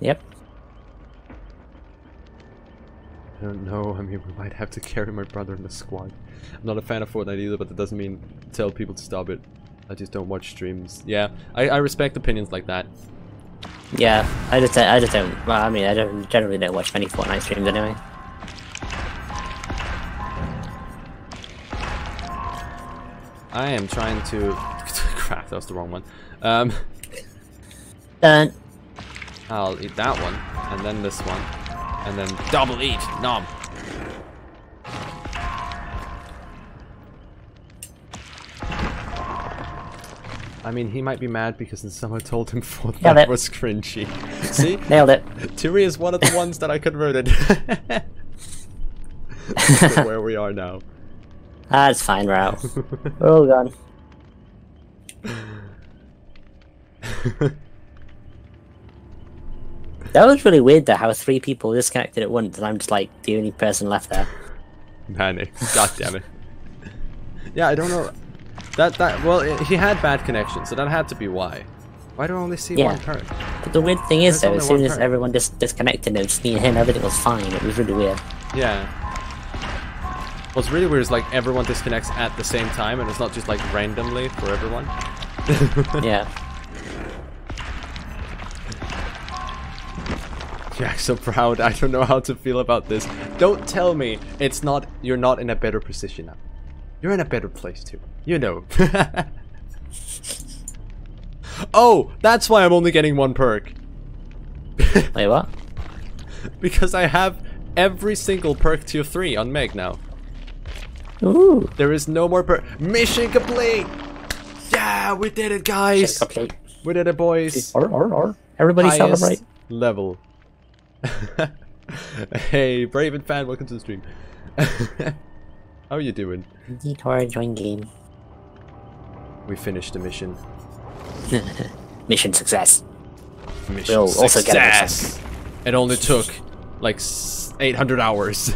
[SPEAKER 1] Yep.
[SPEAKER 2] I don't know. I mean, we might have to carry my brother in the squad. I'm not a fan of Fortnite either, but that doesn't mean tell people to stop it. I just don't watch streams. Yeah, I, I respect opinions like that.
[SPEAKER 1] Yeah, I just I just don't. Well, I mean, I don't generally don't watch many Fortnite streams anyway.
[SPEAKER 2] I am trying to. <laughs> Crap, that was the wrong one. Um,
[SPEAKER 1] Dun.
[SPEAKER 2] I'll eat that one, and then this one, and then double eat. Nom. I mean, he might be mad because someone told him <laughs> Fortnite
[SPEAKER 1] Yeah, that-
[SPEAKER 2] was cringy. <laughs> See?
[SPEAKER 1] Nailed it.
[SPEAKER 2] Turi is one of the ones that I converted. Where we are now.
[SPEAKER 1] That's fine, we're out. We're all gone. That was really weird though, how three people disconnected at once and I'm just like the only person left there. <laughs>
[SPEAKER 2] Panic. God damn it. Yeah, I don't know. That that well, i he had bad connection, so that had to be why. Why do I only see
[SPEAKER 1] Yeah.
[SPEAKER 2] one perk?
[SPEAKER 1] But the weird thing is,
[SPEAKER 2] There's
[SPEAKER 1] though, as soon as
[SPEAKER 2] perk.
[SPEAKER 1] everyone dis- disconnected, it was just me and him, everything was fine. It was really weird.
[SPEAKER 2] Yeah. What's really weird is like everyone disconnects at the same time, and it's not just like randomly for everyone. <laughs>
[SPEAKER 1] yeah. <laughs>
[SPEAKER 2] Yeah, so proud. I don't know how to feel about this. Don't tell me it's not. You're not in a better position now. You're in a better place too. You know. <laughs> oh, that's why I'm only getting one perk.
[SPEAKER 1] Wait, what?
[SPEAKER 2] Because I have every single perk tier 3 on Meg now.
[SPEAKER 1] Ooh.
[SPEAKER 2] There is no more perk. Mission complete! Yeah, we did it, guys!
[SPEAKER 1] Complete.
[SPEAKER 2] We did it, boys!
[SPEAKER 1] Or, or, or. Everybody
[SPEAKER 2] Highest
[SPEAKER 1] celebrate.
[SPEAKER 2] level. <laughs> hey, Braven fan, welcome to the stream. <laughs> How are you doing?
[SPEAKER 1] Detour join game.
[SPEAKER 2] We finished the mission. <laughs>
[SPEAKER 1] Mission success.
[SPEAKER 2] Mission
[SPEAKER 1] We'll also get a
[SPEAKER 2] success. It only took like 800 hours.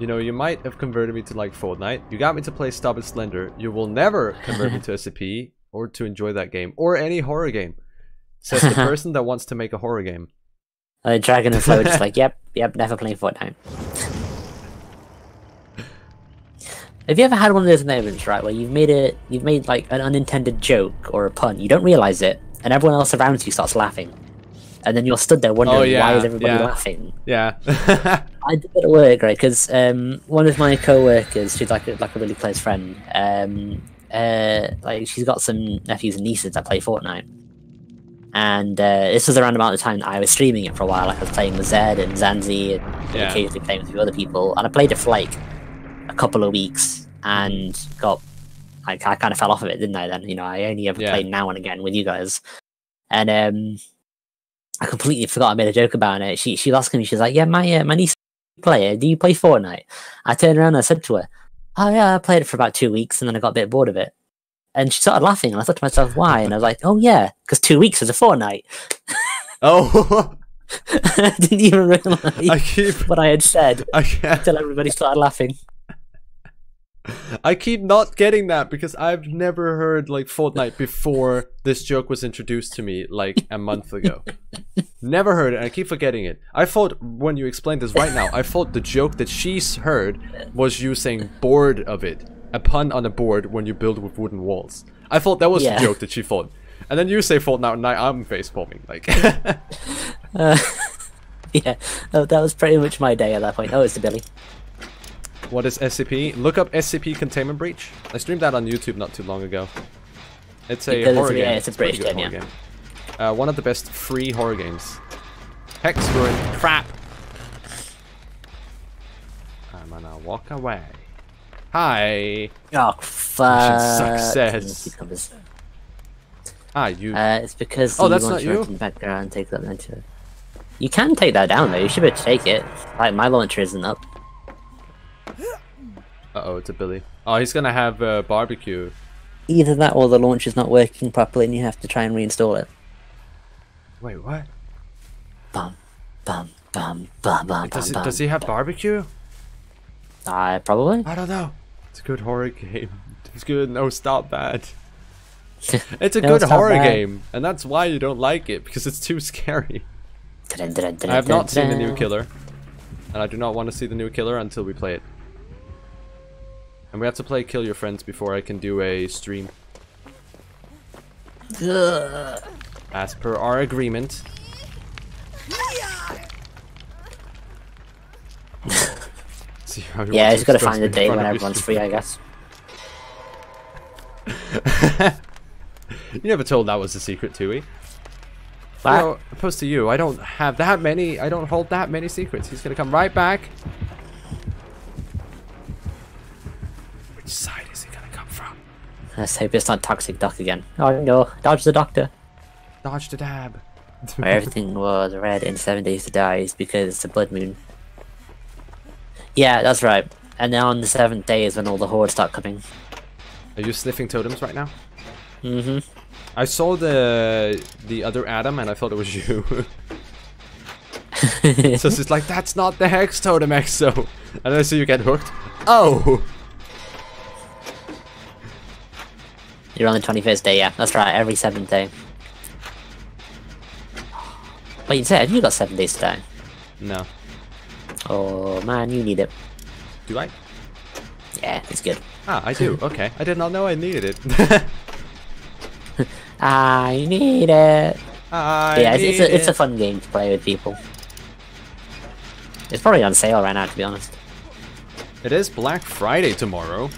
[SPEAKER 2] You know, you might have converted me to like Fortnite. You got me to play Stop and Slender. You will never convert me <laughs> to SCP or to enjoy that game or any horror game. Says the <laughs> person that wants to make a horror game.
[SPEAKER 1] Uh, Dragon and Flo just like, <laughs> yep, yep, never playing Fortnite. Have you ever had one of those moments, right, where you've made it, you've made like an unintended joke or a pun, you don't realize it, and everyone else around you starts laughing, and then you're stood there wondering
[SPEAKER 2] Oh, yeah,
[SPEAKER 1] why is everybody
[SPEAKER 2] yeah.
[SPEAKER 1] laughing?
[SPEAKER 2] Yeah. <laughs>
[SPEAKER 1] I did it at work, right? Because um, one of my co-workers, she's like a, like a really close friend. Um, uh, like she's got some nephews and nieces that play Fortnite, and uh, this was around about the time that I was streaming it for a while. Like I was playing with Zet and Zanzi, and
[SPEAKER 2] Yeah.
[SPEAKER 1] occasionally playing with a few other people. And I played it for like a couple of weeks, and got like I kind of fell off of it, didn't I? Then you know I only ever
[SPEAKER 2] Yeah.
[SPEAKER 1] played now and again with you guys, and um, I completely forgot I made a joke about it. She she was asking me, she's like, "Yeah, my uh, my niece player. Do you play Fortnite?" I turned around and I said to her, "Oh yeah, I played it for about two weeks, and then I got a bit bored of it." And she started laughing, and I thought to myself, "Why?" And I was like, "Oh yeah, because two weeks is a fortnight."
[SPEAKER 2] oh, <laughs>
[SPEAKER 1] I didn't even realize
[SPEAKER 2] I keep.
[SPEAKER 1] what I had said
[SPEAKER 2] I
[SPEAKER 1] until everybody started laughing.
[SPEAKER 2] I keep not getting that because I've never heard like Fortnite before this joke was introduced to me like a month ago. never heard it, and I keep forgetting it. I thought when you explained this right now, I thought the joke that she's heard was you saying bored of it, a pun on a board when you build with wooden walls. I thought that was
[SPEAKER 1] Yeah.
[SPEAKER 2] the joke that she thought. And then you say Fortnite, and I'm face palming. Like, <laughs>
[SPEAKER 1] Uh, <laughs> yeah, that was pretty much my day at that point. Oh, it's the Billy.
[SPEAKER 2] What is SCP? Look up SCP Containment Breach. I streamed that on YouTube not too long ago. It's a horror
[SPEAKER 1] it's- yeah,
[SPEAKER 2] game.
[SPEAKER 1] it's a British game,
[SPEAKER 2] horror game. Uh, one of the best free horror games. Hex, we're crap. I'm gonna walk away. Hi.
[SPEAKER 1] Oh, fuck.
[SPEAKER 2] success. Ah, you.
[SPEAKER 1] Uh, it's because
[SPEAKER 2] Oh,
[SPEAKER 1] the
[SPEAKER 2] that's not
[SPEAKER 1] launcher
[SPEAKER 2] you?
[SPEAKER 1] in the background takes up launcher. You can take that down though. You should be able to take it. Like my launcher isn't up.
[SPEAKER 2] Uh oh, it's a Billy. Oh, he's gonna have uh, barbecue.
[SPEAKER 1] Either that or the launch is not working properly, and you have to try and reinstall it.
[SPEAKER 2] Wait, what?
[SPEAKER 1] Bum, bum, bum, bum, bum,
[SPEAKER 2] Does,
[SPEAKER 1] bum,
[SPEAKER 2] it, does he have barbecue?
[SPEAKER 1] Uh, probably.
[SPEAKER 2] I don't know. It's a good horror game. It's good. No, stop bad. <laughs> It's a
[SPEAKER 1] No,
[SPEAKER 2] good
[SPEAKER 1] it's
[SPEAKER 2] horror
[SPEAKER 1] bad.
[SPEAKER 2] game, and that's why you don't like it because it's too <laughs> scary. I have not seen the new killer, and I do not want to see the new killer until we play it. And we have to play Kill Your Friends before I can do a stream,
[SPEAKER 1] Ugh.
[SPEAKER 2] as per our agreement. <laughs>
[SPEAKER 1] Yeah, he's got to find a day when everyone's free, I guess. <laughs>
[SPEAKER 2] You never told that was a secret, Tui. You know, opposed to you, I don't have that many. I don't hold that many secrets. He's gonna come right back. Which side is he gonna come from?
[SPEAKER 1] let's hope it's not Toxic Duck again. Oh no, dodge the doctor.
[SPEAKER 2] Dodge the dab.
[SPEAKER 1] Where everything was red in Seven Days to Die is because it's a blood moon. Yeah, that's right. And then on the seventh day is when all the hordes start coming.
[SPEAKER 2] Are you sniffing totems right now?
[SPEAKER 1] Mm-hmm.
[SPEAKER 2] I saw the the other Adam and I thought it was you. <laughs> so it's like that's not the hex totem exo. And then I see you get hooked. Oh.
[SPEAKER 1] You're on the 21st day, yeah. That's right, every seventh day. Wait, you said you got seven days to die.
[SPEAKER 2] No.
[SPEAKER 1] Oh man, you need it.
[SPEAKER 2] Do I?
[SPEAKER 1] Yeah, it's good.
[SPEAKER 2] Ah, I do. <laughs> Okay. I did not know I needed it. <laughs>
[SPEAKER 1] I need it.
[SPEAKER 2] I
[SPEAKER 1] yeah, it's, it's, a, it's a fun game to play with people. It's probably on sale right now, to be honest.
[SPEAKER 2] It is Black Friday tomorrow.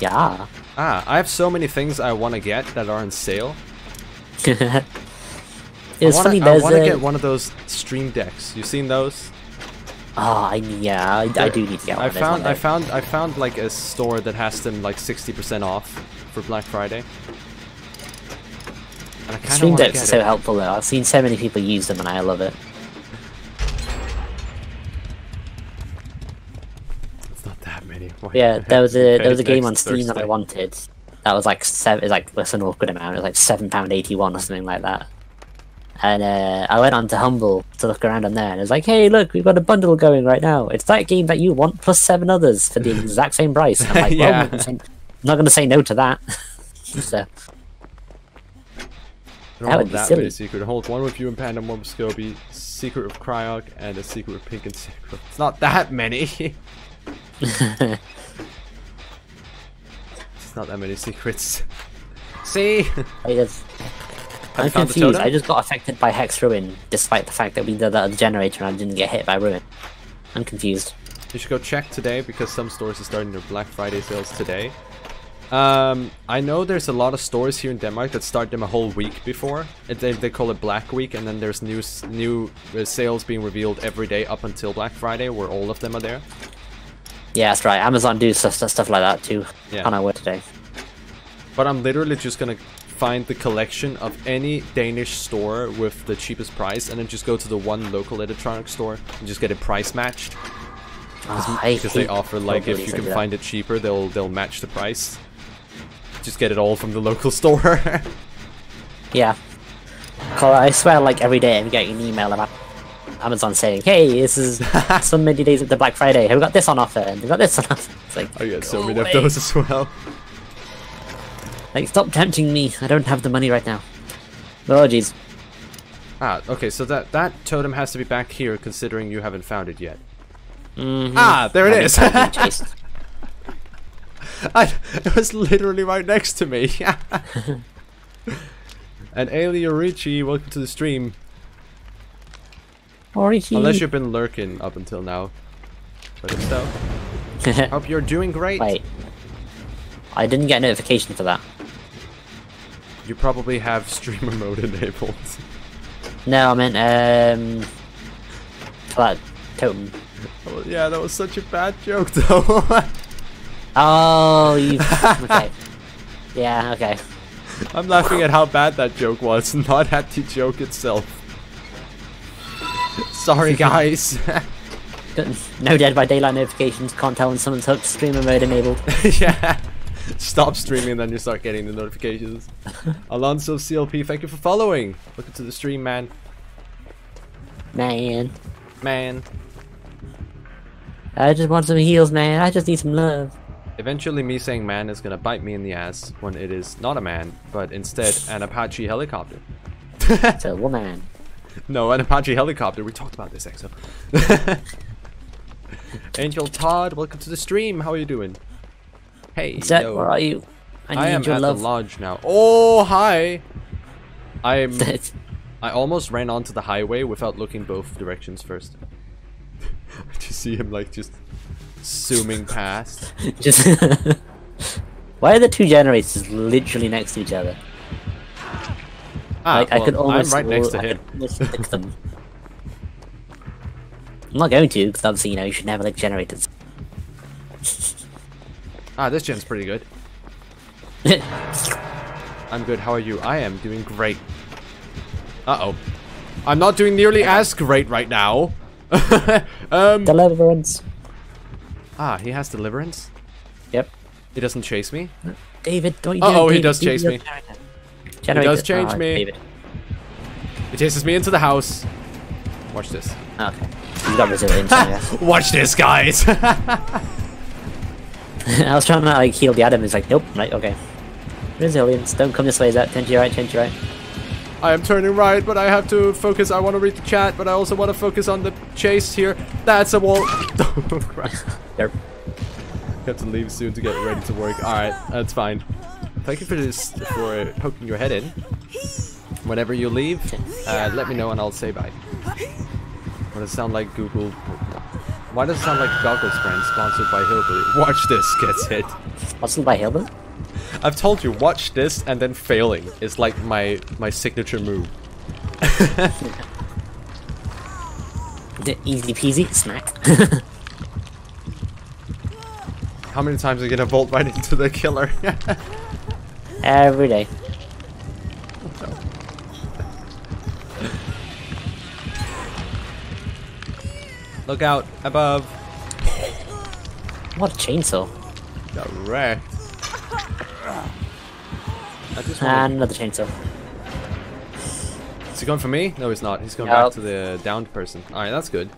[SPEAKER 1] Yeah.
[SPEAKER 2] Ah, I have so many things I want to get that are on sale. <laughs>
[SPEAKER 1] it's
[SPEAKER 2] I wanna,
[SPEAKER 1] funny,
[SPEAKER 2] I want to
[SPEAKER 1] a...
[SPEAKER 2] get one of those stream decks. You seen those?
[SPEAKER 1] Oh, I, yeah, I, I do need to get one.
[SPEAKER 2] I found I found I found like a store that has them like 60% off for Black Friday. And I
[SPEAKER 1] Stream decks are so
[SPEAKER 2] it.
[SPEAKER 1] helpful though. I've seen so many people use them and I love it. Yeah, there was a there was a game on Steam that I wanted. That was like seven. It's like that's an awkward amount. It was like seven pound eighty one or something like that. And uh, I went on to Humble to look around on there, and it was like, "Hey, look, we've got a bundle going right now. It's that game that you want plus seven others for the <laughs> exact same price." And I'm like, "Well,
[SPEAKER 2] Yeah.
[SPEAKER 1] I'm not gonna say- I'm not going to say no to that." <laughs> so
[SPEAKER 2] I don't
[SPEAKER 1] That would be
[SPEAKER 2] that
[SPEAKER 1] silly.
[SPEAKER 2] many secret. I hold one with you and Panda, one with Scobie, secret of Cryok, and a secret of Pink and Secret. It's not that many. <laughs> it's not that many secrets. <laughs> See?
[SPEAKER 1] I just, I'm
[SPEAKER 2] the
[SPEAKER 1] confused. I just got affected by Hex Ruin, despite the fact that we did that other generator and I didn't get hit by Ruin. I'm confused.
[SPEAKER 2] You should go check today because some stores are starting their Black Friday sales today. Um, I know there's a lot of stores here in Denmark that start them a whole week before. They, they call it Black Week, and then there's new new uh, sales being revealed every day up until Black Friday, where all of them are there.
[SPEAKER 1] Yeah, that's right. Amazon do stuff, stuff like that too.
[SPEAKER 2] Yeah.
[SPEAKER 1] On our work today.
[SPEAKER 2] But I'm literally just gonna find the collection of any Danish store with the cheapest price, and then just go to the one local electronic store and just get it price matched.
[SPEAKER 1] Oh,
[SPEAKER 2] Because they offer like if you can find it cheaper, they'll they'll match the price. Just get it all from the local <laughs> store.
[SPEAKER 1] Yeah. I swear, like every day I'm getting an email about Amazon saying, "Hey, this is <laughs> so many days of the Black Friday. Have we got this on offer? And we got this on offer." <laughs> It's like,
[SPEAKER 2] I get so
[SPEAKER 1] go
[SPEAKER 2] many of those as well. <laughs>
[SPEAKER 1] Like, stop tempting me. I don't have the money right now. Oh, jeez.
[SPEAKER 2] Ah, okay, so that that totem has to be back here, considering you haven't found it yet.
[SPEAKER 1] Mhm.
[SPEAKER 2] Ah, there it is.
[SPEAKER 1] I'm being chased.
[SPEAKER 2] I, it was literally right next to me. and Ailey Orichi, welcome to the stream.
[SPEAKER 1] Orichi.
[SPEAKER 2] Unless you've been lurking up until now. But if so, <laughs> hope you're doing great.
[SPEAKER 1] Wait. I didn't get a notification for that.
[SPEAKER 2] You probably have streamer <laughs> mode enabled.
[SPEAKER 1] No, I meant, um... That totem.
[SPEAKER 2] Oh, yeah, that was such a bad joke <laughs> though.
[SPEAKER 1] Oh, you... okay. Yeah, okay.
[SPEAKER 2] I'm laughing at how bad that joke was, not at the joke itself. <laughs> Sorry guys. <laughs>
[SPEAKER 1] No Dead by Daylight notifications, can't tell when someone's hooked, streamer mode enabled. <laughs>
[SPEAKER 2] yeah. Stop streaming and then you start getting the notifications. Alonso CLP, thank you for following. Welcome to the stream, man.
[SPEAKER 1] Man.
[SPEAKER 2] Man.
[SPEAKER 1] I just want some heals, man. I just need some love.
[SPEAKER 2] Eventually me saying man is gonna bite me in the ass when it is not a man, but instead an Apache helicopter.
[SPEAKER 1] It's a woman.
[SPEAKER 2] No, an Apache helicopter. We talked about this, Exo. <laughs> Angel Todd, welcome to the stream. How are you doing? Hey,
[SPEAKER 1] Zet,
[SPEAKER 2] yo.
[SPEAKER 1] where are you? I need
[SPEAKER 2] I am at
[SPEAKER 1] love.
[SPEAKER 2] the lodge now. Oh, hi. I'm. <laughs> I almost ran onto the highway without looking both directions first. <laughs> I just see him like just zooming past.
[SPEAKER 1] just. Why are the two generators literally next to each other?
[SPEAKER 2] Ah,
[SPEAKER 1] like I could almost.
[SPEAKER 2] I'm right next to him.
[SPEAKER 1] could almost stick them. I'm not going to, because obviously, you know, you should never like generators.
[SPEAKER 2] Ah, this gen's pretty good. <laughs> I'm good. How are you? I am doing great. Uh oh. I'm not doing nearly as great right now. <laughs> um.
[SPEAKER 1] Deliverance.
[SPEAKER 2] Ah, he has deliverance.
[SPEAKER 1] Yep.
[SPEAKER 2] He doesn't chase me.
[SPEAKER 1] David, don't you
[SPEAKER 2] Uh-oh,
[SPEAKER 1] dare,
[SPEAKER 2] he does chase me.
[SPEAKER 1] Generator. Generator.
[SPEAKER 2] does change
[SPEAKER 1] Ah,
[SPEAKER 2] me.
[SPEAKER 1] David.
[SPEAKER 2] He chases me into the house. Watch this.
[SPEAKER 1] Okay. You got resilience,
[SPEAKER 2] Watch this, guys. <laughs> <laughs>
[SPEAKER 1] I was trying to like heal the Adam. He's like, nope. Right. Okay. Resilience. Don't come this way, Zach. Turn to your right, turn to your right.
[SPEAKER 2] I am turning right, but I have to focus. I want to read the chat, but I also want to focus on the chase here. That's a wall. <laughs> oh, crap.
[SPEAKER 1] There.
[SPEAKER 2] have to leave soon to get ready to work. Alright, that's fine. Thank you for this, for poking your head in. Whenever you leave, uh, let me know and I'll say bye. Why does it sound like Google? Why does it sound like Goggles brand sponsored by Hillbilly? Watch this gets hit.
[SPEAKER 1] Sponsored by Hillbilly?
[SPEAKER 2] I've told you, watch this and then failing is like my my signature move. <laughs>
[SPEAKER 1] D- Easy peasy. Smack. <laughs>
[SPEAKER 2] How many times are you gonna bolt right into the killer? <laughs>
[SPEAKER 1] Every day.
[SPEAKER 2] Look out above.
[SPEAKER 1] What a chainsaw.
[SPEAKER 2] Direct. I just
[SPEAKER 1] And another chainsaw.
[SPEAKER 2] Is he going for me? No, he's not. He's going
[SPEAKER 1] Nope.
[SPEAKER 2] back to the downed person. Alright, that's good.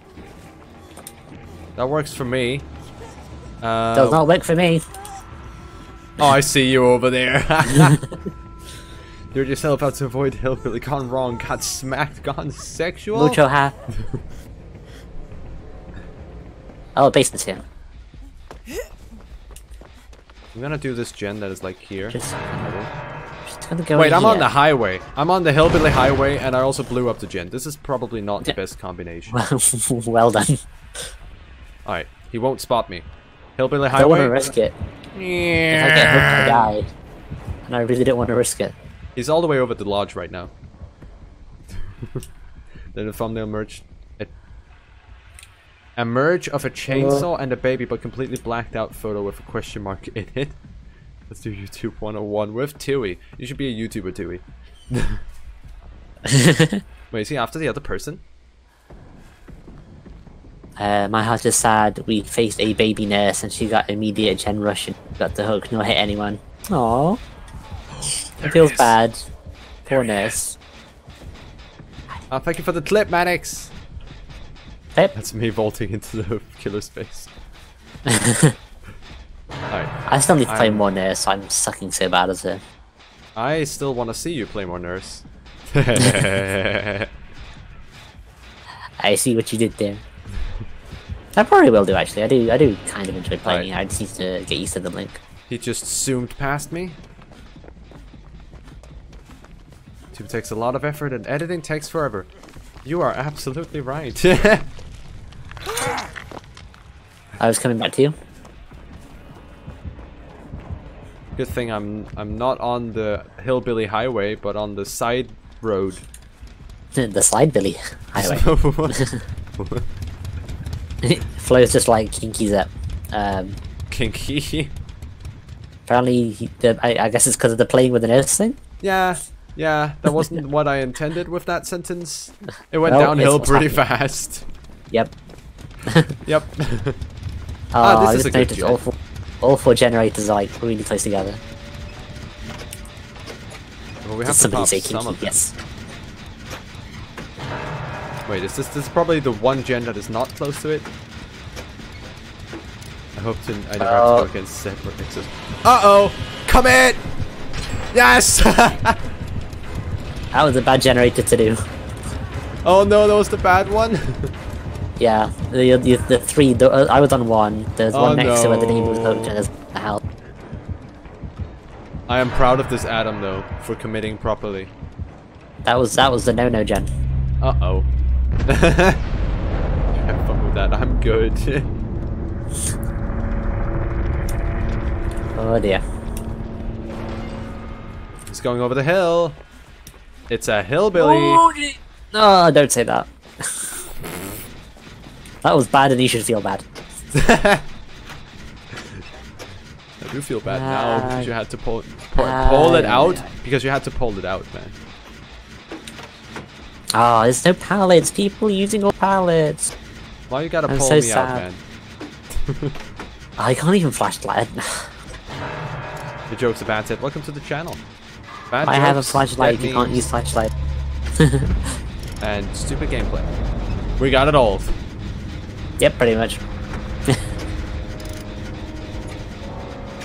[SPEAKER 2] That works for me. Uh,
[SPEAKER 1] Does not work for me.
[SPEAKER 2] Oh, I see you over there. <laughs> <laughs> You're yourself out to avoid hillbilly gone wrong, got smacked, gone sexual.
[SPEAKER 1] Mucho ha. oh, basement's here.
[SPEAKER 2] I'm gonna do this gen that is like here.
[SPEAKER 1] Just, just gonna go
[SPEAKER 2] Wait, I'm on the highway. I'm on the hillbilly highway, and I also blew up the gen. This is probably not the best combination.
[SPEAKER 1] well <laughs> done.
[SPEAKER 2] Alright, he won't spot me. Hillbilly
[SPEAKER 1] I don't want to risk it. If I get hooked, I die. And I really don't want to risk it.
[SPEAKER 2] He's all the way over at the lodge right now. <laughs> then the thumbnail merged. A, a merge of a chainsaw and a baby, but completely blacked out photo with a question mark <laughs> in it. Let's do YouTube 101 with Tui. You should be a YouTuber, Tui. <laughs> Wait, is he after the other person?
[SPEAKER 1] Uh, my heart is sad. We faced a baby nurse and she got immediate gen rush and got the hook, not hit anyone. Aww. It feels bad. Poor nurse.
[SPEAKER 2] Oh, thank you for the clip, Maddox!
[SPEAKER 1] Yep.
[SPEAKER 2] That's me vaulting into the killer space. <laughs> Alright.
[SPEAKER 1] I still need to play
[SPEAKER 2] I'm-
[SPEAKER 1] more nurse. I'm sucking so bad as her.
[SPEAKER 2] I still want to see you play more nurse. <laughs> <laughs>
[SPEAKER 1] I see what you did there. I probably will do actually. I do. I do kind of enjoy playing.
[SPEAKER 2] Right.
[SPEAKER 1] it. I just need to get used to the link.
[SPEAKER 2] He just zoomed past me. YouTube takes a lot of effort and editing takes forever. You are absolutely right. <laughs>
[SPEAKER 1] I was coming back to you.
[SPEAKER 2] Good thing I'm I'm not on the hillbilly highway, but on the side road. <laughs>
[SPEAKER 1] the slide billy <laughs> highway. <laughs> Flows just like Kinky's up. Um,
[SPEAKER 2] Kinky. <laughs>
[SPEAKER 1] apparently, he, the, I, I guess it's because of the playing with the nurse thing.
[SPEAKER 2] Yeah, yeah, that wasn't <laughs> what I intended with that sentence. It went
[SPEAKER 1] Well,
[SPEAKER 2] downhill pretty
[SPEAKER 1] happening.
[SPEAKER 2] fast.
[SPEAKER 1] Yep.
[SPEAKER 2] Yep.
[SPEAKER 1] Oh,
[SPEAKER 2] Ah, this
[SPEAKER 1] I
[SPEAKER 2] is
[SPEAKER 1] just
[SPEAKER 2] a good
[SPEAKER 1] noticed all four, all four generators are like really close together.
[SPEAKER 2] well, we have
[SPEAKER 1] Did
[SPEAKER 2] to
[SPEAKER 1] somebody
[SPEAKER 2] pop some of them.
[SPEAKER 1] Yes.
[SPEAKER 2] Wait, is this this is probably the one gen that is not close to it? I hope to I never have
[SPEAKER 1] Uh,
[SPEAKER 2] to go against separate mixes. Uh oh! Come in! Yes!
[SPEAKER 1] That was a bad generator to do.
[SPEAKER 2] oh no, that was the bad one. <laughs>
[SPEAKER 1] Yeah, the the, the three. The, uh, I was on one. There's
[SPEAKER 2] Oh,
[SPEAKER 1] one next to where the
[SPEAKER 2] no.
[SPEAKER 1] name was hooked, and there's the hell.
[SPEAKER 2] I am proud of this Adam though for committing properly.
[SPEAKER 1] That was that was the no no gen.
[SPEAKER 2] Uh oh. Have fun with that. I'm good.
[SPEAKER 1] Oh dear.
[SPEAKER 2] He's going over the hill. It's a hillbilly.
[SPEAKER 1] Oh, don't say that. <laughs> that was bad, and you should feel bad. <laughs>
[SPEAKER 2] I do feel bad now
[SPEAKER 1] Ah.
[SPEAKER 2] because you had to pull pull,
[SPEAKER 1] Ah,
[SPEAKER 2] pull it out
[SPEAKER 1] yeah.
[SPEAKER 2] because you had to pull it out, man.
[SPEAKER 1] Oh, there's no pallets. People using all pallets.
[SPEAKER 2] Why you gotta
[SPEAKER 1] I'm
[SPEAKER 2] pull
[SPEAKER 1] so
[SPEAKER 2] me
[SPEAKER 1] sad.
[SPEAKER 2] out, man? <laughs>
[SPEAKER 1] I can't even flashlight.
[SPEAKER 2] The joke's a bad tip. Welcome to the channel. Bad
[SPEAKER 1] I have a flashlight. You can't use flashlight. <laughs>
[SPEAKER 2] and stupid gameplay. We got it all.
[SPEAKER 1] Yep, pretty much.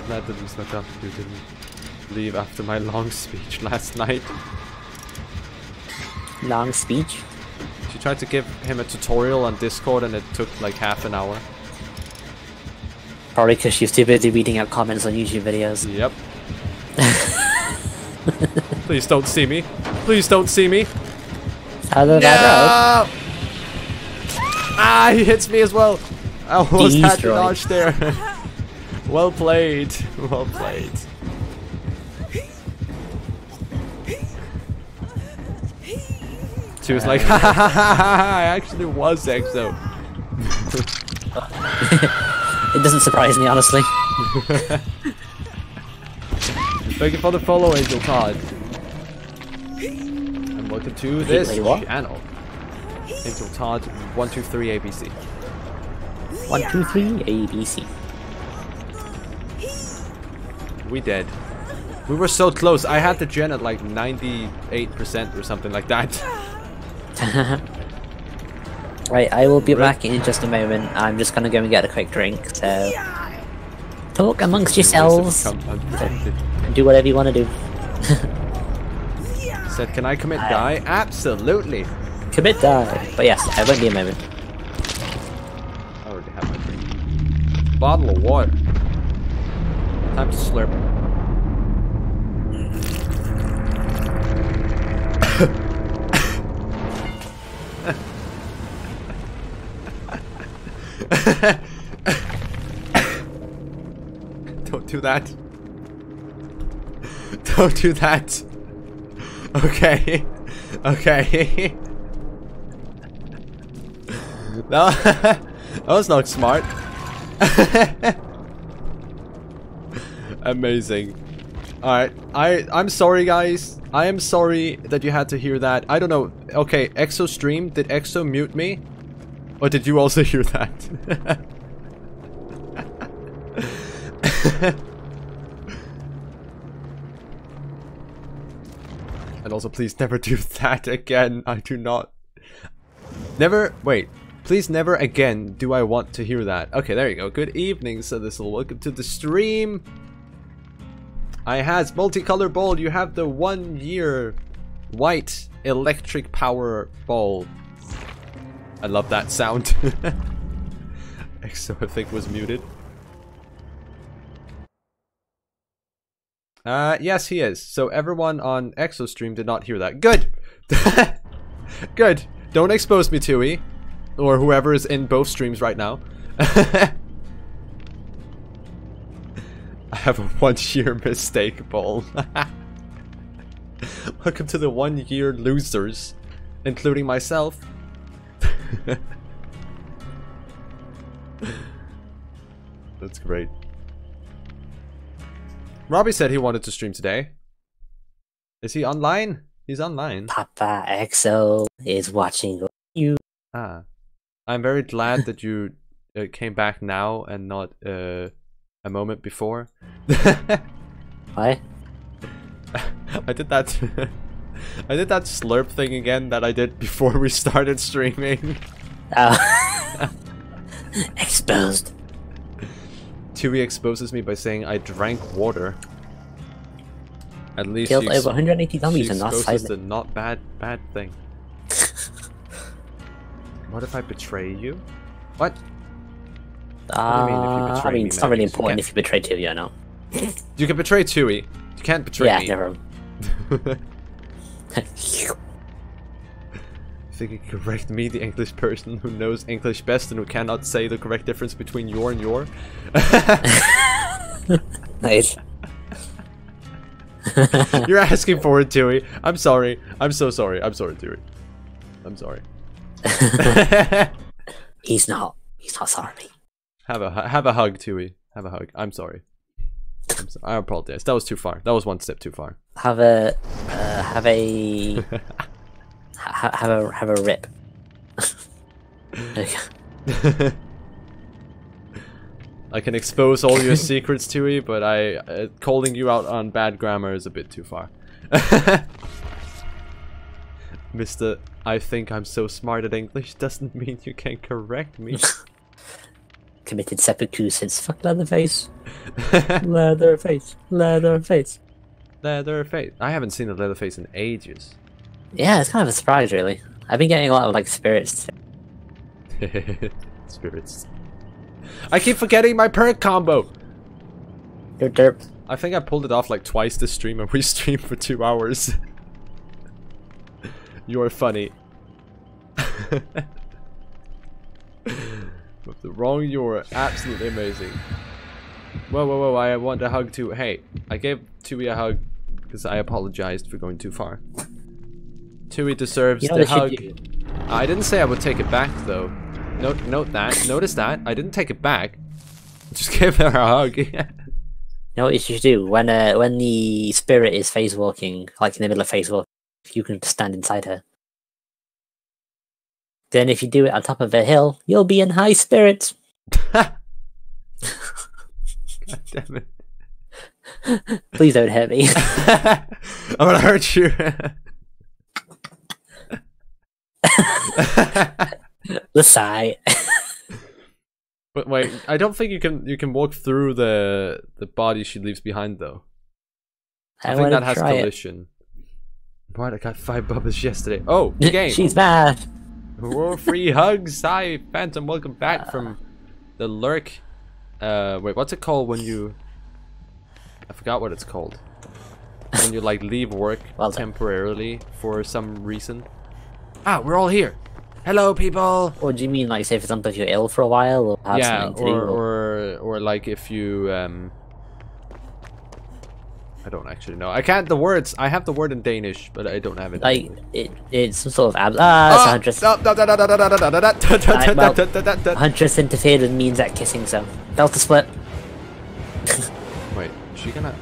[SPEAKER 2] That didn't snuck up, you didn't. leave after my long speech last night.
[SPEAKER 1] Long speech.
[SPEAKER 2] She tried to give him a tutorial on Discord and it took like half an hour.
[SPEAKER 1] Probably because she's too busy reading out comments on YouTube videos.
[SPEAKER 2] Yep. Please don't see me. Please don't see me.
[SPEAKER 1] How did
[SPEAKER 2] No! Ah, he hits me as well. I almost had to dodge there. <laughs> well played. Well played. She was like, ha ha ha ha ha, I actually was EXO. <laughs>
[SPEAKER 1] It doesn't surprise me, honestly. <laughs>
[SPEAKER 2] Thank you for the follow, Angel Todd. And welcome to this
[SPEAKER 1] wait,
[SPEAKER 2] channel. Angel Todd 123 ABC.
[SPEAKER 1] One, two, three, ABC.
[SPEAKER 2] We dead. We were so close. I had the gen at like 98% or something like that. <laughs> <laughs>
[SPEAKER 1] Right, I will be back in just a moment. I'm just gonna go and get a quick drink, so... Talk amongst yourselves. And Do whatever you want to do. <laughs>
[SPEAKER 2] Said, can I commit die? Absolutely.
[SPEAKER 1] Commit die. But yes, I won't be a moment.
[SPEAKER 2] I already have my drink. Bottle of water. Time to slurp. <laughs> Don't do that. Don't do that. Okay. Okay. <laughs> No, <laughs> that was not smart. Amazing. Alright, I I'm sorry guys. I am sorry that you had to hear that. I don't know. Okay, Exo stream, did Exo mute me? Or did you also hear that? and also please never do that again. I do not Never, wait, please never again do I want to hear that. Okay, there you go. Good evening, so this will welcome to the stream. I has multicolor ball. You have the one year white electric power ball. I love that sound. <laughs> EXO, I think, was muted. Uh, yes, he is. So everyone on EXO stream did not hear that. Good! <laughs> Good. Don't expose me, Tui. Or whoever is in both streams right now. <laughs> I have a one year mistake ball. Welcome to the one year losers, including myself. <laughs> That's great. Robbie said he wanted to stream today. Is he online? He's online.
[SPEAKER 1] Papa EXO is watching you.
[SPEAKER 2] Ah, I'm very glad that you uh, came back now and not uh, a moment before. <laughs>
[SPEAKER 1] What? <laughs>
[SPEAKER 2] I did that. I did that slurp thing again that I did before we started streaming.
[SPEAKER 1] Oh. <laughs> Exposed.
[SPEAKER 2] Tui exposes me by saying I drank water. At least
[SPEAKER 1] Killed over 180
[SPEAKER 2] she
[SPEAKER 1] zombies and not silent.
[SPEAKER 2] the not bad bad thing. <laughs> what if I betray you? What?
[SPEAKER 1] Uh,
[SPEAKER 2] do you mean if you
[SPEAKER 1] I
[SPEAKER 2] betray
[SPEAKER 1] mean,
[SPEAKER 2] me,
[SPEAKER 1] it's not really important if you betray Tuvia or not.
[SPEAKER 2] You can betray Tui. You can't betray
[SPEAKER 1] yeah,
[SPEAKER 2] me.
[SPEAKER 1] never. <laughs> <laughs>
[SPEAKER 2] think you correct me, the English person who knows English best and who cannot say the correct difference between your and your? <laughs>
[SPEAKER 1] nice. <laughs>
[SPEAKER 2] You're asking for it, Tui. I'm sorry. I'm so sorry. I'm sorry, Tui. I'm sorry.
[SPEAKER 1] He's not. He's not sorry.
[SPEAKER 2] have a have a hug, Tui. Have a hug. I'm sorry. So- I apologize. That was too far. That was one step too far.
[SPEAKER 1] Have a, uh, have a, <laughs> ha- have a, have a rip. <laughs>
[SPEAKER 2] I can expose all your secrets, to you, but I uh, calling you out on bad grammar is a bit too far. <laughs> Mister, I think I'm so smart at English doesn't mean you can correct me.
[SPEAKER 1] Committed seppuku since fuck Leatherface. <laughs> Leatherface. Leatherface.
[SPEAKER 2] Leatherface. I haven't seen a Leatherface in ages.
[SPEAKER 1] Yeah, it's kind of a surprise, really. I've been getting a lot of like spirits. <laughs>
[SPEAKER 2] Spirits. I keep forgetting my perk combo.
[SPEAKER 1] Derp derp.
[SPEAKER 2] I think I pulled it off like twice this stream and <laughs> we streamed for two hours. you are funny. The wrong, you're absolutely amazing. Whoa, whoa, whoa, I want a hug too. Hey, I gave Tui a hug because I apologized for going too far. Tui deserves
[SPEAKER 1] You know
[SPEAKER 2] the hug. I didn't say I would take it back though. Note, note that. Notice that. I didn't take it back. <laughs> Just gave her a hug. <laughs>
[SPEAKER 1] You know what you should do when uh, when the spirit is phase walking, like in the middle of phase walk, you can stand inside her. Then, if you do it on top of a hill, you'll be in high spirits. <laughs>
[SPEAKER 2] God damn it.
[SPEAKER 1] Please don't hurt me. <laughs>
[SPEAKER 2] I'm gonna hurt you. <laughs>
[SPEAKER 1] the sigh.
[SPEAKER 2] but wait, I don't think you can you can walk through the the body she leaves behind though. I,
[SPEAKER 1] I,
[SPEAKER 2] think that has
[SPEAKER 1] try it.
[SPEAKER 2] collision. What? I got five bubbles yesterday. Oh, the game.
[SPEAKER 1] She's mad.
[SPEAKER 2] Whoa, free hugs. Hi, Phantom. Welcome back from the lurk. Uh, wait, what's it called when you? I forgot what it's called. when you like leave work <laughs>
[SPEAKER 1] Well
[SPEAKER 2] temporarily for some reason. Ah, we're all here. Hello, people.
[SPEAKER 1] What do you mean, like, say for example, if you're ill for a while or have
[SPEAKER 2] yeah,
[SPEAKER 1] something to
[SPEAKER 2] or,
[SPEAKER 1] do?
[SPEAKER 2] or or like if you um. I don't actually know. I can't the words. I have the word in Danish, but I don't have it.
[SPEAKER 1] like, it, it's some sort of ab- ah, a huntress.
[SPEAKER 2] Wait,
[SPEAKER 1] Huntress interfered with means at kissing, so Delta split.
[SPEAKER 2] is she gonna?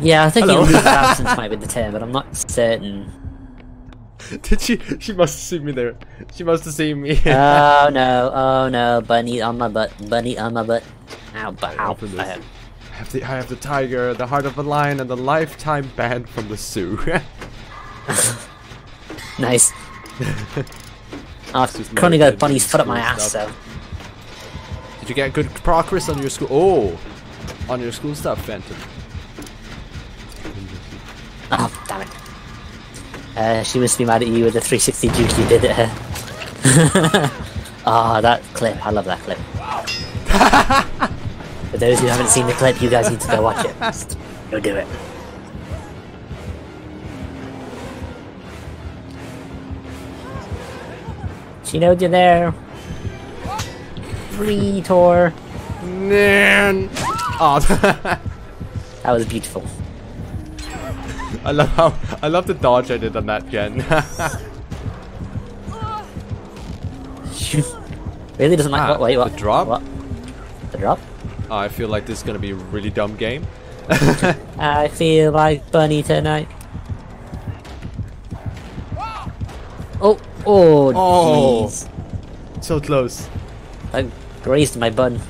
[SPEAKER 1] Yeah, I think
[SPEAKER 2] Hello.
[SPEAKER 1] leave of absence might be the term, but I'm not certain.
[SPEAKER 2] Did she? She must have seen me there. She must have seen me.
[SPEAKER 1] oh no, oh no, bunny on my butt, bunny on my butt. Ow, but ow.
[SPEAKER 2] Open this.
[SPEAKER 1] I-
[SPEAKER 2] I have the eye of the tiger, the heart of a lion, and the lifetime ban from the zoo. <laughs>
[SPEAKER 1] nice. I've
[SPEAKER 2] just
[SPEAKER 1] currently got a bunny's foot up my ass, so.
[SPEAKER 2] Did you get good progress on your school? Oh, on your school stuff, Phantom.
[SPEAKER 1] Oh, damn it. Uh, she must be mad at you with the 360 juke you did at her. <laughs> Ah, that clip. I love that clip. <laughs> For those who haven't seen the clip, you guys need to go watch it. Just <laughs> go do it. She knows you're there. Free tour.
[SPEAKER 2] Nan. Oh, <laughs>
[SPEAKER 1] That was beautiful.
[SPEAKER 2] I love how I love the dodge I did on that gen. <laughs>
[SPEAKER 1] really doesn't like.
[SPEAKER 2] Ah,
[SPEAKER 1] what? Wait, what?
[SPEAKER 2] the drop?
[SPEAKER 1] What? The drop?
[SPEAKER 2] Oh, I feel like this is gonna be a really dumb game. <laughs>
[SPEAKER 1] Uh, I feel like bunny tonight. Oh, oh,
[SPEAKER 2] Oh.
[SPEAKER 1] jeez.
[SPEAKER 2] so close.
[SPEAKER 1] I grazed my bun.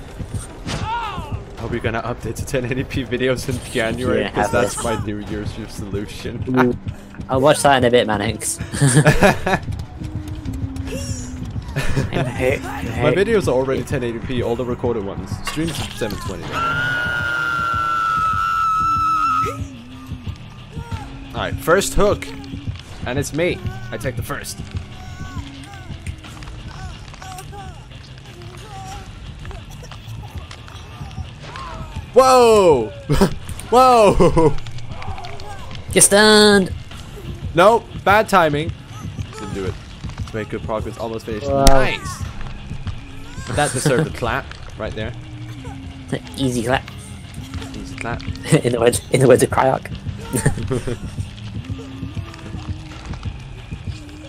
[SPEAKER 2] Are we gonna update to 1080p videos in <laughs> January? Because that's
[SPEAKER 1] this.
[SPEAKER 2] my New Year's resolution.
[SPEAKER 1] I'll watch that in a bit, Manix. <laughs> I'm hurt. I'm
[SPEAKER 2] My videos are already 1080p, all the recorded ones. Streams at 720. Alright, first hook. And it's me. I take the first. Whoa! <laughs> Whoa!
[SPEAKER 1] Get stunned.
[SPEAKER 2] Nope, bad timing. Didn't do it. Make good progress, almost finished.
[SPEAKER 1] Wow.
[SPEAKER 2] Nice! That deserved a clap right there.
[SPEAKER 1] Easy clap.
[SPEAKER 2] Easy clap. <laughs>
[SPEAKER 1] in the words, in the words of Cryok.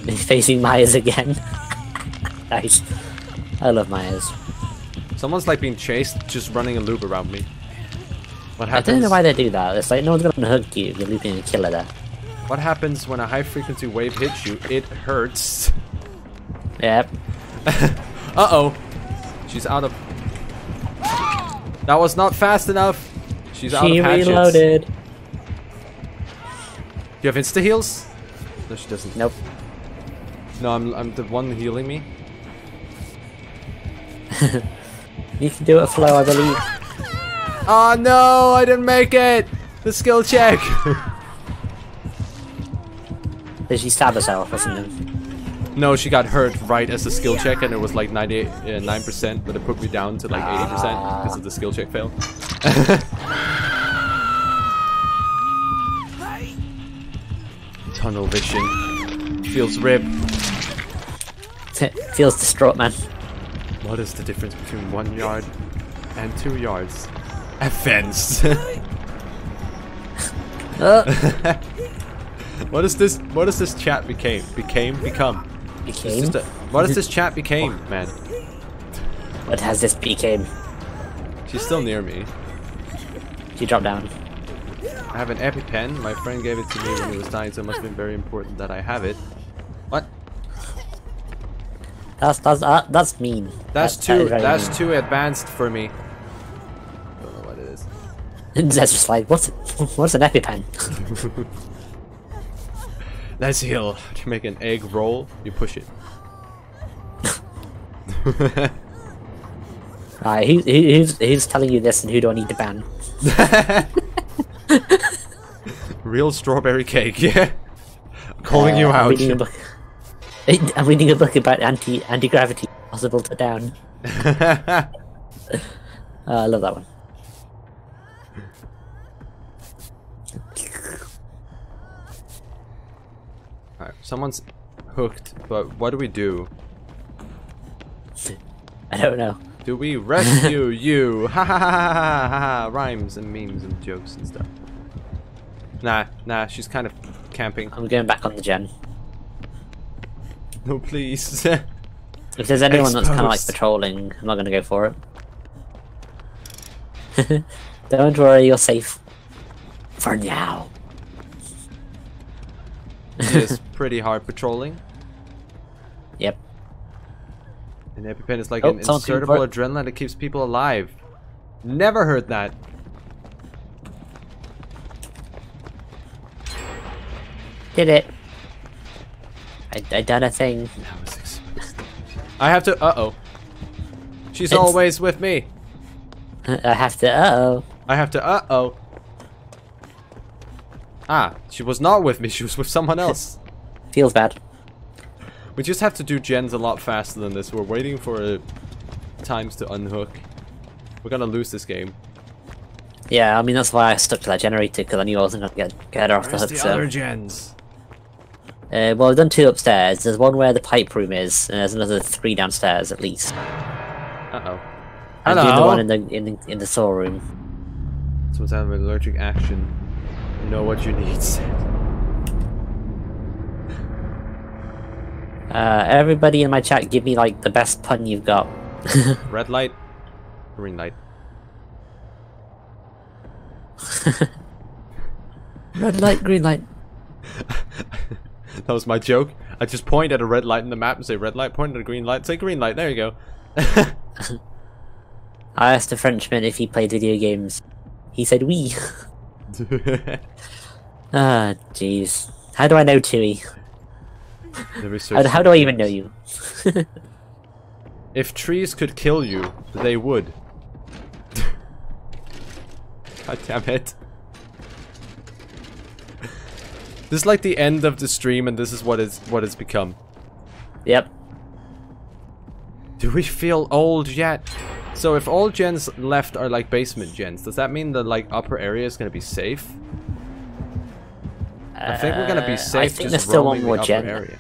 [SPEAKER 1] <laughs> Facing Myers again. <laughs> nice. I love Myers.
[SPEAKER 2] Someone's like being chased, just running a loop around me. What happens?
[SPEAKER 1] I don't know why they do that. It's like no one's gonna hook you. You're looping a killer there.
[SPEAKER 2] What happens when a high frequency wave hits you? It hurts.
[SPEAKER 1] Yep. <laughs>
[SPEAKER 2] Uh oh. She's out of. That was not fast enough. She's out
[SPEAKER 1] She
[SPEAKER 2] of hatchets.
[SPEAKER 1] reloaded.
[SPEAKER 2] You have insta heals? No, she doesn't.
[SPEAKER 1] Nope.
[SPEAKER 2] No, I'm I'm the one healing me. <laughs>
[SPEAKER 1] You can do it, Flo, I believe.
[SPEAKER 2] Oh no, I didn't make it. The skill check! <laughs>
[SPEAKER 1] Did she stab herself or something?
[SPEAKER 2] No, she got hurt right as the skill check and it was like 99%, but it put me down to like 80% because of the skill check fail. <laughs> Tunnel vision. Feels rib.
[SPEAKER 1] Feels distraught, man.
[SPEAKER 2] What is the difference between one yard and two yards? A fence. <laughs>
[SPEAKER 1] Uh,
[SPEAKER 2] what is this? What does this chat became? Became? Become?
[SPEAKER 1] Became?
[SPEAKER 2] a- what has this chat became, man?
[SPEAKER 1] What has this became?
[SPEAKER 2] She's still near me.
[SPEAKER 1] She dropped down.
[SPEAKER 2] I have an EpiPen. My friend gave it to me when he was dying, so it must have been very important that I have it. What?
[SPEAKER 1] That's that's uh, that's mean.
[SPEAKER 2] That's
[SPEAKER 1] That- that
[SPEAKER 2] too.
[SPEAKER 1] very
[SPEAKER 2] That's
[SPEAKER 1] mean.
[SPEAKER 2] too advanced for me. I don't know what it is. <laughs>
[SPEAKER 1] That's just like what's <laughs> what's an epipen? <laughs>
[SPEAKER 2] Let's heal. To make an egg roll, you push it. <laughs>
[SPEAKER 1] Alright, who, who, who's who's telling you this, and who do I need to ban? <laughs>
[SPEAKER 2] Real strawberry cake. Yeah. Calling you
[SPEAKER 1] Uh, I'm
[SPEAKER 2] out.
[SPEAKER 1] reading a book. <laughs> I'm reading a book about anti anti gravity. Possible to down. Uh, I love that one.
[SPEAKER 2] Someone's hooked, but what do we do? <laughs>
[SPEAKER 1] I don't know.
[SPEAKER 2] Do we rescue <laughs> you? <laughs> Ha ha ha ha ha ha! Rhymes and memes and jokes and stuff. Nah, nah, she's kind of camping.
[SPEAKER 1] I'm going back on the gen.
[SPEAKER 2] No, please.
[SPEAKER 1] If there's anyone that's kind of like patrolling, I'm not going to go for it. don't worry, you're safe. For now.
[SPEAKER 2] Is pretty hard patrolling.
[SPEAKER 1] Yep.
[SPEAKER 2] And EpiPen is like
[SPEAKER 1] Oh,
[SPEAKER 2] an insertable adrenaline that keeps people alive. Never heard that.
[SPEAKER 1] Did it. I, I done a thing.
[SPEAKER 2] That was exposed. I have to. Uh oh. She's
[SPEAKER 1] It's-
[SPEAKER 2] always with me. <laughs>
[SPEAKER 1] I have to. Uh oh.
[SPEAKER 2] I have to. Uh oh. Ah, she was not with me. <laughs> She was with someone else.
[SPEAKER 1] Feels bad.
[SPEAKER 2] We just have to do gens a lot faster than this. We're waiting for uh, times to unhook. We're gonna lose this game.
[SPEAKER 1] Yeah, I mean that's why I stuck to that generator because I knew I wasn't gonna get get her off the
[SPEAKER 2] Where's
[SPEAKER 1] hook.
[SPEAKER 2] the
[SPEAKER 1] So,
[SPEAKER 2] other gens?
[SPEAKER 1] uh, well, I've done two upstairs. There's one where the pipe room is, and there's another three downstairs at least.
[SPEAKER 2] Uh oh.
[SPEAKER 1] I'm doing the one in the in the, in the storeroom.
[SPEAKER 2] Someone's having an allergic action. You know what you need.
[SPEAKER 1] Uh, everybody in my chat, give me like the best pun you've got. <laughs>
[SPEAKER 2] Red light, green light. <laughs>
[SPEAKER 1] Red light, green light. <laughs>
[SPEAKER 2] that was my joke. I just point at a red light in the map and say red light, point at a green light, say green light. There you go.
[SPEAKER 1] I asked a Frenchman if he played video games. He said we. <laughs> ah, jeez. How do I know
[SPEAKER 2] research
[SPEAKER 1] How, how do I even know you?
[SPEAKER 2] If trees could kill you, they would. <laughs> God damn it. This is like the end of the stream and this is what it's what it's become.
[SPEAKER 1] Yep.
[SPEAKER 2] Do we feel old yet? So if all gens left are like basement gens, does that mean the like upper area is gonna be safe? I think we're gonna be
[SPEAKER 1] Uh,
[SPEAKER 2] safe
[SPEAKER 1] I think
[SPEAKER 2] just
[SPEAKER 1] there's still one more gen.
[SPEAKER 2] area.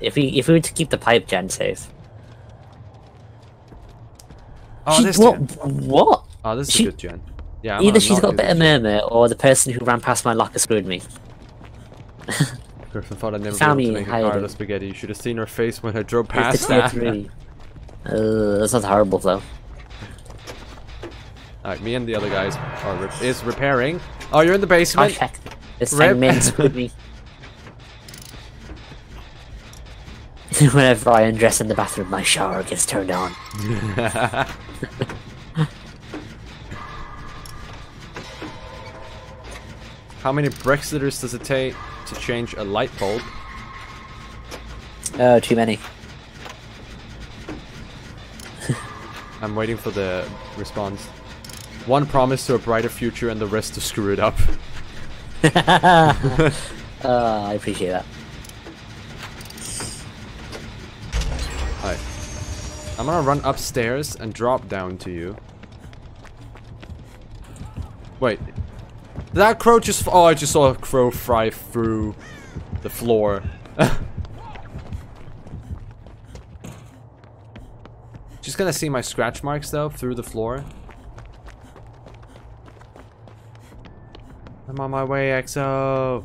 [SPEAKER 1] If we if we were to keep the pipe gen safe.
[SPEAKER 2] Oh,
[SPEAKER 1] She-
[SPEAKER 2] this
[SPEAKER 1] what?
[SPEAKER 2] gen.
[SPEAKER 1] What?
[SPEAKER 2] Oh, this is
[SPEAKER 1] She-
[SPEAKER 2] a good gen. Yeah, I'm
[SPEAKER 1] Either she's got
[SPEAKER 2] a
[SPEAKER 1] better murmur, or the person who ran past my locker screwed me. <laughs>
[SPEAKER 2] Griffin thought I'd never
[SPEAKER 1] Found
[SPEAKER 2] be able to make a
[SPEAKER 1] hiding.
[SPEAKER 2] car out of spaghetti. You should have seen her face when I drove past that.
[SPEAKER 1] three. <laughs> Uh, that sounds horrible though.
[SPEAKER 2] Alright, me and the other guys are re is repairing. Oh, you're in the basement?
[SPEAKER 1] checked. This
[SPEAKER 2] Rip.
[SPEAKER 1] time man screwed me. Whenever I undress in the bathroom, my shower gets turned on. <laughs>
[SPEAKER 2] How many Brexiters does it take to change a light bulb?
[SPEAKER 1] Oh, too many. <laughs>
[SPEAKER 2] I'm waiting for the response. One promise to a brighter future and the rest to screw it up. <laughs>
[SPEAKER 1] uh, I appreciate that.
[SPEAKER 2] Alright. I'm gonna run upstairs and drop down to you. Wait. Did that crow just... Oh, I just saw a crow fly through the floor. <laughs> just gonna see my scratch marks though through the floor. I'm on my way, EXO.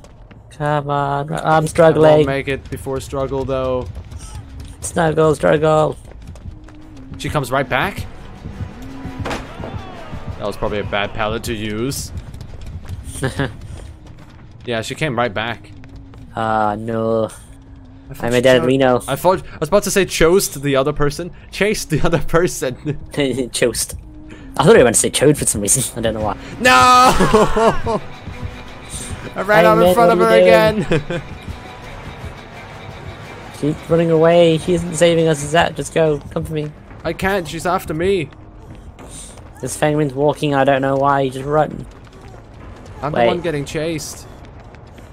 [SPEAKER 1] Come on, I'm
[SPEAKER 2] I won't
[SPEAKER 1] struggling.
[SPEAKER 2] make it before struggle though.
[SPEAKER 1] Snuggle, struggle.
[SPEAKER 2] She comes right back. That was probably a bad pallet to use. <laughs> Yeah, she came right back.
[SPEAKER 1] Ah, no.
[SPEAKER 2] I she
[SPEAKER 1] a dead Reno.
[SPEAKER 2] I thought I was about to say chose to the other person. Chased the <laughs> other person. <laughs>
[SPEAKER 1] chose. I thought I were going to say chode for some reason. I don't know why.
[SPEAKER 2] no! I ran
[SPEAKER 1] Hey,
[SPEAKER 2] out in
[SPEAKER 1] man,
[SPEAKER 2] front of her
[SPEAKER 1] are
[SPEAKER 2] again. <laughs>
[SPEAKER 1] She's running away. She isn't saving us. Is that? Just go. Come for me.
[SPEAKER 2] I can't. She's after me.
[SPEAKER 1] This Feng Min's walking. I don't know why. Just run.
[SPEAKER 2] I'm the one getting chased.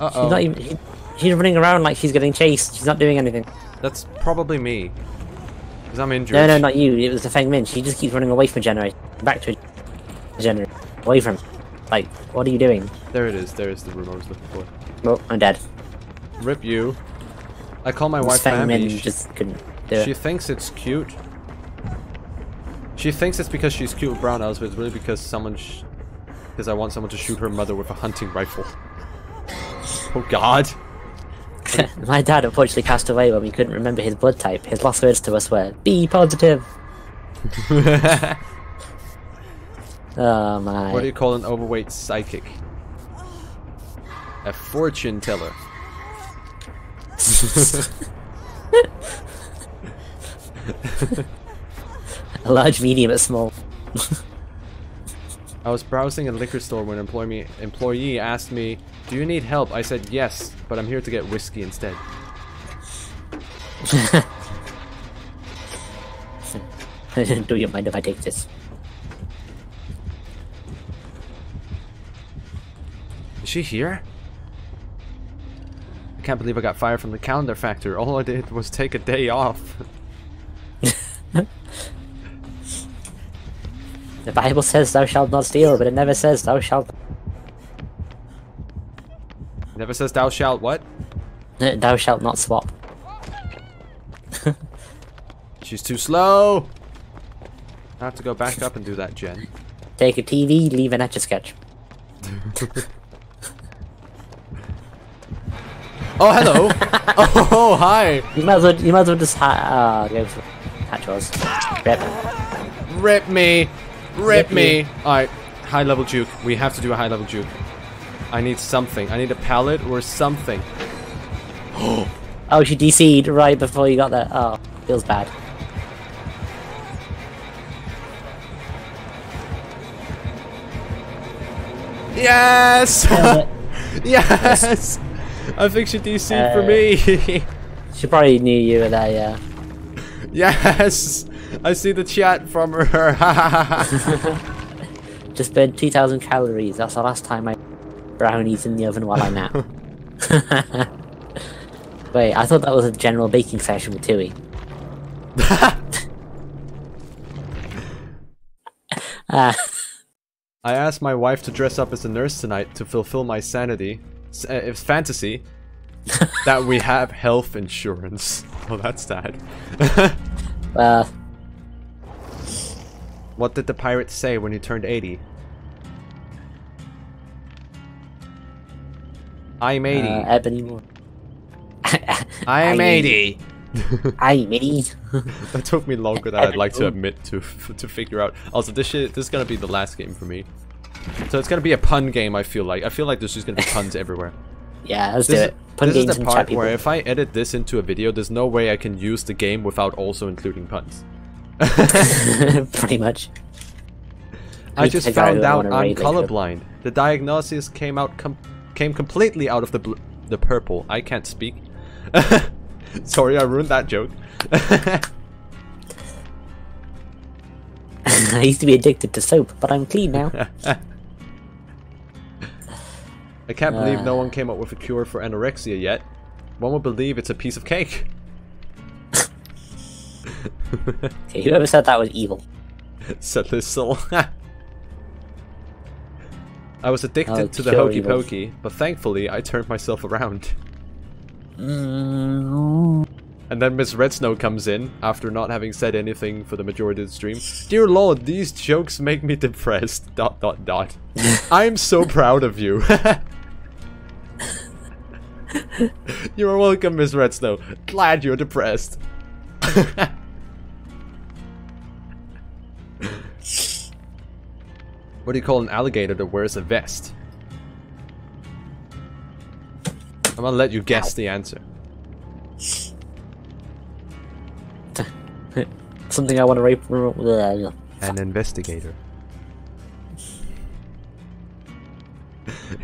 [SPEAKER 2] Uh
[SPEAKER 1] She's not
[SPEAKER 2] oh.
[SPEAKER 1] even. She, she's running around like she's getting chased. She's not doing anything.
[SPEAKER 2] That's probably me. Cause I'm injured.
[SPEAKER 1] No, no, not you. It was the Feng Min. She just keeps running away from a generator. Back to a generator. Away from. Like, what are you doing?
[SPEAKER 2] There it is. There's the room I was looking for.
[SPEAKER 1] Oh, I'm dead.
[SPEAKER 2] Rip you. I call my wife Bambi. She-
[SPEAKER 1] just couldn't do
[SPEAKER 2] She
[SPEAKER 1] it.
[SPEAKER 2] thinks it's cute. She thinks it's because she's cute with brown eyes, but it's really because someone, because I want someone to shoot her mother with a hunting rifle. Oh God! <laughs>
[SPEAKER 1] My dad unfortunately passed away when we couldn't remember his blood type. His last words to us were, "Be positive." <laughs> Oh my.
[SPEAKER 2] what do you call an overweight psychic? A fortune teller. <laughs>
[SPEAKER 1] A large, medium, a small.
[SPEAKER 2] I was browsing a liquor store when an employee employee asked me, "Do you need help?" I said yes, but I'm here to get whiskey instead. <laughs>
[SPEAKER 1] do you mind if I take this?
[SPEAKER 2] Is she here? I can't believe I got fired from the calendar factory. All I did was take a day off. <laughs>
[SPEAKER 1] The Bible says, "Thou shalt not steal," but it never says, "Thou shalt."
[SPEAKER 2] Never says thou shalt what?
[SPEAKER 1] Uh, thou shalt not swap. <laughs>
[SPEAKER 2] She's too slow. I have to go back up and do that, gen.
[SPEAKER 1] Take a TV, leave an etch <laughs>
[SPEAKER 2] Oh, hello. <laughs> oh, hi.
[SPEAKER 1] You might as well. You might as well just ha- uh, go for hatch yours. Rip.
[SPEAKER 2] Rip me. Rip
[SPEAKER 1] Rip
[SPEAKER 2] me.
[SPEAKER 1] you.
[SPEAKER 2] Alright, high level juke. We have to do a high level juke. I need something. I need a pallet or something. <gasps>
[SPEAKER 1] Oh, she DC'd right before you got there. Oh, feels bad.
[SPEAKER 2] Yes! <laughs> Yes! <laughs> I think she DC'd for
[SPEAKER 1] Uh,
[SPEAKER 2] me. <laughs>
[SPEAKER 1] she probably knew you were there. Yeah. <laughs>
[SPEAKER 2] yes! I see the chat from her.
[SPEAKER 1] Just burned 2,000 calories. That's the last time I brownies in the oven while I nap. Wait, I thought that was a general baking session with Tui. Ah,
[SPEAKER 2] I asked my wife to dress up as a nurse tonight to fulfill my sanity. Uh, It's fantasy that we have health insurance. <laughs> Oh, that's sad.
[SPEAKER 1] well, <laughs>
[SPEAKER 2] what did the pirate say when he turned 80? I'm 80.
[SPEAKER 1] uh, Ebony Moore.
[SPEAKER 2] I'm
[SPEAKER 1] I- <laughs>
[SPEAKER 2] 80.
[SPEAKER 1] Aye, mini.
[SPEAKER 2] that took me longer than I'd like to admit to to figure out. Also, this shit, this is gonna be the last game for me. So it's gonna be a pun game. I feel like. I feel like there's just gonna be puns <laughs> everywhere.
[SPEAKER 1] Yeah, let's
[SPEAKER 2] This,
[SPEAKER 1] do it. Put
[SPEAKER 2] this is the part where if I edit this into a video, there's no way I can use the game without also including puns. <laughs>
[SPEAKER 1] Pretty much.
[SPEAKER 2] I
[SPEAKER 1] need
[SPEAKER 2] just found out I'm
[SPEAKER 1] later.
[SPEAKER 2] colorblind. The diagnosis came out com came completely out of the the purple. I can't speak. <laughs> Sorry, I ruined that joke. <laughs>
[SPEAKER 1] I used to be addicted to soap, but I'm clean now. <laughs>
[SPEAKER 2] I can't believe no
[SPEAKER 1] Ah.
[SPEAKER 2] one came up with a cure for anorexia yet. One would believe it's a piece of cake. <laughs>
[SPEAKER 1] Okay, whoever said that was evil.
[SPEAKER 2] Said Lissel. I was addicted
[SPEAKER 1] Oh,
[SPEAKER 2] to the hokey
[SPEAKER 1] evil.
[SPEAKER 2] pokey, but thankfully I turned myself around.
[SPEAKER 1] Mm,
[SPEAKER 2] And then Miss Red Snow comes in after not having said anything for the majority of the stream. Dear Lord, these jokes make me depressed. <laughs> Dot dot dot. <laughs> I'm so proud of you. <laughs> you are welcome, Miss Red Snow. Glad you're depressed. what do you call an alligator that wears a vest? I'm gonna let you guess the answer. <laughs>
[SPEAKER 1] Something I want to rape.
[SPEAKER 2] An investigator.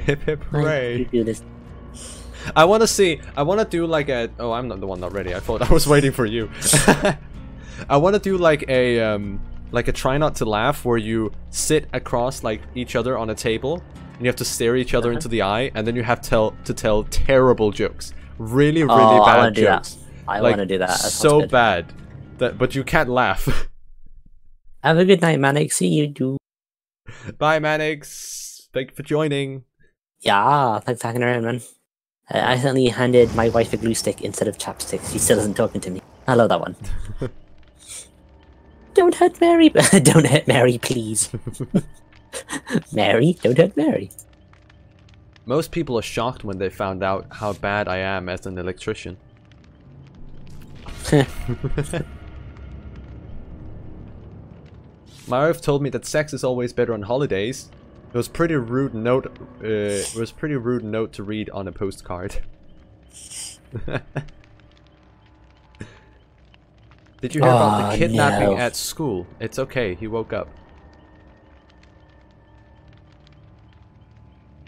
[SPEAKER 2] hip hip
[SPEAKER 1] I
[SPEAKER 2] hooray. I want to see. I want to do like a. Oh, I'm not the one not ready. I thought I was <laughs> waiting for you. <laughs> I want to do like a um like a try not to laugh where you sit across like each other on a table and you have to stare each other
[SPEAKER 1] Uh-huh.
[SPEAKER 2] into the eye and then you have tell to tell terrible jokes. Really, really
[SPEAKER 1] Oh, I
[SPEAKER 2] bad
[SPEAKER 1] wanna do that.
[SPEAKER 2] jokes.
[SPEAKER 1] I
[SPEAKER 2] Like,
[SPEAKER 1] want to do that. that
[SPEAKER 2] so
[SPEAKER 1] good.
[SPEAKER 2] bad that but you can't laugh. <laughs>
[SPEAKER 1] Have a good night, Manix. See you. Do.
[SPEAKER 2] Bye, Manix. Thank you for joining.
[SPEAKER 1] Yeah, thanks for hanging around, man. I accidentally handed my wife a glue stick instead of chapstick. She still isn't talking to me. I love that one. <laughs> don't hurt Mary. <laughs> don't hurt Mary, please. Mary, don't hurt Mary.
[SPEAKER 2] Most people are shocked when they found out how bad I am as an electrician. My wife told me that sex is always better on holidays. It was pretty rude note. Uh, it was pretty rude note to read on a postcard. <laughs> Did you hear about
[SPEAKER 1] Oh,
[SPEAKER 2] the kidnapping
[SPEAKER 1] no.
[SPEAKER 2] at school? It's okay. He woke up.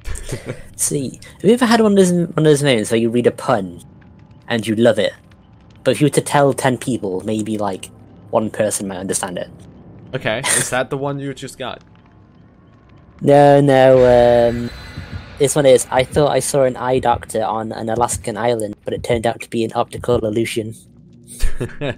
[SPEAKER 2] <laughs>
[SPEAKER 1] See, have you ever had one of those one of those moments where you read a pun and you love it, but if you were to tell ten people, maybe like one person might understand it.
[SPEAKER 2] Okay, is that the one you just got? <laughs>
[SPEAKER 1] No, no. Um, this one is. I thought I saw an eye doctor on an Alaskan island, but it turned out to be an optical illusion. <laughs>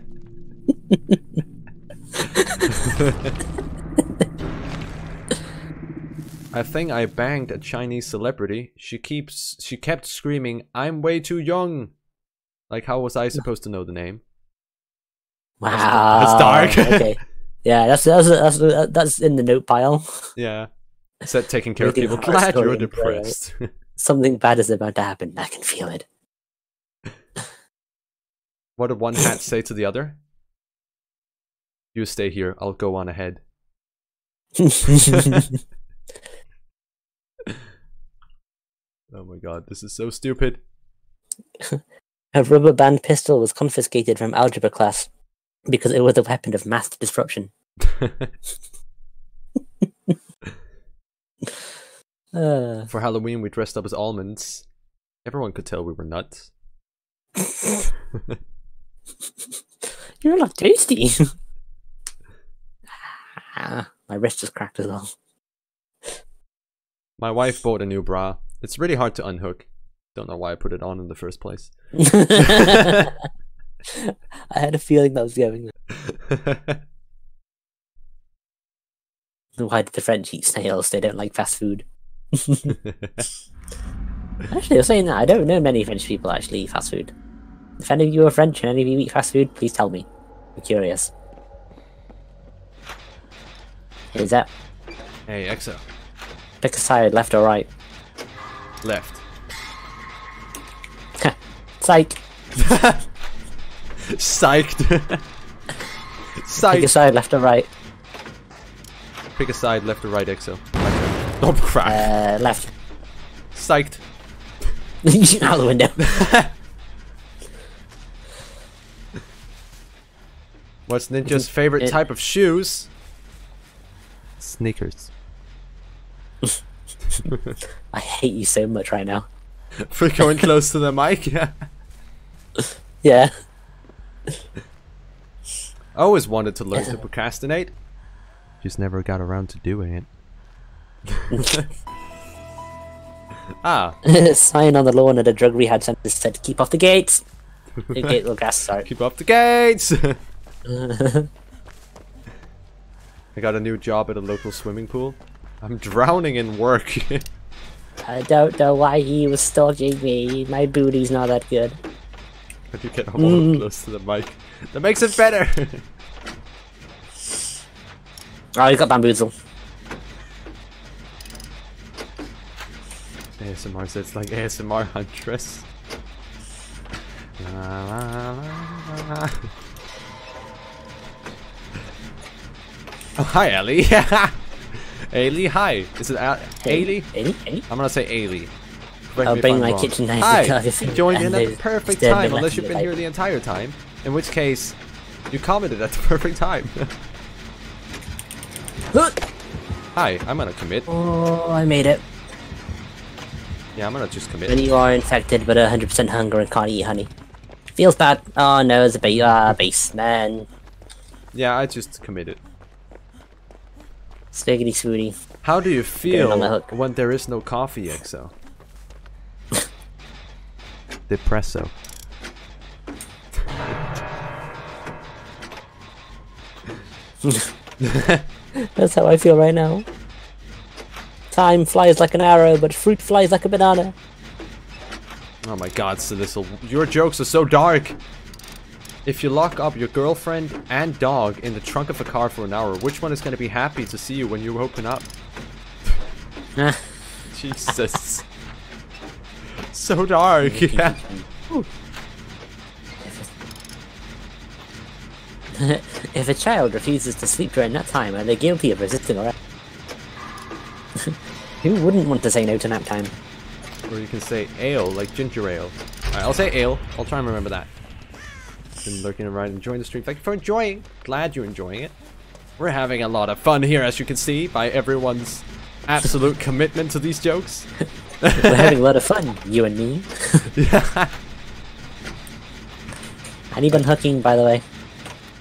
[SPEAKER 2] I think I banged a Chinese celebrity. She keeps she kept screaming, "I'm way too young." Like how was I supposed to know the name?
[SPEAKER 1] Wow,
[SPEAKER 2] that's dark.
[SPEAKER 1] okay, <laughs> yeah, that's that's that's that's in the note pile.
[SPEAKER 2] Yeah. is that taking care of people. Glad you're
[SPEAKER 1] play, right?
[SPEAKER 2] depressed. <laughs>
[SPEAKER 1] Something bad is about to happen. I can feel it. <laughs>
[SPEAKER 2] what did one hat <laughs> say to the other? You stay here, I'll go on ahead. Oh my god, this is so stupid.
[SPEAKER 1] A rubber band pistol was confiscated from algebra class because it was a weapon of mass disruption. <laughs> Uh,
[SPEAKER 2] For Halloween we dressed up as almonds. Everyone could tell we were nuts. <laughs>
[SPEAKER 1] you're not tasty. <laughs> Ah, my wrist just cracked as well.
[SPEAKER 2] My wife bought a new bra. It's really hard to unhook. Don't know why I put it on in the first place. <laughs>
[SPEAKER 1] I had a feeling that was going. <laughs> Why did the French eat snails? They don't like fast food. <laughs> Actually, I was saying that I don't know many French people actually eat fast food. If any of you are French and any of you eat fast food, please tell me. I'm curious. Is that
[SPEAKER 2] hey, Exo.
[SPEAKER 1] pick a side, left or right?
[SPEAKER 2] Left.
[SPEAKER 1] Psych.
[SPEAKER 2] Psyched.
[SPEAKER 1] Pick a side, left or right?
[SPEAKER 2] Pick a side, left or right, Exo. Oh crap.
[SPEAKER 1] Uh, left.
[SPEAKER 2] Psyched. <laughs>
[SPEAKER 1] Out the window. <laughs>
[SPEAKER 2] What's Ninja's favorite
[SPEAKER 1] It-
[SPEAKER 2] type of shoes? Sneakers. <laughs>
[SPEAKER 1] I hate you so much right now.
[SPEAKER 2] For going close to the mic, yeah.
[SPEAKER 1] Yeah.
[SPEAKER 2] I always wanted to learn to procrastinate. Just never got around to doing it. <laughs> Ah, <laughs>
[SPEAKER 1] Sign on the lawn at a drug rehab center said, "Keep off the gates." The gate will gas start. <laughs>
[SPEAKER 2] keep off the gates! I got a new job at a local swimming pool. I'm drowning in work.
[SPEAKER 1] I don't know why he was stalking me. My booty's not that good.
[SPEAKER 2] But you get all mm-hmm. close to the mic. That makes it better! <laughs>
[SPEAKER 1] Ah, oh, he got bamboozled.
[SPEAKER 2] ASMR so it's like ASMR Huntress. La, la, la. Oh, hi, Ellie. <laughs> Ailey, hi. Is it A- Ailey?
[SPEAKER 1] Any?
[SPEAKER 2] I'm gonna say Ailey. Correct
[SPEAKER 1] I'll bring my
[SPEAKER 2] wrong.
[SPEAKER 1] kitchen knife
[SPEAKER 2] Hi,
[SPEAKER 1] because
[SPEAKER 2] you joined in at the perfect time, unless you've been here the entire time. In which case, you commented at the <laughs> perfect time. Hi, I'm gonna commit.
[SPEAKER 1] Oh, I made it.
[SPEAKER 2] Yeah, I'm gonna just
[SPEAKER 1] When
[SPEAKER 2] commit.
[SPEAKER 1] you are infected but 100% hunger and can't eat honey. Feels bad. Oh no, it's a ba- uh, base, man.
[SPEAKER 2] Yeah, I just committed.
[SPEAKER 1] Spiggity swooty.
[SPEAKER 2] How do you feel
[SPEAKER 1] on the hook.
[SPEAKER 2] when there is no coffee, EXO? Depresso. <laughs>
[SPEAKER 1] That's how I feel right now. Time flies like an arrow, but fruit flies like a banana.
[SPEAKER 2] Oh my god, so this'll- your jokes are so dark! If you lock up your girlfriend and dog in the trunk of a car for an hour, which one is gonna be happy to see you when you open up? <laughs> Jesus. So dark, <laughs> yeah.
[SPEAKER 1] if a child refuses to sleep during that time, are they guilty of resisting arrest? <laughs> Who wouldn't want to say no to nap time?
[SPEAKER 2] Or you can say ale, like ginger ale. Alright, I'll say ale. I'll try and remember that. Been lurking around enjoying the stream. Thank you for enjoying. Glad you're enjoying it. We're having a lot of fun here, as you can see, by everyone's absolute commitment to these jokes. <laughs>
[SPEAKER 1] We're having a lot of fun, you and me. <laughs>
[SPEAKER 2] yeah.
[SPEAKER 1] Anyone hooking, by the way?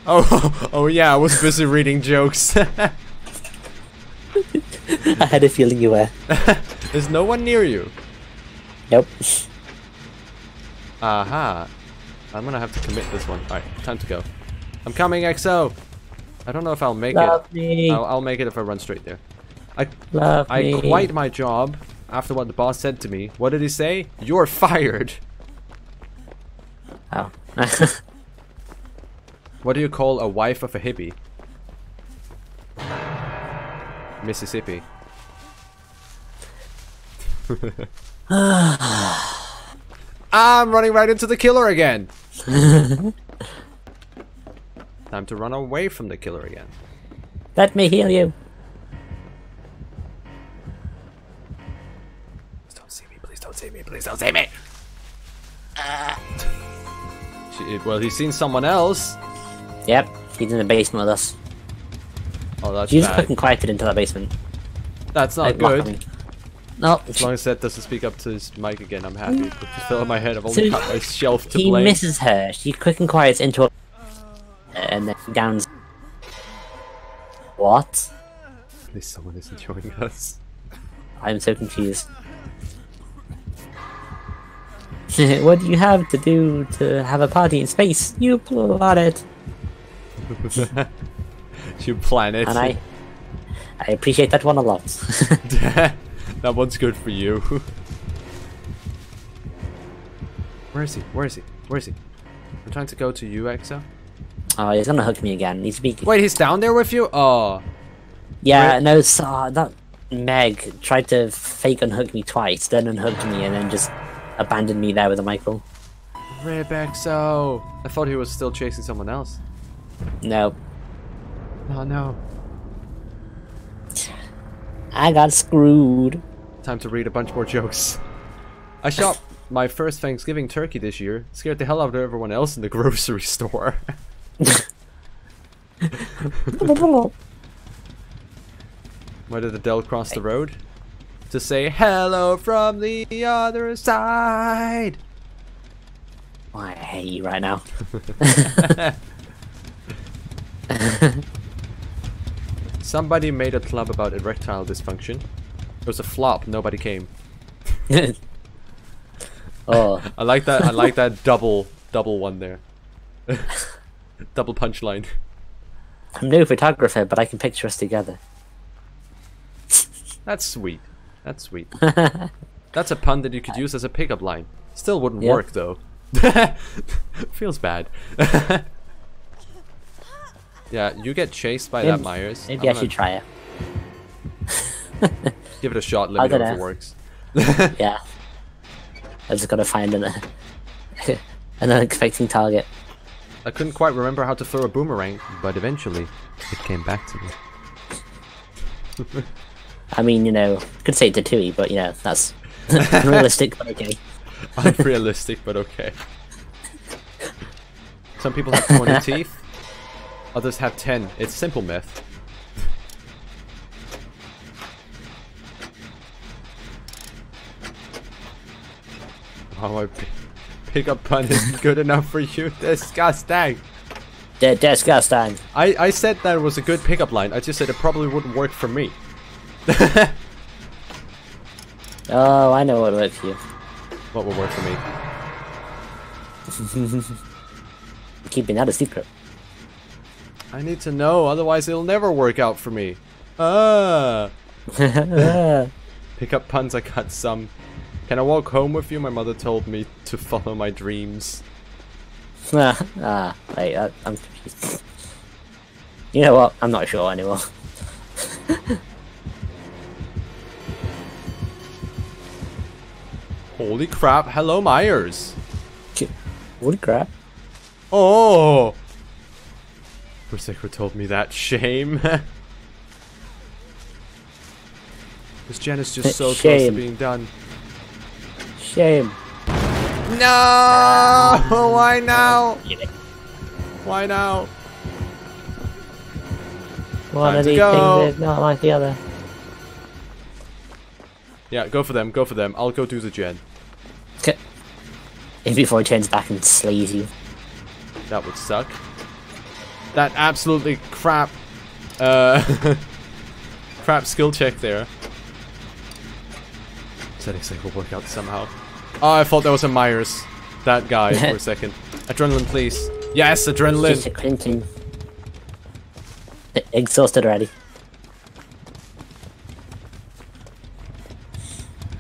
[SPEAKER 2] Oh, <laughs> oh yeah, I was busy reading jokes. <laughs>
[SPEAKER 1] I had a feeling you were.
[SPEAKER 2] There's no one near you.
[SPEAKER 1] Nope.
[SPEAKER 2] Aha. I'm gonna have to commit this one. Alright, time to go. I'm coming, Exo! I don't know if I'll make
[SPEAKER 1] Love
[SPEAKER 2] it.
[SPEAKER 1] me.
[SPEAKER 2] I'll, I'll make it if I run straight there. I
[SPEAKER 1] Love
[SPEAKER 2] I
[SPEAKER 1] me.
[SPEAKER 2] quit my job after what the boss said to me. What did he say? You're fired.
[SPEAKER 1] Oh. <laughs>
[SPEAKER 2] What do you call a wife of a hippie? Mississippi. <sighs> I'm running right into the killer again. <laughs> Time to run away from the killer again.
[SPEAKER 1] Let me heal you.
[SPEAKER 2] Don't see me. Please don't see me. Uh. She, well, he's seen someone else.
[SPEAKER 1] Yep, he's in the basement with us.
[SPEAKER 2] Oh, that's
[SPEAKER 1] You just
[SPEAKER 2] bad.
[SPEAKER 1] fucking quieted into that basement.
[SPEAKER 2] That's not
[SPEAKER 1] Like,
[SPEAKER 2] good.
[SPEAKER 1] me. No,
[SPEAKER 2] As long as Seth doesn't speak up to his mic again, I'm happy. Mm. Put the fell in my head. I've
[SPEAKER 1] So
[SPEAKER 2] only got my shelf to
[SPEAKER 1] he
[SPEAKER 2] blame.
[SPEAKER 1] misses her. She quick and quiets into a... And then downs... What?
[SPEAKER 2] At least someone is enjoying us.
[SPEAKER 1] I'm so confused. <laughs> what do you have to do to have a party in space? You plot it. <laughs>
[SPEAKER 2] you plan it.
[SPEAKER 1] And I... I appreciate that one a lot. <laughs>
[SPEAKER 2] that one's good for you. Where is he? Where is he? Where is he? I'm trying to go to you, Exo.
[SPEAKER 1] oh, he's gonna hook me again. He's speaking.
[SPEAKER 2] Wait, he's down there with you? Oh.
[SPEAKER 1] Yeah,
[SPEAKER 2] Where-
[SPEAKER 1] no, so, uh, that Meg tried to fake unhook me twice, then unhooked me, and then just abandoned me there with a Michael.
[SPEAKER 2] Rip Exo. Oh. I thought he was still chasing someone else.
[SPEAKER 1] No,
[SPEAKER 2] Oh no.
[SPEAKER 1] I got screwed.
[SPEAKER 2] Time to read a bunch more jokes. I shot my first Thanksgiving turkey this year. Scared the hell out of everyone else in the <laughs> grocery store. <laughs> <laughs> Why did Adele cross the road? To say hello from the other side.
[SPEAKER 1] Oh, I hate you right now. <laughs>
[SPEAKER 2] Somebody made a club about erectile dysfunction. It was a flop, nobody came. <laughs>
[SPEAKER 1] oh,
[SPEAKER 2] I like that. I like that double double one there. <laughs> double punchline.
[SPEAKER 1] I'm no photographer, but I can picture us together.
[SPEAKER 2] That's sweet. That's sweet. <laughs> That's a pun that you could use as a pickup line. Still wouldn't
[SPEAKER 1] Yep.
[SPEAKER 2] work though. <laughs> Feels bad. <laughs> yeah, you get chased by that Myers.
[SPEAKER 1] Maybe
[SPEAKER 2] I'm
[SPEAKER 1] I should try it.
[SPEAKER 2] give it a shot. Let me know if it works.
[SPEAKER 1] Yeah. I just gotta find an, an unexpected target.
[SPEAKER 2] I couldn't quite remember how to throw a boomerang, but eventually it came back to me.
[SPEAKER 1] I mean, you know, could say Tatooine, but you know, that's <laughs> unrealistic, but okay. <laughs>
[SPEAKER 2] Unrealistic, but okay. Some people have 20 <laughs> teeth, others have 10. It's simple math. Oh, my pi- pickup pun isn't good enough for you. Disgusting.
[SPEAKER 1] D- disgusting.
[SPEAKER 2] I, I said that was a good pickup line. I just said it probably wouldn't work for me. <laughs>
[SPEAKER 1] Oh, I know what would work for you.
[SPEAKER 2] What will work for me? <laughs>
[SPEAKER 1] Keeping that a secret.
[SPEAKER 2] I need to know, otherwise it'll never work out for me. <laughs> Ah. Pick up puns, I got some. Can I walk home with you? My mother told me to follow my dreams.
[SPEAKER 1] ah, ah, wait, I, I'm confused. You know what? I'm not sure anymore.
[SPEAKER 2] Holy crap, hello Myers!
[SPEAKER 1] Holy crap.
[SPEAKER 2] Oh! Berserker told me that. Shame. <laughs> this gen is just so close to being done.
[SPEAKER 1] Shame.
[SPEAKER 2] No! <laughs> Why now? Why now?
[SPEAKER 1] One
[SPEAKER 2] Time
[SPEAKER 1] of these
[SPEAKER 2] go.
[SPEAKER 1] things is not like the other.
[SPEAKER 2] Yeah, go for them, go for them. I'll go do the gen.
[SPEAKER 1] If before he turns back and slays you.
[SPEAKER 2] That would suck. That absolutely crap, uh, <laughs> crap skill check there. Setting will work out somehow. Oh, I thought that was a Myers. That guy <laughs> for a second. Adrenaline, please. Yes,
[SPEAKER 1] Just
[SPEAKER 2] adrenaline.
[SPEAKER 1] a Clinton. Exhausted already.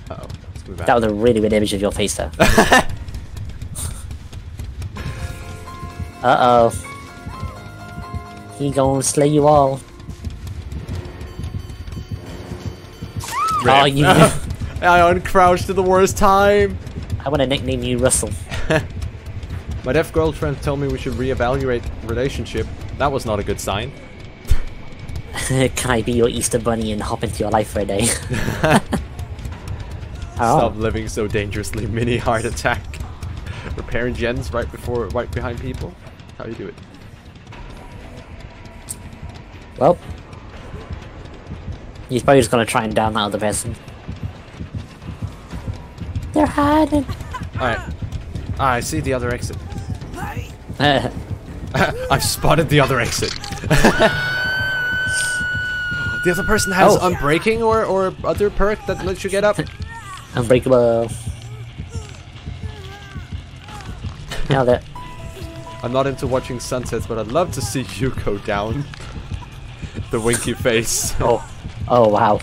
[SPEAKER 2] Uh oh,
[SPEAKER 1] That was a really good image of your face there. <laughs> Uh oh. He gonna slay you all. Oh, you. <laughs> <laughs>
[SPEAKER 2] I uncrouched at the worst time.
[SPEAKER 1] I want to nickname you Russell. <laughs>
[SPEAKER 2] My deaf girlfriend told me we should reevaluate relationship. That was not a good sign.
[SPEAKER 1] Can I be your Easter bunny and hop into your life for a day?
[SPEAKER 2] Stop
[SPEAKER 1] oh,
[SPEAKER 2] living so dangerously. Mini heart attack. Repairing gens right before, right behind people. How you do it?
[SPEAKER 1] well. He's probably just gonna try and down that other person. They're hiding.
[SPEAKER 2] Alright. Ah, I see the other exit. <laughs> <laughs> I've spotted the other exit. <laughs> the other person has
[SPEAKER 1] Oh.
[SPEAKER 2] unbreaking or, or other perk that lets you get up.
[SPEAKER 1] Unbreakable. Now that.
[SPEAKER 2] I'm not into watching sunsets, but I'd love to see <laughs> you go down. the winky face. <laughs>
[SPEAKER 1] Oh. Oh, wow.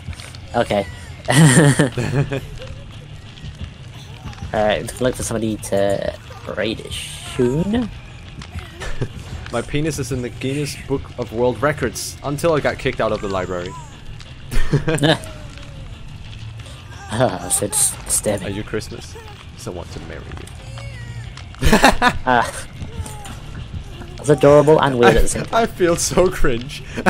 [SPEAKER 1] Okay. <laughs> Alright, look for somebody to raid soon.
[SPEAKER 2] My penis is in the Guinness Book of World Records until I got kicked out of the library.
[SPEAKER 1] Ah, so just
[SPEAKER 2] Are you Christmas? So I want to marry you.
[SPEAKER 1] Ah. That's adorable and weird at the same <laughs> time.
[SPEAKER 2] I feel so cringe. <laughs>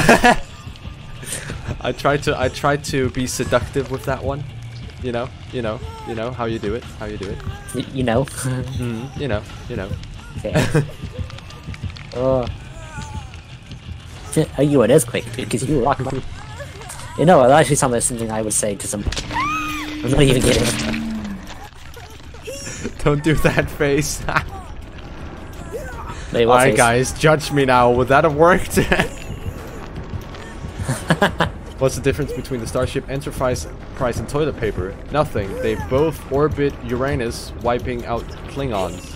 [SPEAKER 2] I tried to I tried to be seductive with that one. You know, you know, you know how you do it, how you do it.
[SPEAKER 1] Y- you know. <laughs>
[SPEAKER 2] Mm, you know, you know.
[SPEAKER 1] okay. oh. Oh, you an earthquake, because you rock. You know, that actually sounds like something I would say to some. I'm not even kidding.
[SPEAKER 2] Don't do that face.
[SPEAKER 1] Wait, what
[SPEAKER 2] Alright guys, judge me now. Would that have worked? <laughs> What's the difference between the Starship Enterprise price and toilet paper? Nothing. They both orbit Uranus, wiping out Klingons.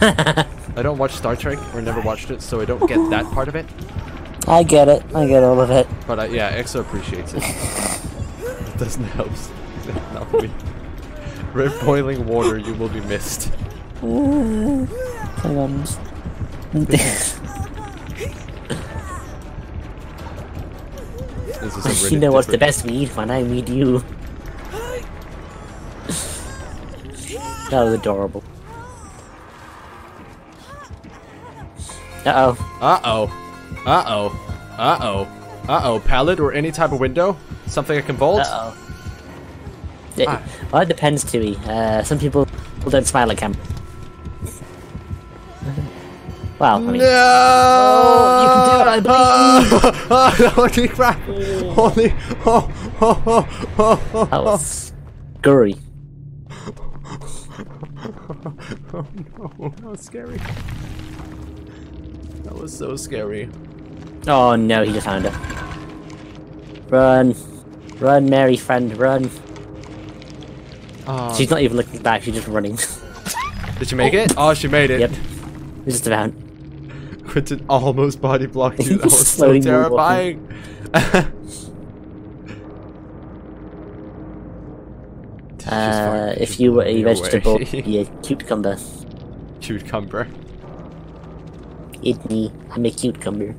[SPEAKER 2] <laughs> I don't watch Star Trek, or never watched it, so I don't get that part of it.
[SPEAKER 1] I get it. I get all of it.
[SPEAKER 2] But uh, yeah, EXO appreciates it. <laughs> it doesn't help. Not me. Red boiling water, you will be missed.
[SPEAKER 1] Hang on.
[SPEAKER 2] This is a <laughs> really
[SPEAKER 1] you know what's the best weed when I meet you. That was adorable. Uh oh.
[SPEAKER 2] Uh-oh. Uh-oh. Uh-oh. Uh-oh. Pallet or any type of window? Something I can bolt?
[SPEAKER 1] Uh oh. It,
[SPEAKER 2] Ah.
[SPEAKER 1] Well, it depends, Tui. Uh, some people don't smile at camera. Well, I mean,
[SPEAKER 2] No!
[SPEAKER 1] you can do it, I believe.
[SPEAKER 2] Oh, <laughs> holy crap! Holy... Oh, oh, oh, oh, oh,
[SPEAKER 1] that was scurry.
[SPEAKER 2] oh <laughs> no, that was scary. That was so scary.
[SPEAKER 1] Oh no, he just found her. Run. Run, Mary friend, run.
[SPEAKER 2] Oh,
[SPEAKER 1] She's not even looking back, she's just running.
[SPEAKER 2] did she make it? Oh, she made it.
[SPEAKER 1] yep. Just about.
[SPEAKER 2] Quentin almost body blocked you. <laughs> That was so terrifying. <laughs> You
[SPEAKER 1] Uh, if you were a vegetable, <laughs> be a cucumber.
[SPEAKER 2] Cucumber.
[SPEAKER 1] Eat me, I'm a cucumber.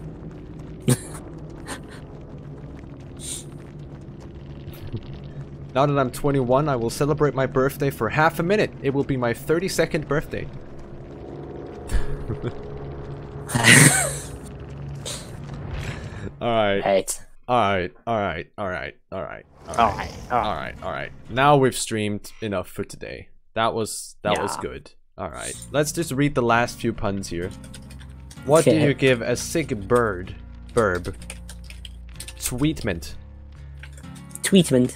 [SPEAKER 2] Now that I'm 21, I will celebrate my birthday for half a minute. It will be my 32nd birthday. <laughs> alright,
[SPEAKER 1] Right.
[SPEAKER 2] alright, alright, alright, alright,
[SPEAKER 1] Alright. Alright. Oh, oh.
[SPEAKER 2] alright, alright. Now we've streamed enough for today. That was that was good. Alright, let's just read the last few puns here. What do you give a sick bird? Verb. Sweetment.
[SPEAKER 1] Tweetment.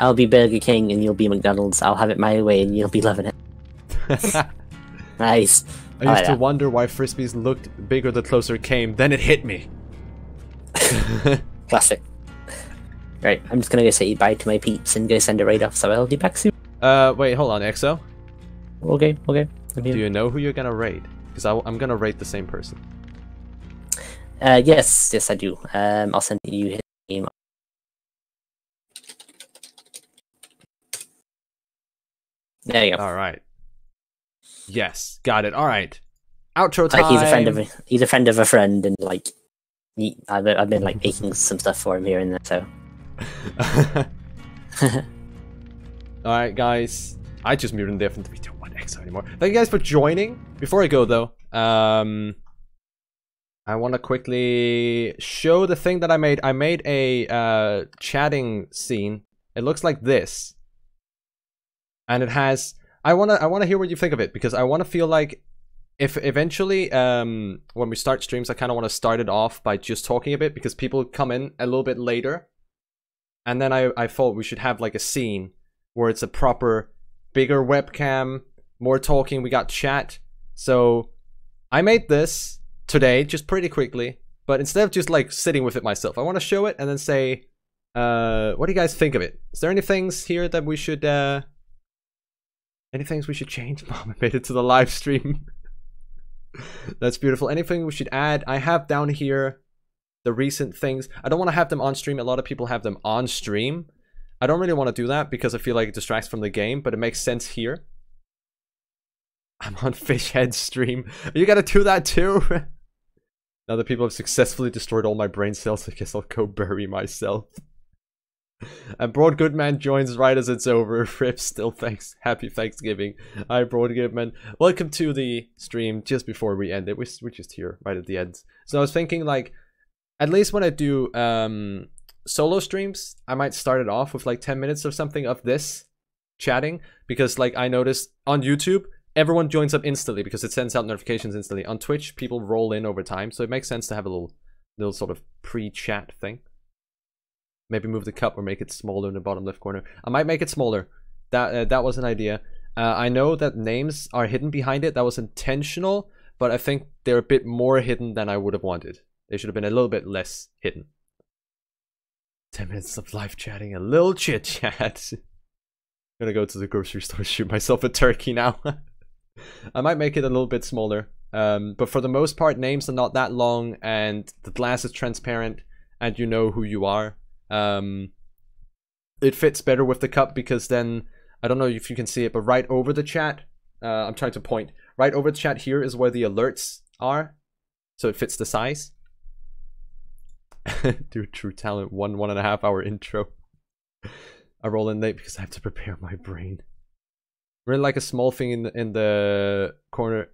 [SPEAKER 1] I'll be Burger King and you'll be McDonald's. I'll have it my way and you'll be loving it. <laughs> Nice.
[SPEAKER 2] I used to wonder why frisbees looked bigger the closer it came. Then it hit me. <laughs>
[SPEAKER 1] Classic. Right, I'm just gonna go say bye to my peeps and go send a raid off, so I'll be back soon.
[SPEAKER 2] Uh, wait, hold on, EXO.
[SPEAKER 1] Okay, okay.
[SPEAKER 2] Do you know who you're gonna raid? Because I'm gonna raid the same person.
[SPEAKER 1] Uh, yes, yes, I do. Um, I'll send you his name. There you go.
[SPEAKER 2] All right. Yes, got it. All right. Outro time.
[SPEAKER 1] like he's a friend of a, he's a friend of a friend, and like he, I've I've been like making <laughs> some stuff for him here and there. So <laughs>
[SPEAKER 2] All right, guys. I just muted there from 3 to 1 EXO anymore. Thank you guys for joining. Before I go though, um, I want to quickly show the thing that I made. I made a uh, chatting scene. It looks like this, and it has. I wanna I wanna hear what you think of it because I wanna feel like if eventually um when we start streams, I kind of want to start it off by just talking a bit because people come in a little bit later, and then I I thought we should have like a scene where it's a proper bigger webcam, more talking. We got chat. So I made this today just pretty quickly, but instead of just like sitting with it myself, I want to show it and then say, uh, what do you guys think of it? Is there any things here that we should, uh, any things we should change? <laughs> Mom, I made it to the live stream. <laughs> That's beautiful. Anything we should add? I have down here the recent things. I don't want to have them on stream. A lot of people have them on stream. I don't really want to do that because I feel like it distracts from the game, but it makes sense here. I'm on <laughs> Fishhead stream. You gotta do that too. now that people have successfully destroyed all my brain cells, I guess I'll go bury myself. And Broad Goodman joins right as it's over. <laughs> Rip still thanks. Happy Thanksgiving. Hi Broad Goodman. Welcome to the stream just before we end it. We're, we're just here right at the end. So I was thinking like, at least when I do um solo streams, I might start it off with like 10 minutes or something of this chatting because like I noticed on YouTube, everyone joins up instantly because it sends out notifications instantly. On Twitch, people roll in over time, so it makes sense to have a little little sort of pre-chat thing. Maybe move the cup or make it smaller in the bottom left corner. I might make it smaller. That uh, that was an idea. Uh, I know that names are hidden behind it. That was intentional, but I think they're a bit more hidden than I would have wanted. They should have been a little bit less hidden. 10 minutes of live chatting, a little chit chat. I'm <laughs> gonna go to the grocery store, shoot myself a turkey now. <laughs> I might make it a little bit smaller. Um, but for the most part, names are not that long and the glass is transparent and you know who you are. Um, it fits better with the cup because then, I don't know if you can see it, but right over the chat, uh, I'm trying to point, right over the chat here is where the alerts are. So it fits the size. <laughs> Dude, true talent, one, one and a half hour intro. <laughs> I roll in late because I have to prepare my brain. Really like a small thing in the, in the corner.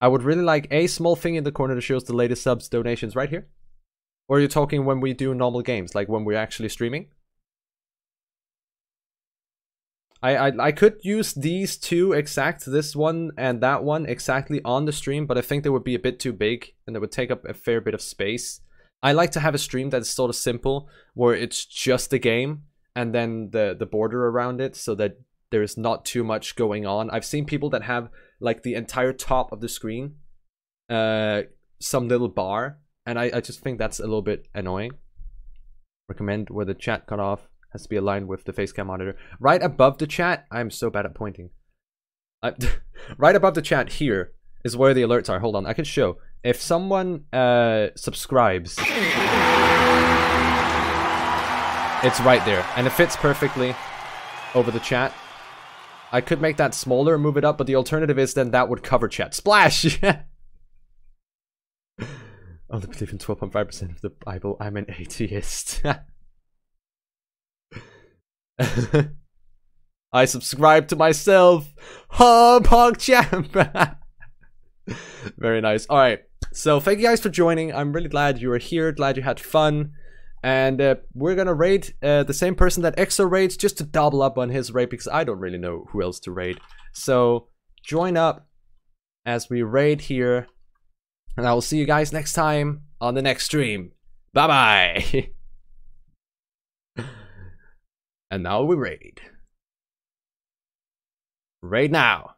[SPEAKER 2] I would really like a small thing in the corner that shows the latest subs donations right here. Or are you talking when we do normal games, like when we're actually streaming? I, I, I could use these two exact, this one and that one exactly on the stream, but I think they would be a bit too big and they would take up a fair bit of space. I like to have a stream that's sort of simple, where it's just the game and then the the border around it so that there's not too much going on. I've seen people that have like the entire top of the screen, uh, some little bar, and I, I just think that's a little bit annoying. Recommend where the chat cut off has to be aligned with the facecam monitor. Right above the chat, I'm so bad at pointing. I, <laughs> right above the chat here is where the alerts are. Hold on, I can show. If someone uh, subscribes, it's right there, and it fits perfectly over the chat. I could make that smaller and move it up, but the alternative is then that would cover chat. Splash! <laughs> Only believe in 12.5% of the Bible. I'm an atheist. <laughs> I subscribe to myself. Hub Hog Champ. <laughs> Very nice. All right. So thank you guys for joining. I'm really glad you were here. Glad you had fun. And uh, we're gonna raid uh, the same person that Exo raids just to double up on his raid because I don't really know who else to raid. So join up as we raid here. And I will see you guys next time on the next stream. Bye bye. <laughs> and now we raid. Raid now.